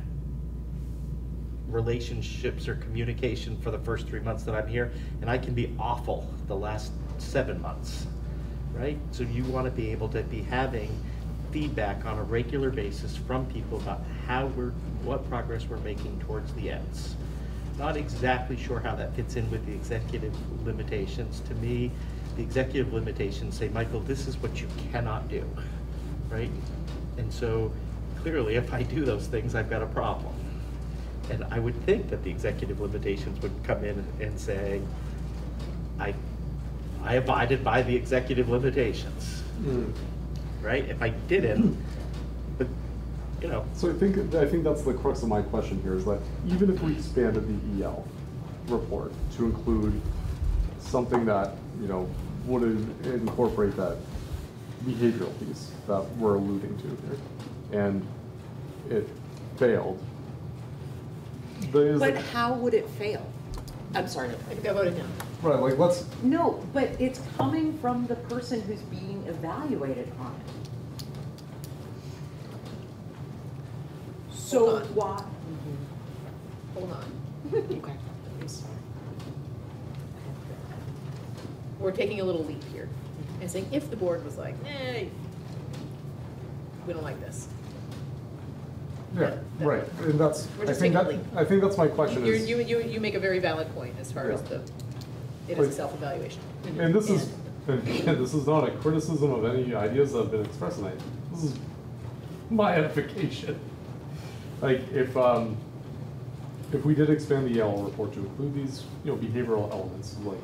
relationships or communication for the first three months that I'm here, and I can be awful the last seven months, right? So you want to be able to be having feedback on a regular basis from people about how we're, what progress we're making towards the ends. Not exactly sure how that fits in with the executive limitations. To me, the executive limitations say, Michael, this is what you cannot do, right? And so clearly, if I do those things, I've got a problem. And I would think that the executive limitations would come in and say, I, I abided by the executive limitations, Mm. right? If I didn't, you know, So I think, I think that's the crux of my question here, is that even if we expanded the EL report to include something that, you know, would incorporate that behavioral piece that we're alluding to here, and it failed, But how would it fail? I'm sorry. I think I voted no. right, like, let's, No, but it's coming from the person who's being evaluated on it. So Hold on. why? Hold on. [laughs] Okay. We're taking a little leap here and saying if the board was like, eh, we don't like this. yeah, right, and that's, We're I just think that, taking a I think that's my question You, is. you, you, you make a very valid point as far as the, it is Like- a self-evaluation. And this is, and again, [laughs] this is not a criticism of any ideas that have been expressed tonight. This is my edification. Like, if, um, if we did expand the EL report to include these, you know, behavioral elements, like,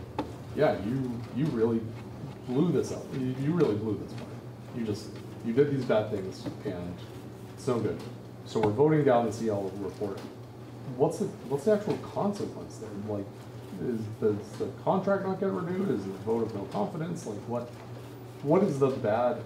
yeah, you, you really blew this up, you, really blew this one. You just, you did these bad things, and it's no good. So we're voting down the EL report. What's the, what's the actual consequence there? Like, is, does the contract not get renewed? Is it a vote of no confidence? Like, what, what is the bad,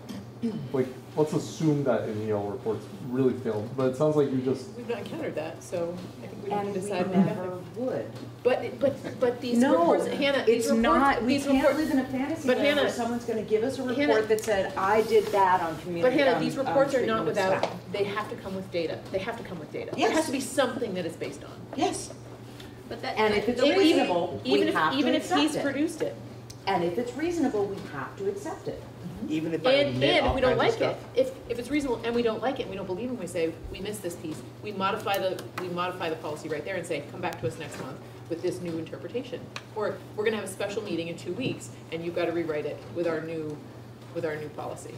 like, let's assume that an EL report's really failed, but it sounds like you just, We've not encountered that, so I think we need And to we decide. never would. But, but, but these No, reports, Hannah, these it's reports, not, we these can't reports. live in a fantasy But land where someone's gonna give us a Hannah- report that said, I did that on community. But. Hannah, on- these reports are not without, staff." they have to come with data. They have to come with data. There Yes. has to be something that it's based on. Yes, But that. And if it's the way- reasonable, we Even if, to even if he's it. produced it. and if it's reasonable, we have to accept it. Even if I And, admit and if all we don't kinds of like it, stuff. if, if it's reasonable and we don't like it, and we don't believe him, we say, we missed this piece. We modify the, we modify the policy right there and say, come back to us next month with this new interpretation. Or, we're gonna have a special meeting in two weeks, and you've gotta rewrite it with our new, with our new policy.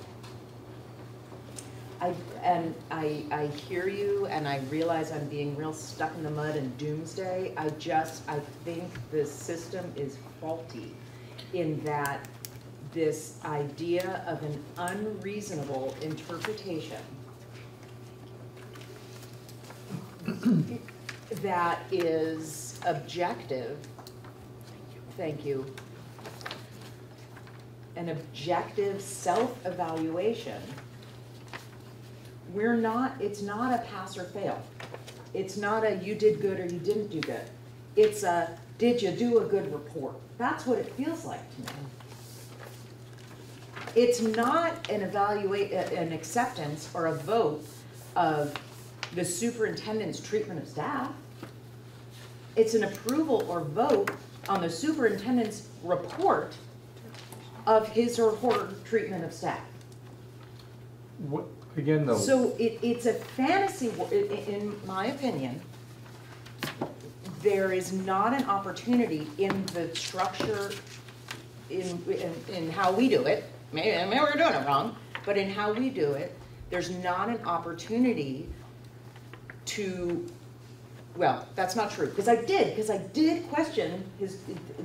I, and I, I hear you, and I realize I'm being real stuck in the mud and doomsday. I just, I think the system is faulty in that this idea of an unreasonable interpretation that is objective, thank you, an objective self-evaluation we're not, it's not a pass or fail. It's not a you did good or you didn't do good. It's a, did you do a good report? That's what it feels like to me. It's not an evaluate, uh, an acceptance or a vote of the superintendent's treatment of staff. It's an approval or vote on the superintendent's report of his or her treatment of staff. what, again, though. So it, it's a fantasy, wo- i- i- in my opinion. There is not an opportunity in the structure, in, in, in how we do it. Maybe, maybe we're doing it wrong, but in how we do it, there's not an opportunity to, well, that's not true, because I did, because I did question his,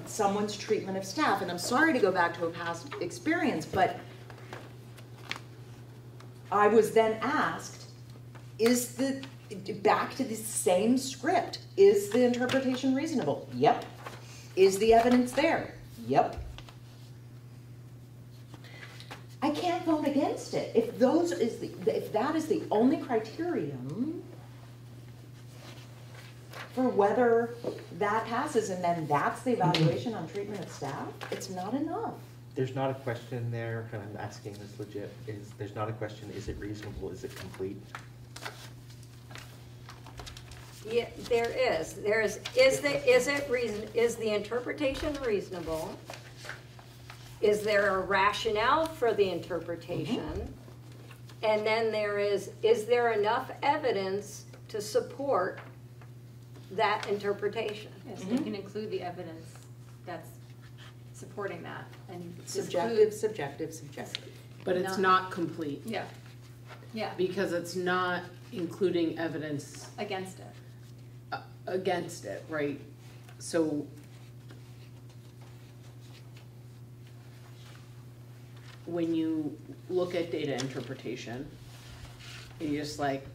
someone's treatment of staff, and I'm sorry to go back to a past experience, but I was then asked, is the, back to the same script, is the interpretation reasonable? Yep. Is the evidence there? Yep. I can't vote against it. If those is the, if that is the only criterion for whether that passes and then that's the evaluation on treatment of staff, it's not enough. There's not a question there, and I'm asking this legit, is, there's not a question, is it reasonable, is it complete? Yeah, there is, there is, is the, is it reason, is the interpretation reasonable? Is there a rationale for the interpretation? And then there is, is there enough evidence to support that interpretation? Yes, you can include the evidence that's supporting that and. Subjective, subjective, subjective. But it's Not- not complete, Yeah, yeah, because it's not including evidence against it. uh, against it, right? So when you look at data interpretation, you're just like,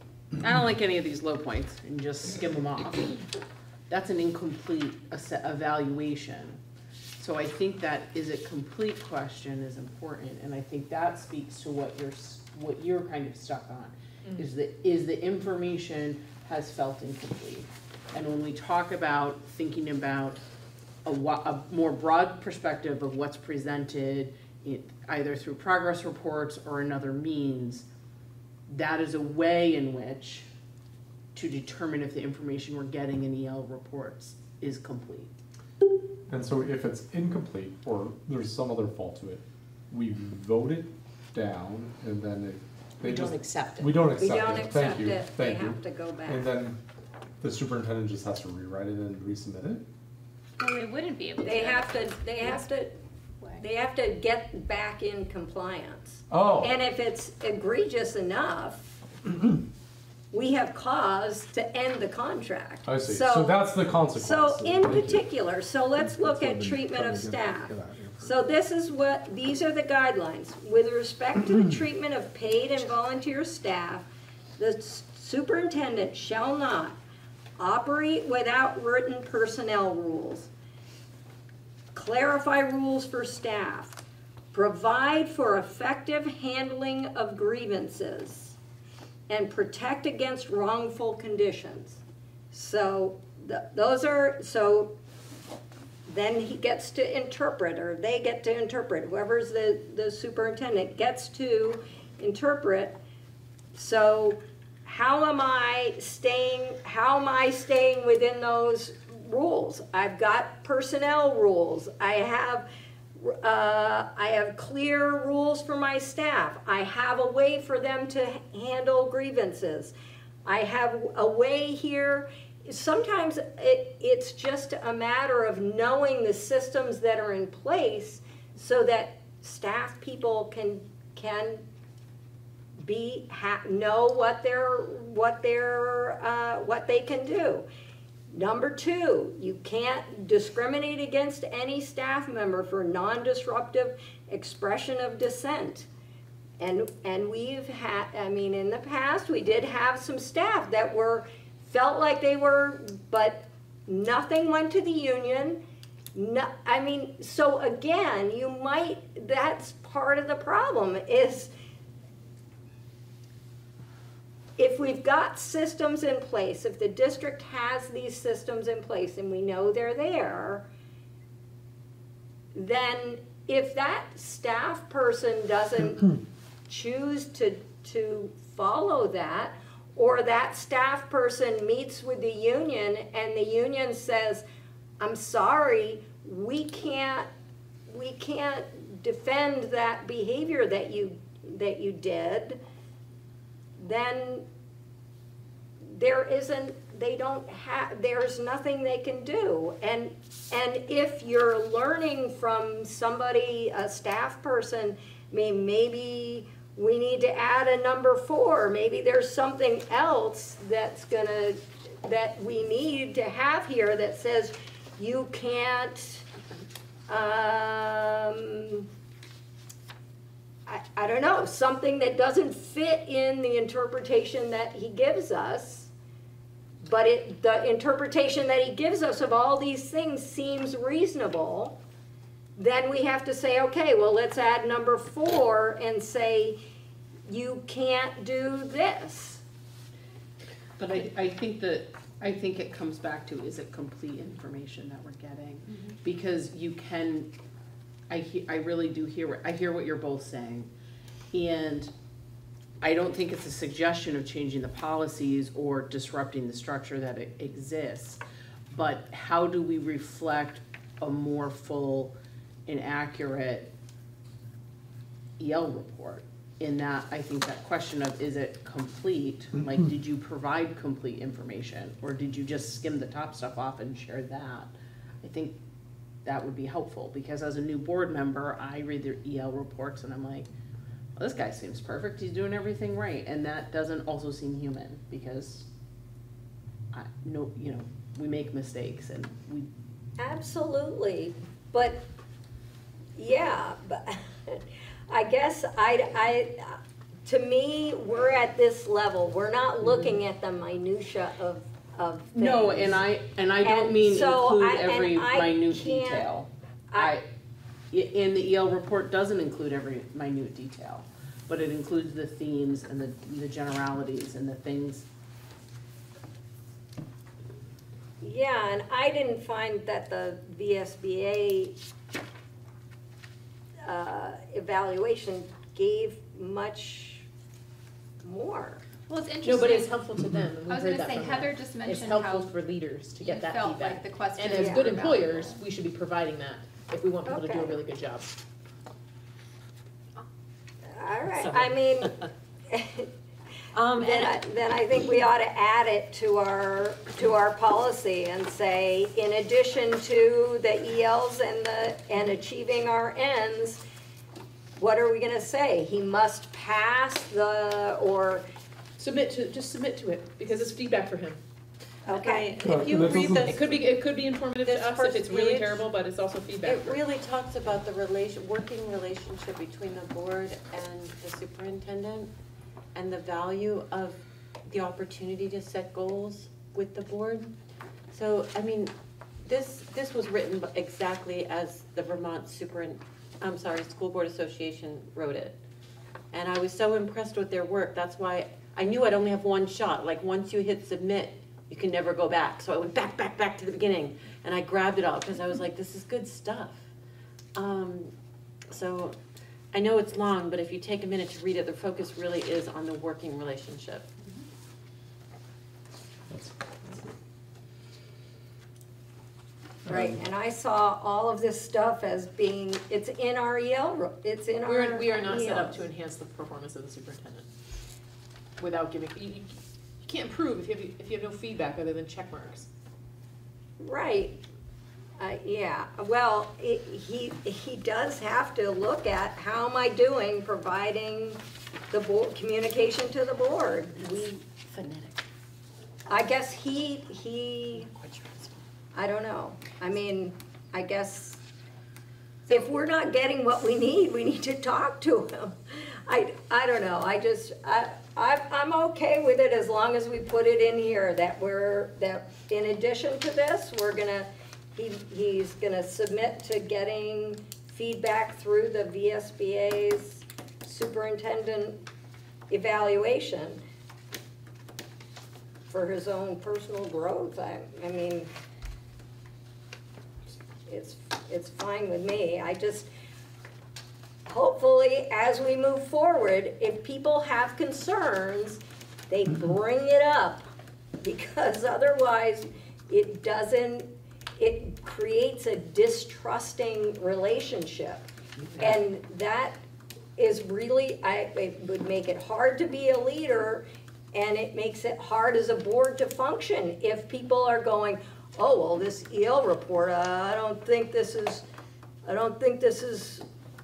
I don't like any of these low points, and just skim them off. That's an incomplete evaluation. So I think that is a complete question is important, and I think that speaks to what you're, what you're kind of stuck on. Mm. Is the, is the information has felt incomplete. And when we talk about thinking about a a more broad perspective of what's presented, either through progress reports or another means, that is a way in which to determine if the information we're getting in EL reports is complete. And so if it's incomplete or there's some other fault to it, we vote it down and then it, they We don't accept it. we don't We accept don't it, thank accept you, it, they thank you. have to go back. And then the superintendent just has to rewrite it and resubmit it? No, they wouldn't be able to. They have to, they have to, Way. They have to get back in compliance. Oh, And if it's egregious enough, [clears throat] we have cause to end the contract. I see, so that's the consequence. So in Thank you. particular, so let's look at treatment of staff. So this is what, these are the guidelines. With respect to the [clears throat] treatment of paid and volunteer staff, the superintendent shall not operate without written personnel rules, clarify rules for staff, provide for effective handling of grievances, and protect against wrongful conditions. So, th- those are, so then he gets to interpret, or they get to interpret, whoever's the, the superintendent gets to interpret. So how am I staying, how am I staying within those rules? I've got personnel rules, I have, uh, I have clear rules for my staff. I have a way for them to handle grievances. I have a way here, sometimes it, it's just a matter of knowing the systems that are in place so that staff people can, can be, ha, know what they're, what they're, uh, what they can do. Number two, you can't discriminate against any staff member for non-disruptive expression of dissent. And, and we've had, I mean, in the past, we did have some staff that were, felt like they were, but nothing went to the union. No, I mean, so again, you might, that's part of the problem is if we've got systems in place, if the district has these systems in place and we know they're there, then if that staff person doesn't hmm. choose to, to follow that, or that staff person meets with the union and the union says, I'm sorry, we can't, we can't defend that behavior that you, that you did, then there isn't, they don't have, there's nothing they can do. And, and if you're learning from somebody, a staff person, I mean, maybe we need to add a number four, maybe there's something else that's gonna, that we need to have here that says you can't, um, I, I don't know, something that doesn't fit in the interpretation that he gives us. But it, the interpretation that he gives us of all these things seems reasonable. Then we have to say, okay, well, let's add number four and say, you can't do this. But I, I think that, I think it comes back to, is it complete information that we're getting? Mm-hmm. Because you can, I I really do hear, I hear what you're both saying. And I don't think it's a suggestion of changing the policies or disrupting the structure that e- exists. But how do we reflect a more full and accurate EL report? In that, I think that question of, is it complete, mm-hmm. like, did you provide complete information? Or did you just skim the top stuff off and share that? I think that would be helpful, because as a new board member, I read their EL reports and I'm like, this guy seems perfect, he's doing everything right, and that doesn't also seem human, because I, no, you know, we make mistakes and we, Absolutely, but, yeah, but [laughs] I guess I, I, to me, we're at this level, we're not mm-hmm. looking at the minutia of, of things. no, and I, and I don't And mean so include I- every minute detail. I- I, i- and the EL report doesn't include every minute detail, but it includes the themes and the, the generalities and the things. Yeah, and I didn't find that the VSBA uh, evaluation gave much more. Well, it's interesting. No, interesting. but it's helpful to them, I was gonna say, Heather them. just mentioned how it's helpful for leaders to get that felt feedback. like the questions And as good employers, valuable. we should be providing that if we want people to do a really good job. All right, Sorry. I mean, [laughs] Um, then I, then I think we ought to add it to our, to our policy and say, in addition to the ELs and the, and achieving our ends, what are we gonna say? He must pass the, or, Submit to, just submit to it, because it's feedback for him. Okay, If you That read doesn't- It this, could be, it could be informative This to us if first it's really page, terrible, but it's also feedback. it really talks about the relation, working relationship between the board and the superintendent and the value of the opportunity to set goals with the board. So, I mean, this, this was written exactly as the Vermont Super, I'm sorry, School Board Association wrote it. And I was so impressed with their work, that's why I knew I'd only have one shot, like, once you hit submit, you can never go back. So I went back, back, back to the beginning, and I grabbed it all, because I was like, this is good stuff. Um, so, I know it's long, but if you take a minute to read it, the focus really is on the working relationship. right, and I saw all of this stuff as being, it's in our EL, it's in our. We're, we are not set up ELs. to enhance the performance of the superintendent without giving, you, you you can't improve if you have, if you have no feedback other than check marks. Right, uh, yeah, well, it, he, he does have to look at, how am I doing providing the board, communication to the board? We, Phonetic. I guess he, he, I don't know, I mean, I guess, if we're not getting what we need, we need to talk to him. I, I don't know, I just, I, I, I'm okay with it as long as we put it in here, that we're, that in addition to this, we're gonna, he, he's gonna submit to getting feedback through the VSBA's superintendent evaluation for his own personal growth, I, I mean, it's, it's fine with me, I just, hopefully, as we move forward, if people have concerns, they bring it up, because otherwise, it doesn't, it creates a distrusting relationship. And that is really, I, it would make it hard to be a leader, and it makes it hard as a board to function if people are going, oh, well, this EL report, uh, I don't think this is, I don't think this is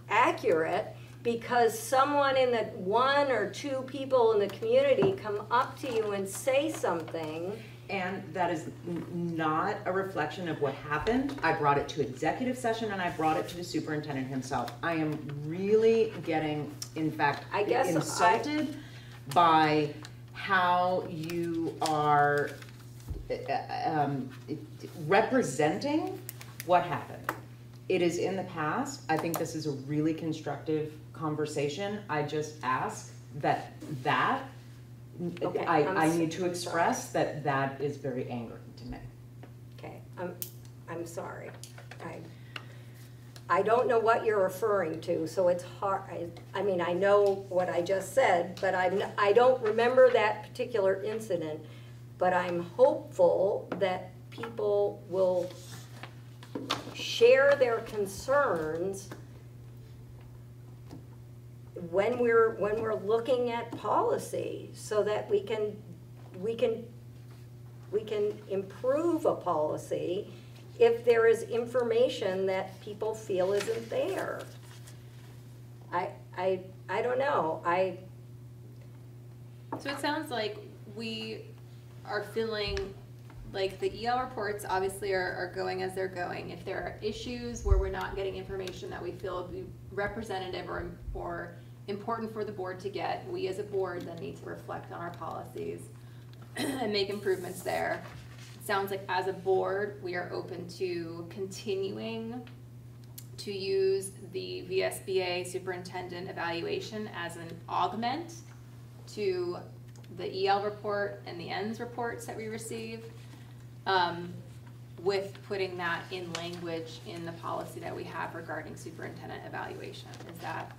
accurate, because someone in the, one or two people in the community come up to you and say something, And that is not a reflection of what happened. I brought it to executive session and I brought it to the superintendent himself. I am really getting, in fact, I guess I- insulted by how you are uh, um, representing what happened. It is in the past. I think this is a really constructive conversation. I just ask that that Okay, I, I need to express that that is very angering to me. Okay, I'm, I'm sorry. I, I don't know what you're referring to, so it's hard, I, I mean, I know what I just said, but I'm, I don't remember that particular incident. But I'm hopeful that people will share their concerns when we're, when we're looking at policy, so that we can, we can we can improve a policy if there is information that people feel isn't there. I, I, I don't know, I, So it sounds like we are feeling like the EL reports obviously are, are going as they're going. If there are issues where we're not getting information that we feel would be representative or, or important for the board to get, we as a board then need to reflect on our policies [clears throat] and make improvements there. It Sounds like as a board, we are open to continuing to use the VSBA superintendent evaluation as an augment to the EL report and the ENS reports that we receive, um, with putting that in language in the policy that we have regarding superintendent evaluation. Is that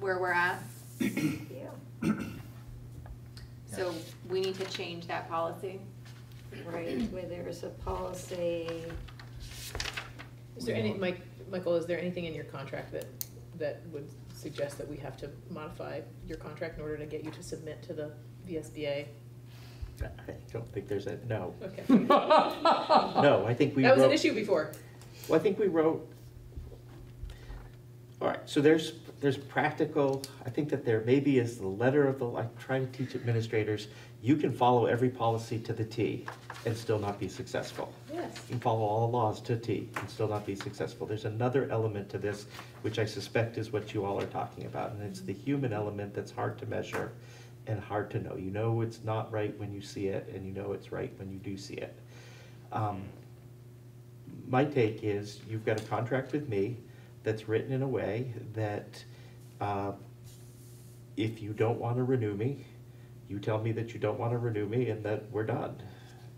where we're at? yeah, So we need to change that policy? right, where there's a policy, Is there any, Mike, Michael, is there anything in your contract that, that would suggest that we have to modify your contract in order to get you to submit to the VSBA? I don't think there's a, no. Okay. [laughs] No, I think we That was an wrote, issue before. well, I think we wrote, all right, so there's, there's practical, I think that there maybe is the letter of the, I try to teach administrators, you can follow every policy to the T and still not be successful. Yes. You can follow all the laws to a T and still not be successful. There's another element to this, which I suspect is what you all are talking about, and it's the human element that's hard to measure and hard to know. You know it's not right when you see it, and you know it's right when you do see it. Um, My take is, you've got a contract with me that's written in a way that uh, if you don't want to renew me, you tell me that you don't want to renew me and that we're done.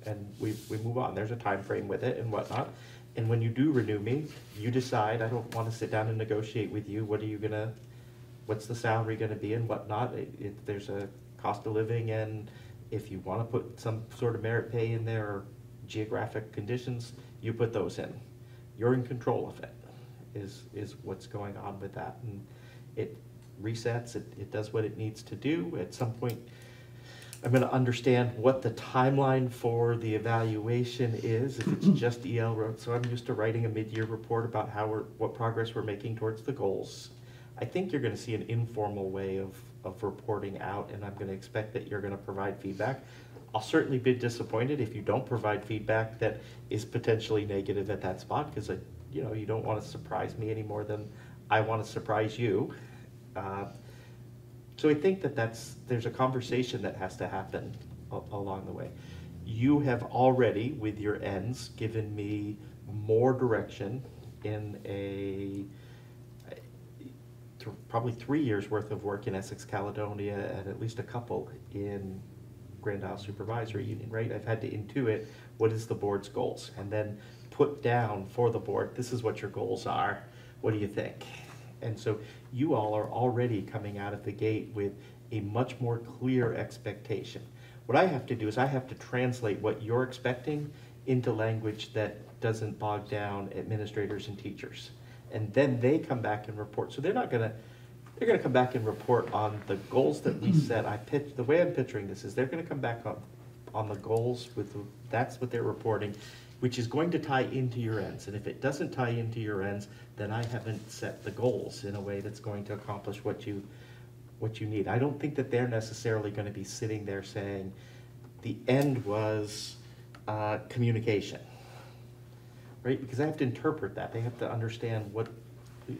And we, we move on. There's a time frame with it and whatnot. And when you do renew me, you decide, I don't want to sit down and negotiate with you. What are you gonna, what's the salary gonna be and whatnot? If if there's a cost of living and if you want to put some sort of merit pay in there or geographic conditions, you put those in. You're in control of it, is, is what's going on with that. And it resets, it, it does what it needs to do. At some point, I'm gonna understand what the timeline for the evaluation is, if it's just EL so I'm used to writing a mid-year report about how we're, what progress we're making towards the goals. I think you're gonna see an informal way of, of reporting out, and I'm gonna expect that you're gonna provide feedback. I'll certainly be disappointed if you don't provide feedback that is potentially negative at that spot, because you know, you don't wanna surprise me any more than I wanna surprise you. Uh, so I think that that's, there's a conversation that has to happen along the way. You have already, with your ends, given me more direction in a, th- probably three years' worth of work in Essex Caledonia and at least a couple in Grand Isle Supervisory Union, right? I've had to intuit what is the board's goals and then put down for the board, this is what your goals are, what do you think? And so you all are already coming out of the gate with a much more clear expectation. What I have to do is I have to translate what you're expecting into language that doesn't bog down administrators and teachers. And then they come back and report. So they're not gonna, they're gonna come back and report on the goals that we [clears throat] set. I pitch, the way I'm picturing this is they're gonna come back on, on the goals with, the- that's what they're reporting, which is going to tie into your ends. And if it doesn't tie into your ends, then I haven't set the goals in a way that's going to accomplish what you, what you need. I don't think that they're necessarily gonna be sitting there saying, the end was, uh, communication. Right, because I have to interpret that, they have to understand what,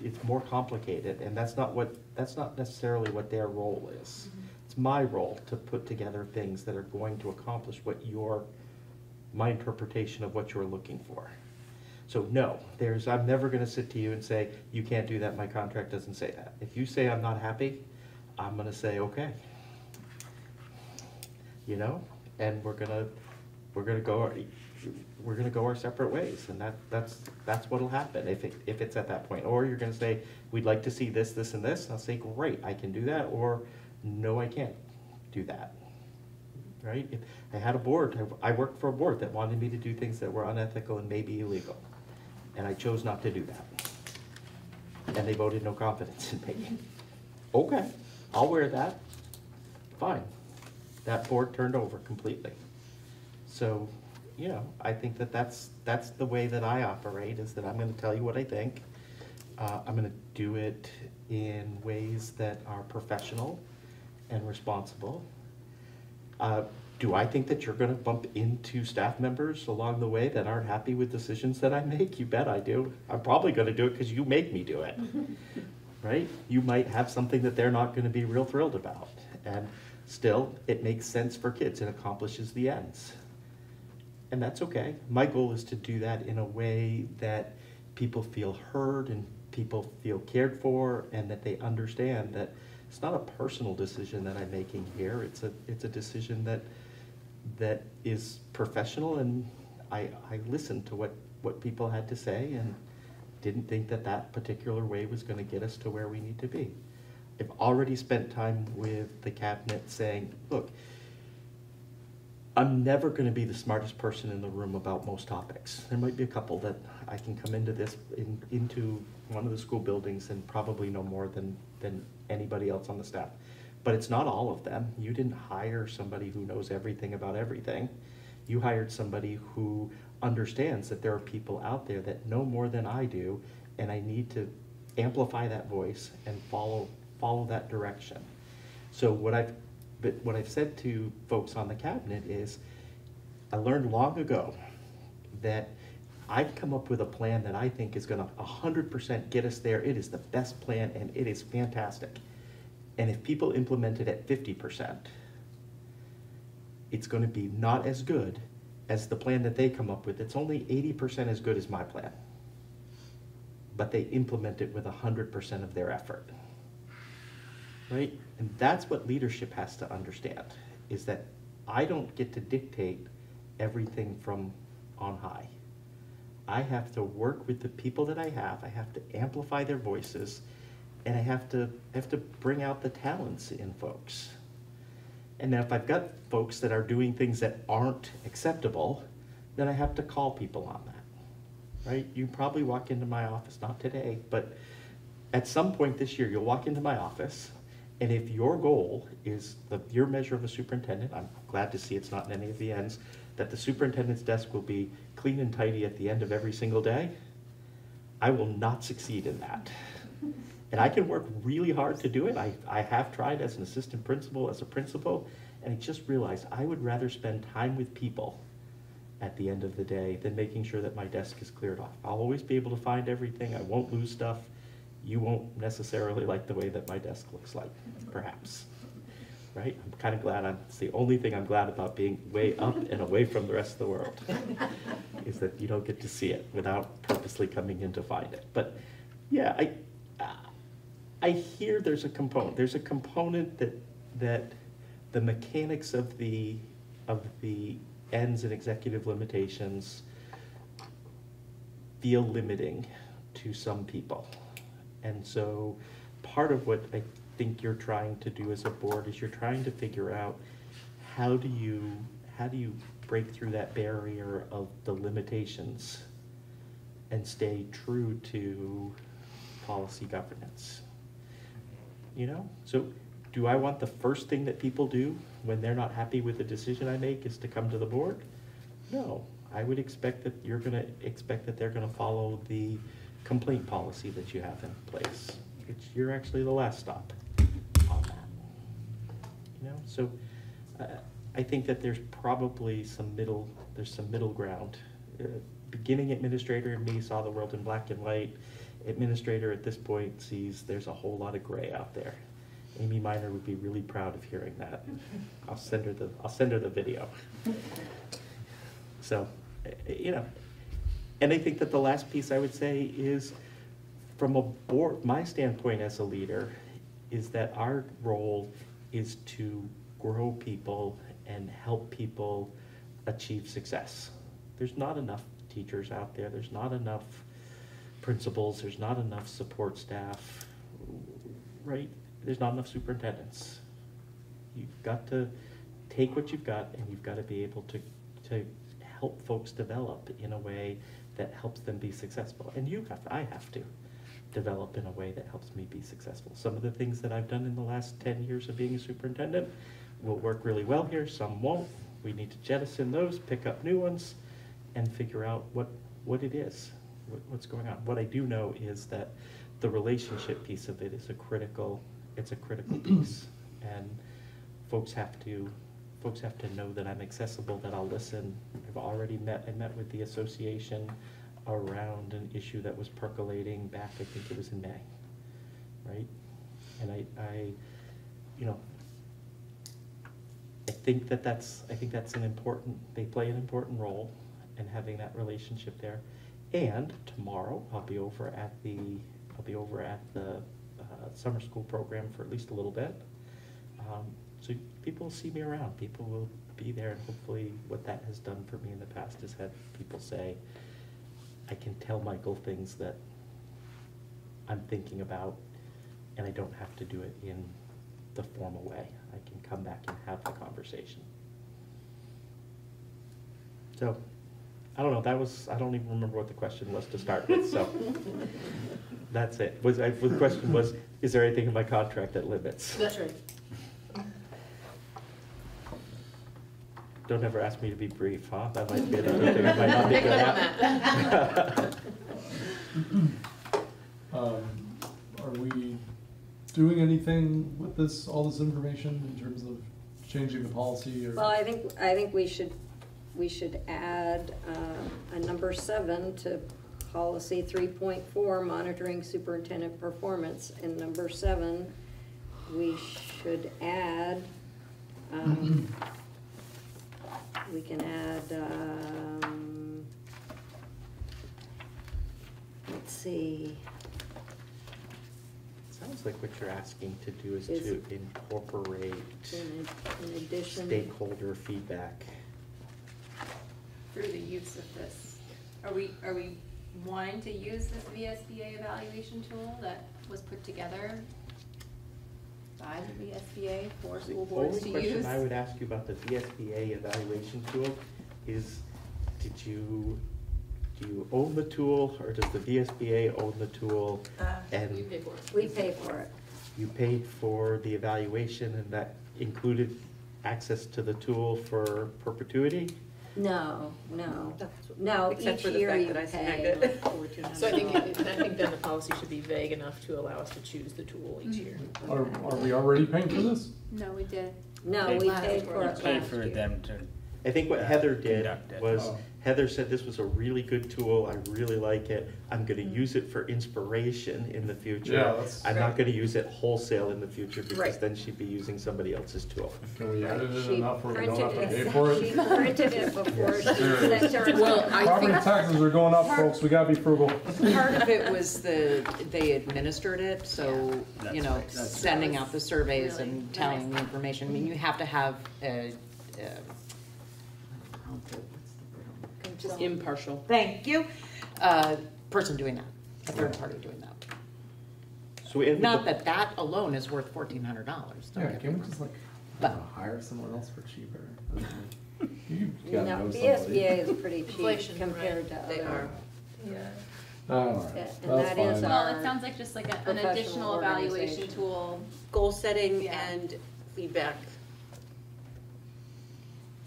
it's more complicated, and that's not what, that's not necessarily what their role is. Mm-hmm. It's my role to put together things that are going to accomplish what your, my interpretation of what you're looking for. So no, there's, I'm never gonna sit to you and say, you can't do that, my contract doesn't say that. If you say I'm not happy, I'm gonna say, okay. You know, and we're gonna, we're gonna go, we're gonna go our separate ways, and that, that's, that's what'll happen if it, if it's at that point. Or you're gonna say, we'd like to see this, this, and this, and I'll say, great, I can do that, or no, I can't do that. Right? If I had a board, I I worked for a board that wanted me to do things that were unethical and maybe illegal, and I chose not to do that. And they voted no confidence in me. Okay, I'll wear that, fine. That board turned over completely. So you know, I think that that's, that's the way that I operate, is that I'm gonna tell you what I think. Uh, I'm gonna do it in ways that are professional and responsible. Uh, do I think that you're gonna bump into staff members along the way that aren't happy with decisions that I make? You bet I do. I'm probably gonna do it because you make me do it. [laughs] Right? You might have something that they're not gonna be real thrilled about. And still, it makes sense for kids and accomplishes the ends. And that's okay. My goal is to do that in a way that people feel heard and people feel cared for and that they understand that it's not a personal decision that I'm making here. It's a, it's a decision that, that is professional and I, I listened to what, what people had to say and didn't think that that particular way was gonna get us to where we need to be. I've already spent time with the cabinet saying, look, I'm never gonna be the smartest person in the room about most topics. There might be a couple that I can come into this, in, into one of the school buildings and probably know more than, than anybody else on the staff. But it's not all of them. You didn't hire somebody who knows everything about everything. You hired somebody who understands that there are people out there that know more than I do, and I need to amplify that voice and follow, follow that direction. So what I've, but what I've said to folks on the cabinet is, I learned long ago that I've come up with a plan that I think is gonna hundred percent get us there. It is the best plan and it is fantastic. And if people implement it at fifty percent, it's gonna be not as good as the plan that they come up with. It's only eighty percent as good as my plan. But they implement it with hundred percent of their effort right? And that's what leadership has to understand, is that I don't get to dictate everything from on high. I have to work with the people that I have, I have to amplify their voices, and I have to, have to bring out the talents in folks. And now if I've got folks that are doing things that aren't acceptable, then I have to call people on that, right? You probably walk into my office, not today, but at some point this year, you'll walk into my office, and if your goal is the, your measure of a superintendent, I'm glad to see it's not in any of the ends, that the superintendent's desk will be clean and tidy at the end of every single day, I will not succeed in that. And I can work really hard to do it. I, I have tried as an assistant principal, as a principal, and I just realized I would rather spend time with people at the end of the day than making sure that my desk is cleared off. I'll always be able to find everything. I won't lose stuff you won't necessarily like the way that my desk looks like, perhaps. Right? I'm kind of glad I'm, it's the only thing I'm glad about being way up and away from the rest of the world, is that you don't get to see it without purposely coming in to find it. But yeah, I, uh, I hear there's a component, there's a component that, that the mechanics of the, of the ends and executive limitations feel limiting to some people. And so part of what I think you're trying to do as a board is you're trying to figure out how do you how do you break through that barrier of the limitations and stay true to policy governance. You know? So do I want the first thing that people do when they're not happy with the decision I make is to come to the board? No. I would expect that you're gonna expect that they're gonna follow the complaint policy that you have in place. It's, you're actually the last stop on that. You know, so uh, I think that there's probably some middle, there's some middle ground. Uh, beginning administrator and me saw the world in black and white. Administrator at this point sees there's a whole lot of gray out there. Amy Miner would be really proud of hearing that. [laughs] I'll send her the I'll send her the video. [laughs] So, uh, you know, and I think that the last piece I would say is, from a board, my standpoint as a leader, is that our role is to grow people and help people achieve success. There's not enough teachers out there, there's not enough principals, there's not enough support staff, right? There's not enough superintendents. You've got to take what you've got and you've got to be able to, to help folks develop in a way that helps them be successful. And you have, I have to develop in a way that helps me be successful. Some of the things that I've done in the last 10 years of being a superintendent will work really well here, some won't. We need to jettison those, pick up new ones. and figure out what, what it is, what, what's going on. What I do know is that the relationship piece of it is a critical, it's a critical piece. And folks have to, folks have to know that I'm accessible, that I'll listen. I've already met, I met with the association around an issue that was percolating back, I think it was in May, right? And I, I, you know, I think that that's, I think that's an important, they play an important role in having that relationship there. And tomorrow, I'll be over at the, I'll be over at the uh, summer school program for at least a little bit. Um, So people will see me around, people will be there, and hopefully what that has done for me in the past is had people say, I can tell Michael things that I'm thinking about, and I don't have to do it in the formal way. I can come back and have the conversation. So, I don't know, that was, I don't even remember what the question was to start with, so. [laughs] That's it. Was, I, the question was, is there anything in my contract that limits? That's right. Don't ever ask me to be brief, huh? That might be another [laughs] thing I might not be Pick good up at. [laughs] Um, are we doing anything with this, all this information in terms of changing the policy or? Well, I think, I think we should, we should add uh, a number seven to policy three point four, monitoring superintendent performance. In number seven, we should add, um, [clears throat] we can add, um, let's see, Sounds like what you're asking to do is Is- to incorporate in in addition. stakeholder feedback. Through the use of this, are we, are we wanting to use this VSBA evaluation tool that was put together by the VSBA for school boards to The only use? question I would ask you about the VSBA evaluation tool is, did you, do you own the tool, or does the VSBA own the tool? Uh, And You pay for it. We pay for it. you paid for the evaluation, and that included access to the tool for perpetuity? No, no, no, except each for the year fact you that I snagged pay it. like fourteen hundred. So I think, I think then the policy should be vague enough to allow us to choose the tool each mm-hmm. year. Are, are we already paying for this? No, we did. No, we Last paid year. for it Pay last for them to, I think what Heather did conduct it. was, Oh. Heather said this was a really good tool, I really like it, I'm gonna Mm-hmm. use it for inspiration in the future. Yeah, that's- I'm not gonna use it wholesale in the future, because Right. then she'd be using somebody else's tool. Can we edit it She enough where we don't have to printed pay it- for She it? printed it [laughs] before she sent her. Well, I Property think- taxes are going up, folks, we gotta be frugal. Part of it was the, they administered it, so, That's you know, right, that's- sending out the surveys Really and nice. telling the information. I mean, you have to have a, a- Just Impartial. thank you, uh, person doing that, a third party doing that. So we ended Not up- that that alone is worth fourteen hundred dollars. Yeah, can we just like, But- hire someone else for cheaper? You [laughs] You gotta know, know somebody. VSBA is pretty cheap Inflation, compared to right, other. they are. Yeah. Oh, all right. Yeah, and that is fine. Well, it sounds like just like a- an professional additional evaluation organization. tool. Goal setting Yeah. and feedback.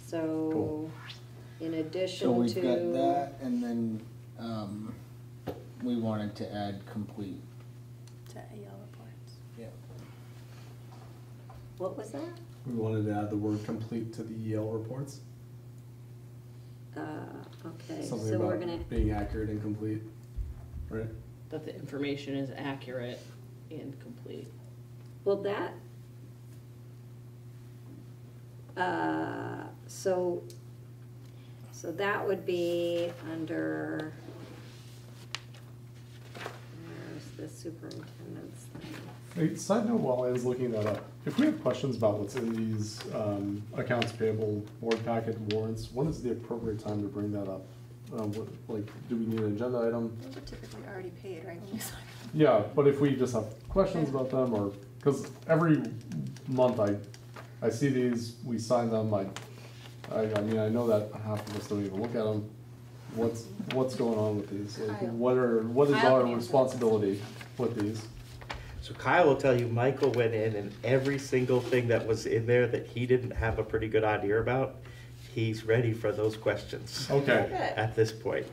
So, Cool. In So addition we've got to, that, and then, um, we wanted to add complete. To EL reports. Yeah. what was that? We wanted to add the word complete to the EL reports. Uh, okay, so we're gonna, being accurate and complete, right? That the information is accurate and complete. well, that, uh, so, so that would be under, where's the superintendent's thing? Hey, side note while Anne's looking that up, if we have questions about what's in these, um, accounts payable board packet warrants, when is the appropriate time to bring that up? Uh, what, like, do we need an agenda item? Those are typically already paid, right? when we sign them? Yeah, but if we just have questions about them, or, cause every month I, I see these, we sign them, I, I, I mean, I know that half of us don't even look at them. What's, what's going on with these? Like, what are, what is Kyle our can answer responsibility with these? So Kyle will tell you, Michael went in and every single thing that was in there that he didn't have a pretty good idea about, he's ready for those questions Okay. at this point.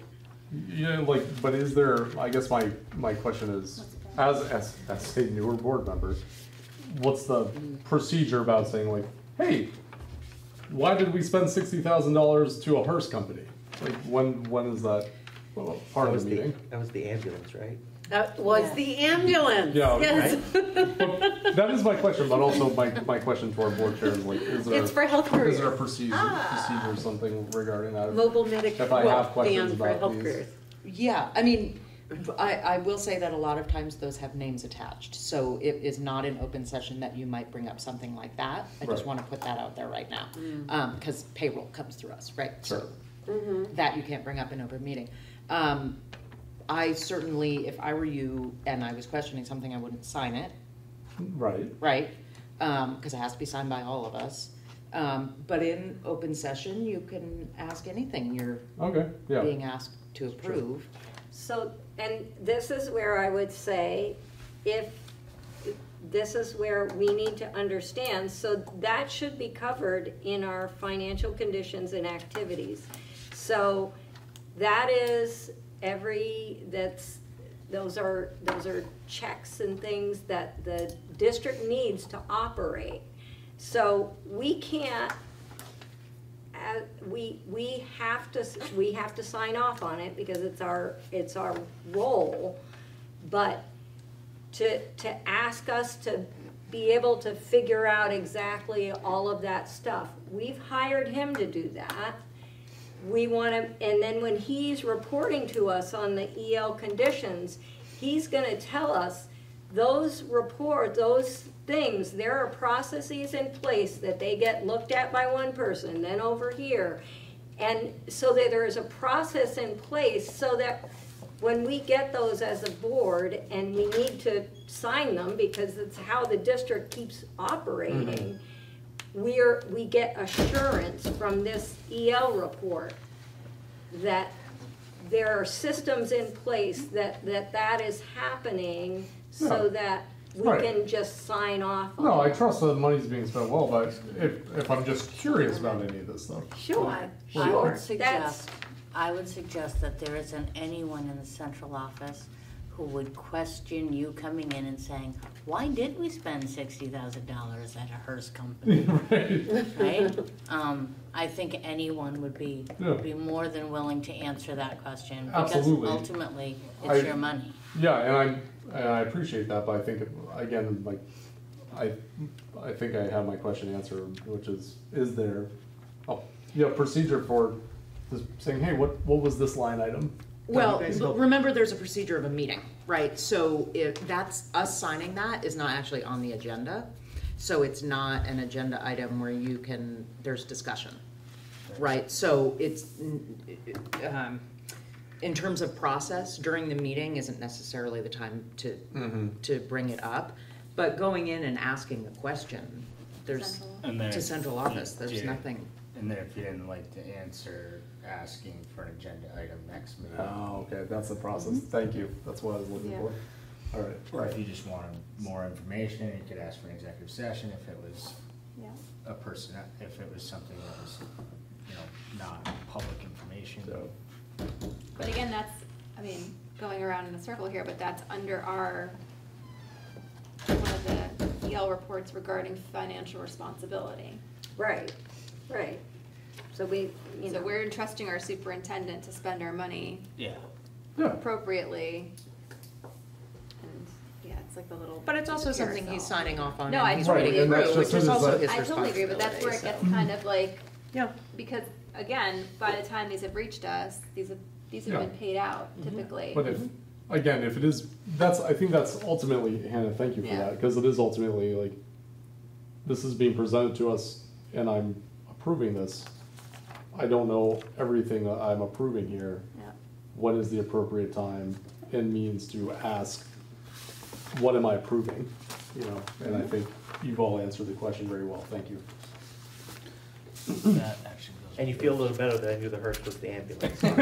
Yeah, like, but is there, I guess my, my question is, as, as, as a newer board member, what's the procedure about saying like, hey, why did we spend sixty thousand dollars to a hearse company? Like, when, when is that well, part That of was the the, meeting? that was the ambulance, right? That was the ambulance. Yeah, Yes. But [laughs] That is my question, but also my, my question to our board chair is like, is there? It's for health Is there a procedure, Ah. procedure, or something regarding that? Mobile medic, If I well, have questions van for about health these. careers. Yeah, I mean, I, I will say that a lot of times those have names attached, so it is not an open session that you might bring up something like that. I just Right. wanna put that out there right now, um, cause payroll comes through us, right? So Sure. That you can't bring up in open meeting. Um, I certainly, if I were you and I was questioning something, I wouldn't sign it, Right, right? Um, cause it has to be signed by all of us. Um, but in open session, you can ask anything you're okay, yeah. being asked to approve. So, and this is where I would say, if, this is where we need to understand, so that should be covered in our financial conditions and activities. So, that is every, that's, those are, those are checks and things that the district needs to operate. So, we can't we, we have to, we have to sign off on it because it's our, it's our role. But to, to ask us to be able to figure out exactly all of that stuff, we've hired him to do that. We want to, and then when he's reporting to us on the EL conditions, he's gonna tell us, those reports, those things, there are processes in place that they get looked at by one person, then over here. And so that there is a process in place so that when we get those as a board and we need to sign them because it's how the district keeps operating, mm-hmm. we're, we get assurance from this EL report that there are systems in place that, that that is happening so that we Right. can just sign off on it. No, I trust that the money's being spent well, but if, if I'm just curious about any of this stuff. Sure, I sure, would that's, suggest, I would suggest that there isn't anyone in the central office who would question you coming in and saying, why didn't we spend sixty thousand dollars at a hearse company? [laughs] Right? Um, I think anyone would be, Yeah. be more than willing to answer that question. Absolutely. Because ultimately, I- it's your money. Yeah, and I'm, and I appreciate that, but I think, again, like, I, I think I have my question answered, which is, is there, oh, yeah, procedure for just saying, hey, what, what was this line item? Well, you guys but help- remember, there's a procedure of a meeting, right? So if that's, us signing that is not actually on the agenda. So it's not an agenda item where you can, there's discussion, right? So it's, um, in terms of process, during the meeting isn't necessarily the time to, mm-hmm. to bring it up. But going in and asking a question, there's, Central. And then to if central office, there's you- nothing. And then if you didn't like to answer, asking for an agenda item next meeting. Oh, okay, that's the process, mm-hmm. thank you, that's what I was looking Yeah. for. All right, Or right, if you just wanted more information, you could ask for an executive session if it was Yeah. a person, if it was something that was, you know, not public information. so, But again, that's, I mean, going around in a circle here, but that's under our, one of the EL reports regarding financial responsibility. right, right. So we, you So know, we're entrusting our superintendent to spend our money Yeah. yeah, appropriately. And, yeah, it's like the little. But it's also something he's carousel. signing off on No, and I he's totally reading it agree. through, And which that's is just- also his I totally agree, but that's where it responsibility, gets so. kind of like, Yeah. because again, by the time these have reached us, these have, these have been paid out mm-hmm. typically. but if, again, if it is, that's, I think that's ultimately, Hannah, thank you for Yeah. that, because it is ultimately like, this is being presented to us and I'm approving this. I don't know everything that I'm approving here. Yeah. What is the appropriate time and means to ask, what am I approving? You know, and I mm-hmm. think you've all answered the question very well, thank you. That actually goes And you feel a little better that I knew the hearse was the ambulance. [laughs] Most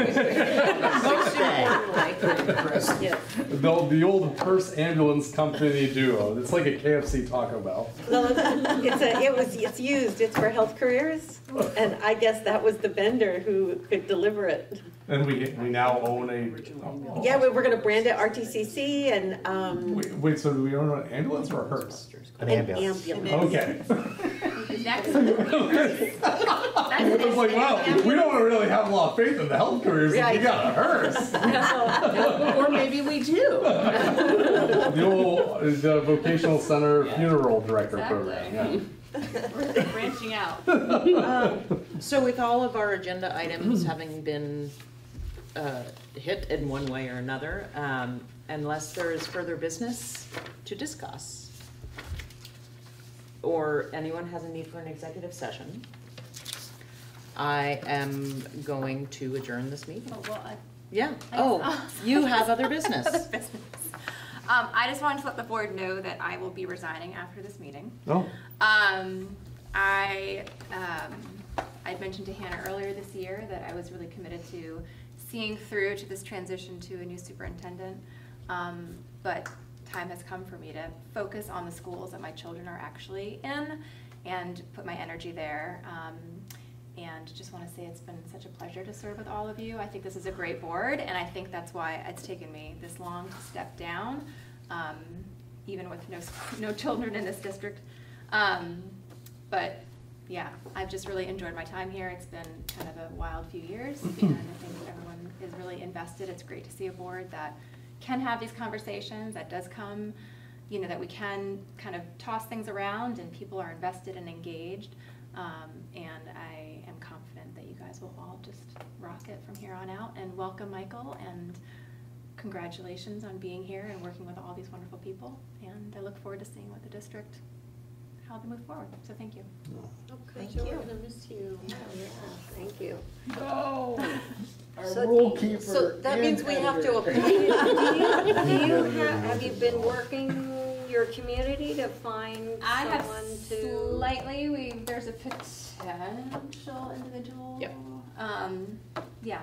importantly, The, the old hearse Ambulance Company duo. It's like a KFC Taco Bell. Well, it's a, it was, it's used, it's for health careers, and I guess that was the vendor who could deliver it. And we, we now own a. Yeah, we we're gonna brand it RTCC and, um, Wait, wait, so do we own an ambulance or a hearse? An an ambulance. ambulance. Okay. [laughs] [laughs] Next. I was like, wow, we don't really have a lot of faith in the health careers. if We Right. got a hearse. [laughs] Or maybe we do. The old, the vocational center funeral director Exactly. program, yeah. We're branching out. Um, So with all of our agenda items having been uh, hit in one way or another, um, unless there is further business to discuss, or anyone has a need for an executive session, I am going to adjourn this meeting. Oh, well, I Yeah, I oh, you have other business. [laughs] Other business. Um, I just wanted to let the board know that I will be resigning after this meeting. Oh, Um, I, um, I'd mentioned to Hannah earlier this year that I was really committed to seeing through to this transition to a new superintendent. Um, but time has come for me to focus on the schools that my children are actually in and put my energy there. Um, and just want to say it's been such a pleasure to serve with all of you. I think this is a great board, and I think that's why it's taken me this long to step down, um, even with no, no children in this district. Um, but yeah, I've just really enjoyed my time here. It's been kind of a wild few years, [laughs] and I think everyone is really invested. It's great to see a board that can have these conversations, that does come, you know, that we can kind of toss things around and people are invested and engaged. Um, and I am confident that you guys will all just rock it from here on out. And welcome, Michael, and congratulations on being here and working with all these wonderful people. And I look forward to seeing what the district, how they move forward. So thank you. Thank you. We're gonna miss you. Yeah, thank you. Oh, So- our rule keeper. So that means we have to and appoint Do you, do you [laughs] have, have you been working your community to find I have someone to? slightly, we, there's a potential individual. Yep. Um, yeah,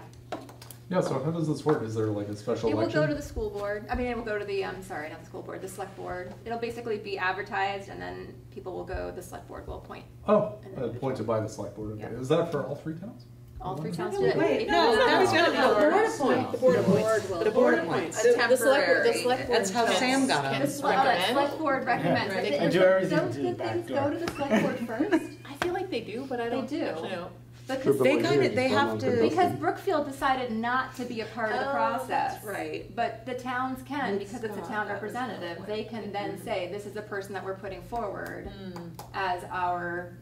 yeah, so how does this work? Is there like a special it will election? go to the school board, I mean, it will go to the, um, sorry, not the school board, the select board. It'll basically be advertised and then people will go, the select board will appoint Oh, An individual. appointed by the select board, okay. Yeah. Is that for all three towns? all three towns. Wait, do it. wait, If no, you- that's No, gonna no, be the board ours. appoints, the The board board appoints. The board appoints. A The select, the temporary- select board. That's how Sam got can on. The select, uh, recommend. select board recommends. Yeah. If And it- do everything Don't to good things go to the select board [laughs] first? I feel like they do, but I don't They do. Actually know. Because, They kinda- they have to- because Brookfield decided not to be a part of the Oh, process. that's right. But the towns can, It's because it's a town that was the representative, they can then mm-hmm. say, this is the person that we're putting forward mm. as our,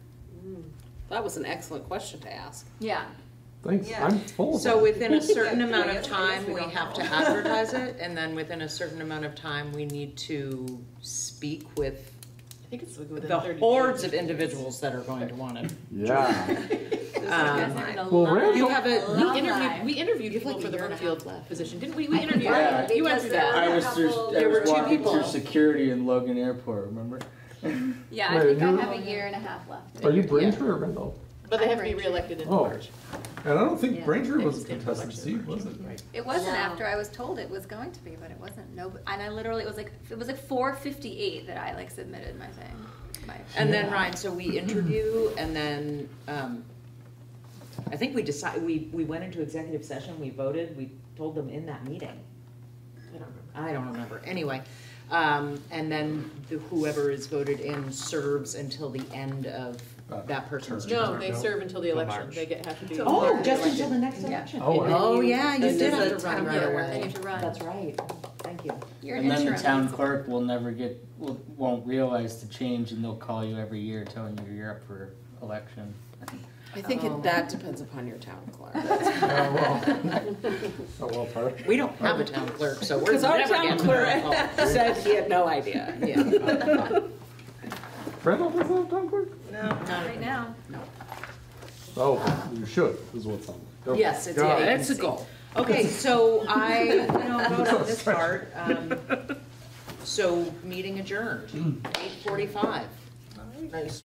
mm. That was an excellent question to ask. yeah. Thanks, Yeah. I'm full So within a [laughs] certain amount of time, we we don't have to advertise it, and then within a certain amount of time, we need to speak with I think it's within the 30 hordes days. of individuals that are going to want it. Yeah. Um, Well, [laughs] You have a, We interviewed, we interviewed You people like for the year and Brookfield position, didn't we? We interviewed, Yeah. you went through that. I was through, I There were was two walking people. through security in Logan Airport, remember? [laughs] Yeah, I Wait, think I who- have a year and a half left. Are you Braintree or Randolph? But they have to be reelected in Oh. March. And I don't think Yeah. Braintree was a just didn't contested elect seat, was it? It wasn't No. after I was told it was going to be, but it wasn't. No, and I literally, it was like, it was like four fifty-eight that I like submitted my thing. My- and then Ryan, so we interview, and then, um, I think we decided, we, we went into executive session, we voted, we told them in that meeting. I don't remember. I don't remember, anyway. Um, and then the- whoever is voted in serves until the end of that person's term. term. No, they serve until the election. They get, have to do. Oh, March just until the next Yeah. election. Oh, wow. Oh, yeah, you did have is to a run right away. Then you have to run. That's right, thank you. You're an And then the town clerk will never get, will, won't realize the change and they'll call you every year telling you you're up for election. I think Oh. it, um, that depends upon your town clerk. [laughs] Oh, well. Oh, well, part. We don't have a town clerk, so we're Because our town clerk [laughs] said he had no idea, yeah. [laughs] Randolph doesn't town clerk? Not right now. No. Oh, you should, is what's on. Go. Yes, it's, Go. yeah, It's a goal. Okay, so I, you know, [laughs] vote on this part, um, so meeting adjourned, eight forty-five. Nice